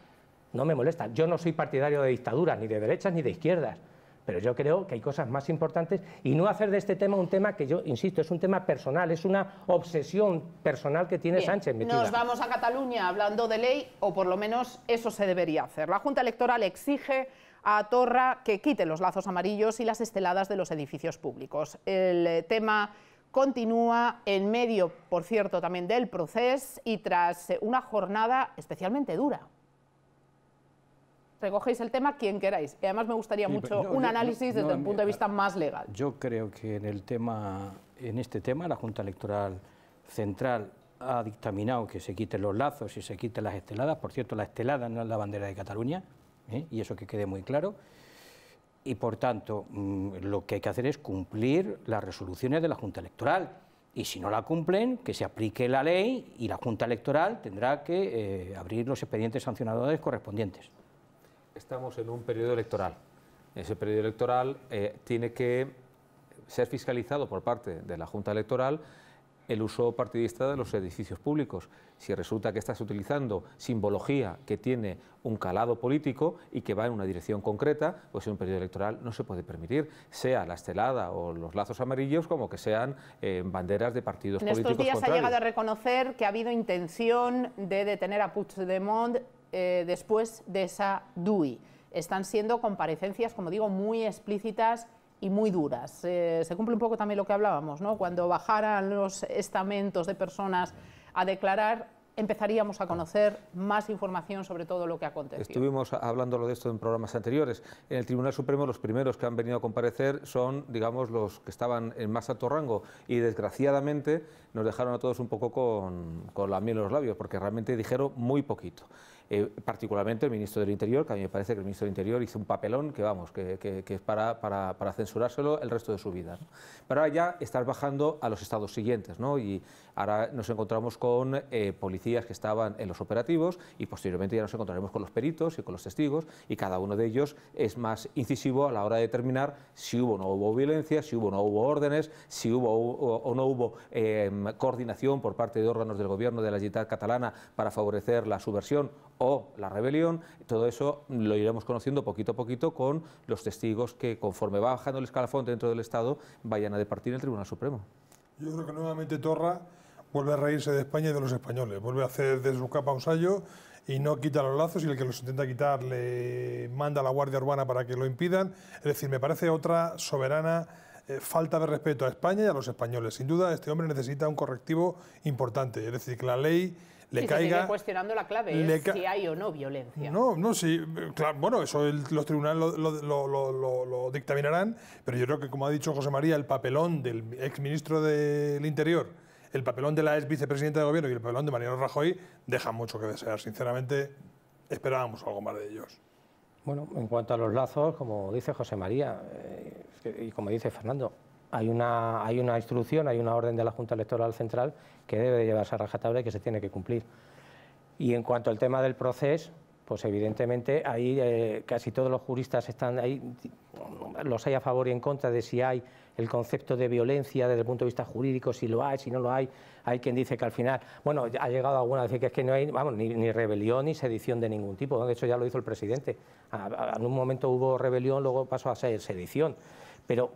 no me molesta. Yo no soy partidario de dictaduras, ni de derechas ni de izquierdas, pero yo creo que hay cosas más importantes y no hacer de este tema un tema que yo, insisto, es un tema personal, es una obsesión personal que tiene Sánchez. Nos vamos a Cataluña hablando de ley, o por lo menos eso se debería hacer. La Junta Electoral exige a Torra que quite los lazos amarillos y las esteladas de los edificios públicos. El eh, tema continúa en medio, por cierto, también del proceso y tras eh, una jornada especialmente dura recogéis el tema quien queráis. Y además me gustaría mucho un análisis desde el punto de vista más legal. Yo creo que en el tema, en este tema, la Junta Electoral Central ha dictaminado que se quiten los lazos y se quiten las esteladas. Por cierto, la estelada no es la bandera de Cataluña, ¿eh? y eso que quede muy claro. Y por tanto, mm, lo que hay que hacer es cumplir las resoluciones de la Junta Electoral. Y si no la cumplen, que se aplique la ley y la Junta Electoral tendrá que eh, abrir los expedientes sancionadores correspondientes estamos en un periodo electoral. Ese periodo electoral eh, tiene que ser fiscalizado por parte de la Junta Electoral el uso partidista de los edificios públicos. Si resulta que estás utilizando simbología que tiene un calado político y que va en una dirección concreta, pues en un periodo electoral no se puede permitir, sea la estelada o los lazos amarillos como que sean eh, banderas de partidos políticos. En estos días ha llegado a reconocer que ha habido intención de detener a Puigdemont eh, después de esa DUI. Están siendo comparecencias, como digo, muy explícitas y muy duras. Eh, se cumple un poco también lo que hablábamos, ¿no? Cuando bajaran los estamentos de personas a declarar, empezaríamos a conocer más información sobre todo lo que aconteció. Estuvimos hablando de esto en programas anteriores. En el Tribunal Supremo los primeros que han venido a comparecer son, digamos, los que estaban en más alto rango y desgraciadamente nos dejaron a todos un poco con, con la miel en los labios porque realmente dijeron muy poquito. Eh, particularmente el ministro del Interior, que a mí me parece que el ministro del Interior hizo un papelón que, vamos, que, es para, para, censurárselo el resto de su vida. Pero ahora ya estás bajando a los estados siguientes, ¿no? Ahora nos encontramos con eh, policías que estaban en los operativos y posteriormente ya nos encontraremos con los peritos y con los testigos y cada uno de ellos es más incisivo a la hora de determinar si hubo o no hubo violencia, si hubo o no hubo órdenes, si hubo o, no hubo em, coordinación por parte de órganos del gobierno de la Generalitat catalana para favorecer la subversión o la rebelión, todo eso lo iremos conociendo poquito a poquito con los testigos que conforme va bajando el escalafón dentro del Estado vayan a departir en el Tribunal Supremo. Yo creo que nuevamente Torra vuelve a reírse de España y de los españoles, vuelve a hacer de su capa un sallo y no quita los lazos y el que los intenta quitar le manda a la Guardia Urbana para que lo impidan. Es decir, me parece otra soberana eh, falta de respeto a España y a los españoles. Sin duda, este hombre necesita un correctivo importante, es decir, que la ley le caiga. Se sigue cuestionando la clave, es si hay o no violencia. No, no, sí, claro, bueno, eso los tribunales lo, lo, lo, dictaminarán, pero yo creo que, como ha dicho José María, el papelón del exministro del Interior, el papelón de la ex vicepresidenta de gobierno y el papelón de Mariano Rajoy dejan mucho que desear. Sinceramente, esperábamos algo más de ellos. Bueno, en cuanto a los lazos, como dice José María eh, y como dice Fernando, hay una, hay una instrucción, hay una orden de la Junta Electoral Central que debe llevarse a rajatabla y que se tiene que cumplir. Y en cuanto al tema del proceso, pues evidentemente ahí eh, casi todos los juristas están ahí, los hay a favor y en contra de si hay el concepto de violencia desde el punto de vista jurídico, si lo hay, si no lo hay. Hay quien dice que al final, bueno, ha llegado alguna a decir que es que no hay vamos, ni, rebelión ni sedición de ningún tipo. De hecho, ya lo hizo el presidente. en un momento hubo rebelión, luego pasó a ser sedición. Pero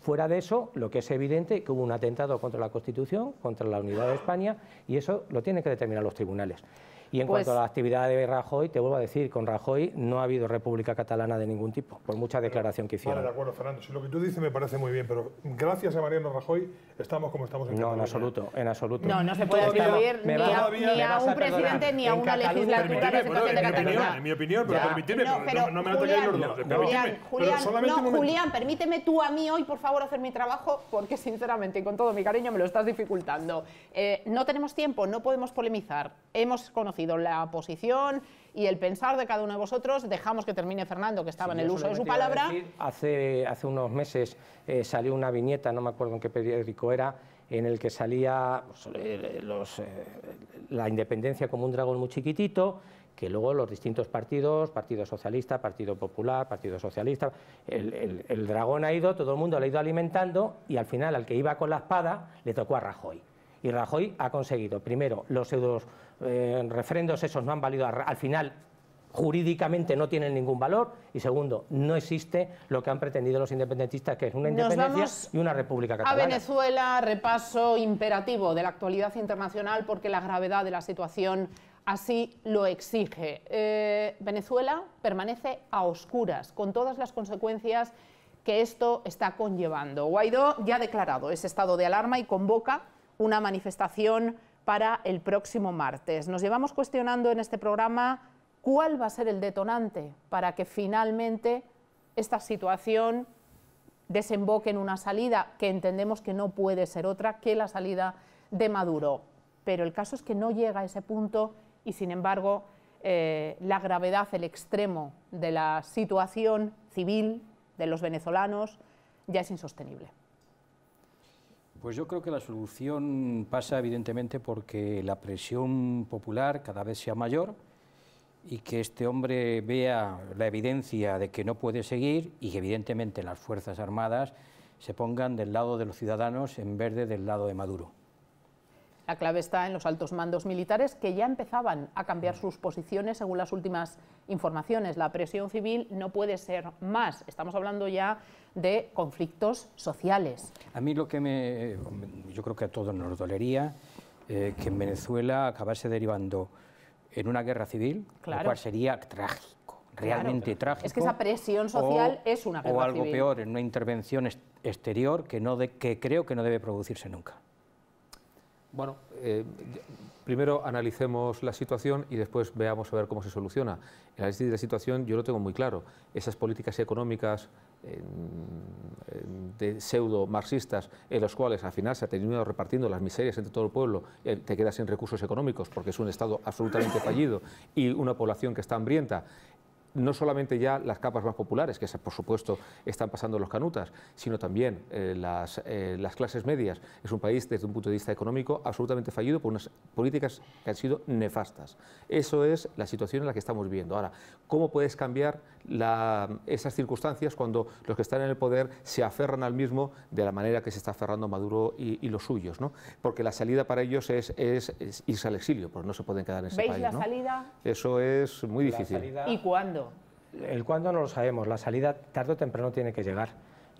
Fuera de eso, lo que es evidente que hubo un atentado contra la Constitución, contra la unidad de España, y eso lo tienen que determinar los tribunales. Y en pues cuanto a la actividad de Rajoy, te vuelvo a decir, con Rajoy no ha habido República Catalana de ningún tipo, por mucha declaración que hicieron. Vale, de acuerdo, Fernando. Si lo que tú dices me parece muy bien, pero gracias a Mariano Rajoy estamos como estamos en No, en absoluto, en absoluto. No, no se puede atribuir ni, a, un presidente ni a una legislatura de situación de Cataluña. En mi opinión, pero permíteme, no, pero, no, me Julián, los Julián, Julián, no, Julián, permíteme tú a mí hoy, por favor, hacer mi trabajo, porque sinceramente y con todo mi cariño me lo estás dificultando. Eh, no tenemos tiempo, no podemos polemizar. Hemos conocido la posición y el pensar de cada uno de vosotros. Dejamos que termine Fernando, que estaba en el uso de su palabra. hace, hace unos meses eh, salió una viñeta, no me acuerdo en qué periódico era, en el que salía pues, eh, eh, la independencia como un dragón muy chiquitito, que luego los distintos partidos, Partido Socialista, Partido Popular, Partido Socialista, el, el, dragón ha ido, todo el mundo lo ha ido alimentando y al final al que iba con la espada le tocó a Rajoy. Y Rajoy ha conseguido, primero, los pseudos eh, referendos esos no han valido al final jurídicamente no tienen ningún valor y segundo, no existe lo que han pretendido los independentistas, que es una independencia y una república catalana. A Venezuela, repaso imperativo de la actualidad internacional porque la gravedad de la situación así lo exige. Eh, Venezuela permanece a oscuras, con todas las consecuencias que esto está conllevando. Guaidó ya ha declarado ese estado de alarma y convoca una manifestación para el próximo martes. Nos llevamos cuestionando en este programa cuál va a ser el detonante para que finalmente esta situación desemboque en una salida que entendemos que no puede ser otra que la salida de Maduro. Pero el caso es que no llega a ese punto y, sin embargo, eh, la gravedad, el extremo de la situación civil de los venezolanos ya es insostenible. Pues yo creo que la solución pasa evidentemente porque la presión popular cada vez sea mayor y que este hombre vea la evidencia de que no puede seguir y que evidentemente las Fuerzas Armadas se pongan del lado de los ciudadanos en vez de del lado de Maduro. La clave está en los altos mandos militares que ya empezaban a cambiar sus posiciones según las últimas informaciones. La presión civil no puede ser más. Estamos hablando ya de conflictos sociales. A mí lo que me... yo creo que a todos nos dolería eh, que en Venezuela acabase derivando en una guerra civil, lo cual sería trágico, realmente trágico. Es que esa presión social es una guerra civil. O algo peor, en una intervención exterior que, no que creo que no debe producirse nunca. Bueno, eh, primero analicemos la situación y después veamos a ver cómo se soluciona. El análisis de la situación yo lo tengo muy claro. Esas políticas económicas de pseudo marxistas en los cuales al final se ha tenido repartiendo las miserias entre todo el pueblo, eh, te quedas sin recursos económicos porque es un Estado absolutamente fallido y una población que está hambrienta no solamente ya las capas más populares, que por supuesto están pasando los canutas, sino también eh, las, eh, las, clases medias. Es un país desde un punto de vista económico absolutamente fallido por unas políticas que han sido nefastas. Eso es la situación en la que estamos viviendo. Ahora, ¿cómo puedes cambiar esas circunstancias cuando los que están en el poder se aferran al mismo de la manera que se está aferrando Maduro y, los suyos? ¿no? Porque la salida para ellos es, irse al exilio, porque no se pueden quedar en ese país. ¿Veis la salida? Eso es muy difícil. ¿Y cuándo? El cuándo no lo sabemos, la salida tarde o temprano tiene que llegar.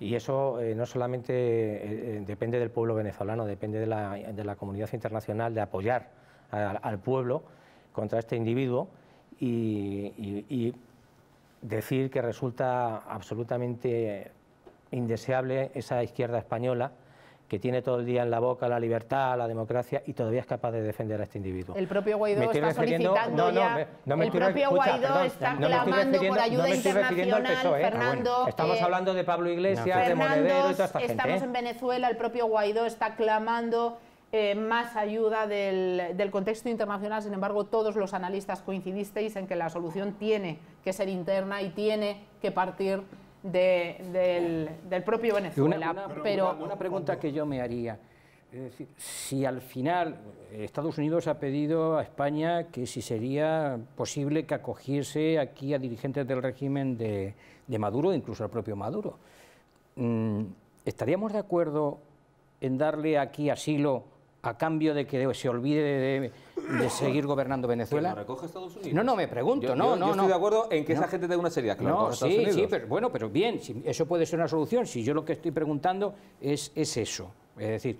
Y eso eh, no solamente eh, eh, depende del pueblo venezolano, depende de la, comunidad internacional de apoyar al pueblo contra este individuo y, decir que resulta absolutamente indeseable esa izquierda española que tiene todo el día en la boca la libertad, la democracia y todavía es capaz de defender a este individuo. El propio Guaidó está solicitando ya, el propio Guaidó está clamando por ayuda internacional, PSOE, Fernando. estamos eh, hablando de Pablo Iglesias, de Monedero y toda esta gente. Estamos ¿eh? en Venezuela, el propio Guaidó está clamando eh, más ayuda del, del, contexto internacional. Sin embargo, todos los analistas coincidisteis en que la solución tiene que ser interna y tiene que partir del, propio Venezuela. Una, pero una pregunta que yo me haría. Es decir, si al final Estados Unidos ha pedido a España que si sería posible que acogiese aquí a dirigentes del régimen de, Maduro, incluso al propio Maduro, mm, ¿estaríamos de acuerdo en darle aquí asilo a cambio de que se olvide de, seguir gobernando Venezuela? recoge Estados Unidos? No, no, me pregunto, no, no, yo estoy de acuerdo en que esa gente tenga una serie, claro. No, sí, sí, pero bueno, pero bien, eso puede ser una solución. Si yo lo que estoy preguntando es, es eso, es decir,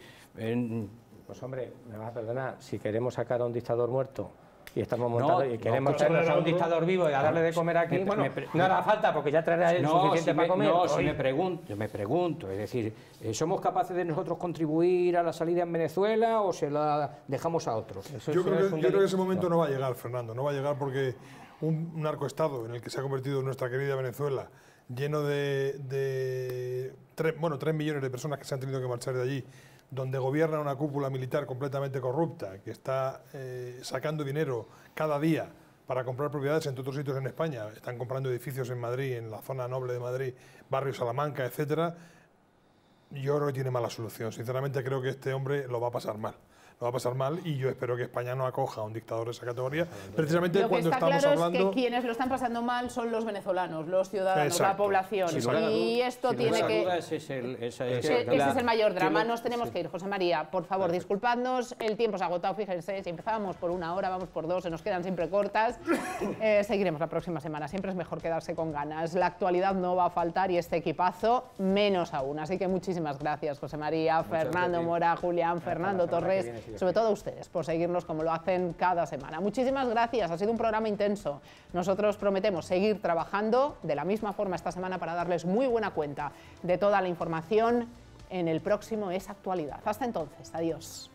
pues hombre, me vas a perdonar, si queremos sacar a un dictador muerto y estamos montando y queremos traernos a un dictador vivo y a darle de comer aquí, bueno, no hará falta porque ya traerá él suficiente para comer. No, si me pregunto, yo me pregunto, es decir, eh, ¿somos capaces de nosotros contribuir a la salida en Venezuela o se la dejamos a otros? yo, creo que, ese momento no va a llegar, Fernando, no va a llegar porque un narcoestado en el que se ha convertido nuestra querida Venezuela, lleno de, de bueno, 3 millones de personas que se han tenido que marchar de allí, donde gobierna una cúpula militar completamente corrupta, que está eh, sacando dinero cada día para comprar propiedades en otros sitios en España, están comprando edificios en Madrid, en la zona noble de Madrid, barrio Salamanca, etcétera, yo creo que tiene mala solución. Sinceramente creo que este hombre lo va a pasar mal va a pasar mal y yo espero que España no acoja a un dictador de esa categoría. Precisamente cuando está estamos claro hablando. Es que quienes lo están pasando mal son los venezolanos, los ciudadanos, la población. y esto tiene que. Ese es el, ese, es el mayor drama. Nos tenemos que ir. José María, por favor, disculpadnos. El tiempo se ha agotado. Fíjense, si empezábamos por una hora, vamos por dos, se nos quedan siempre cortas. <laughs> Eh, seguiremos la próxima semana. Siempre es mejor quedarse con ganas. La actualidad no va a faltar y este equipazo menos aún. Así que muchísimas gracias, José María, Fernando Mora, Julián, Fernando Torres sobre todo a ustedes, por seguirnos como lo hacen cada semana. Muchísimas gracias, ha sido un programa intenso. Nosotros prometemos seguir trabajando de la misma forma esta semana para darles muy buena cuenta de toda la información en el próximo Es Actualidad. Hasta entonces, adiós.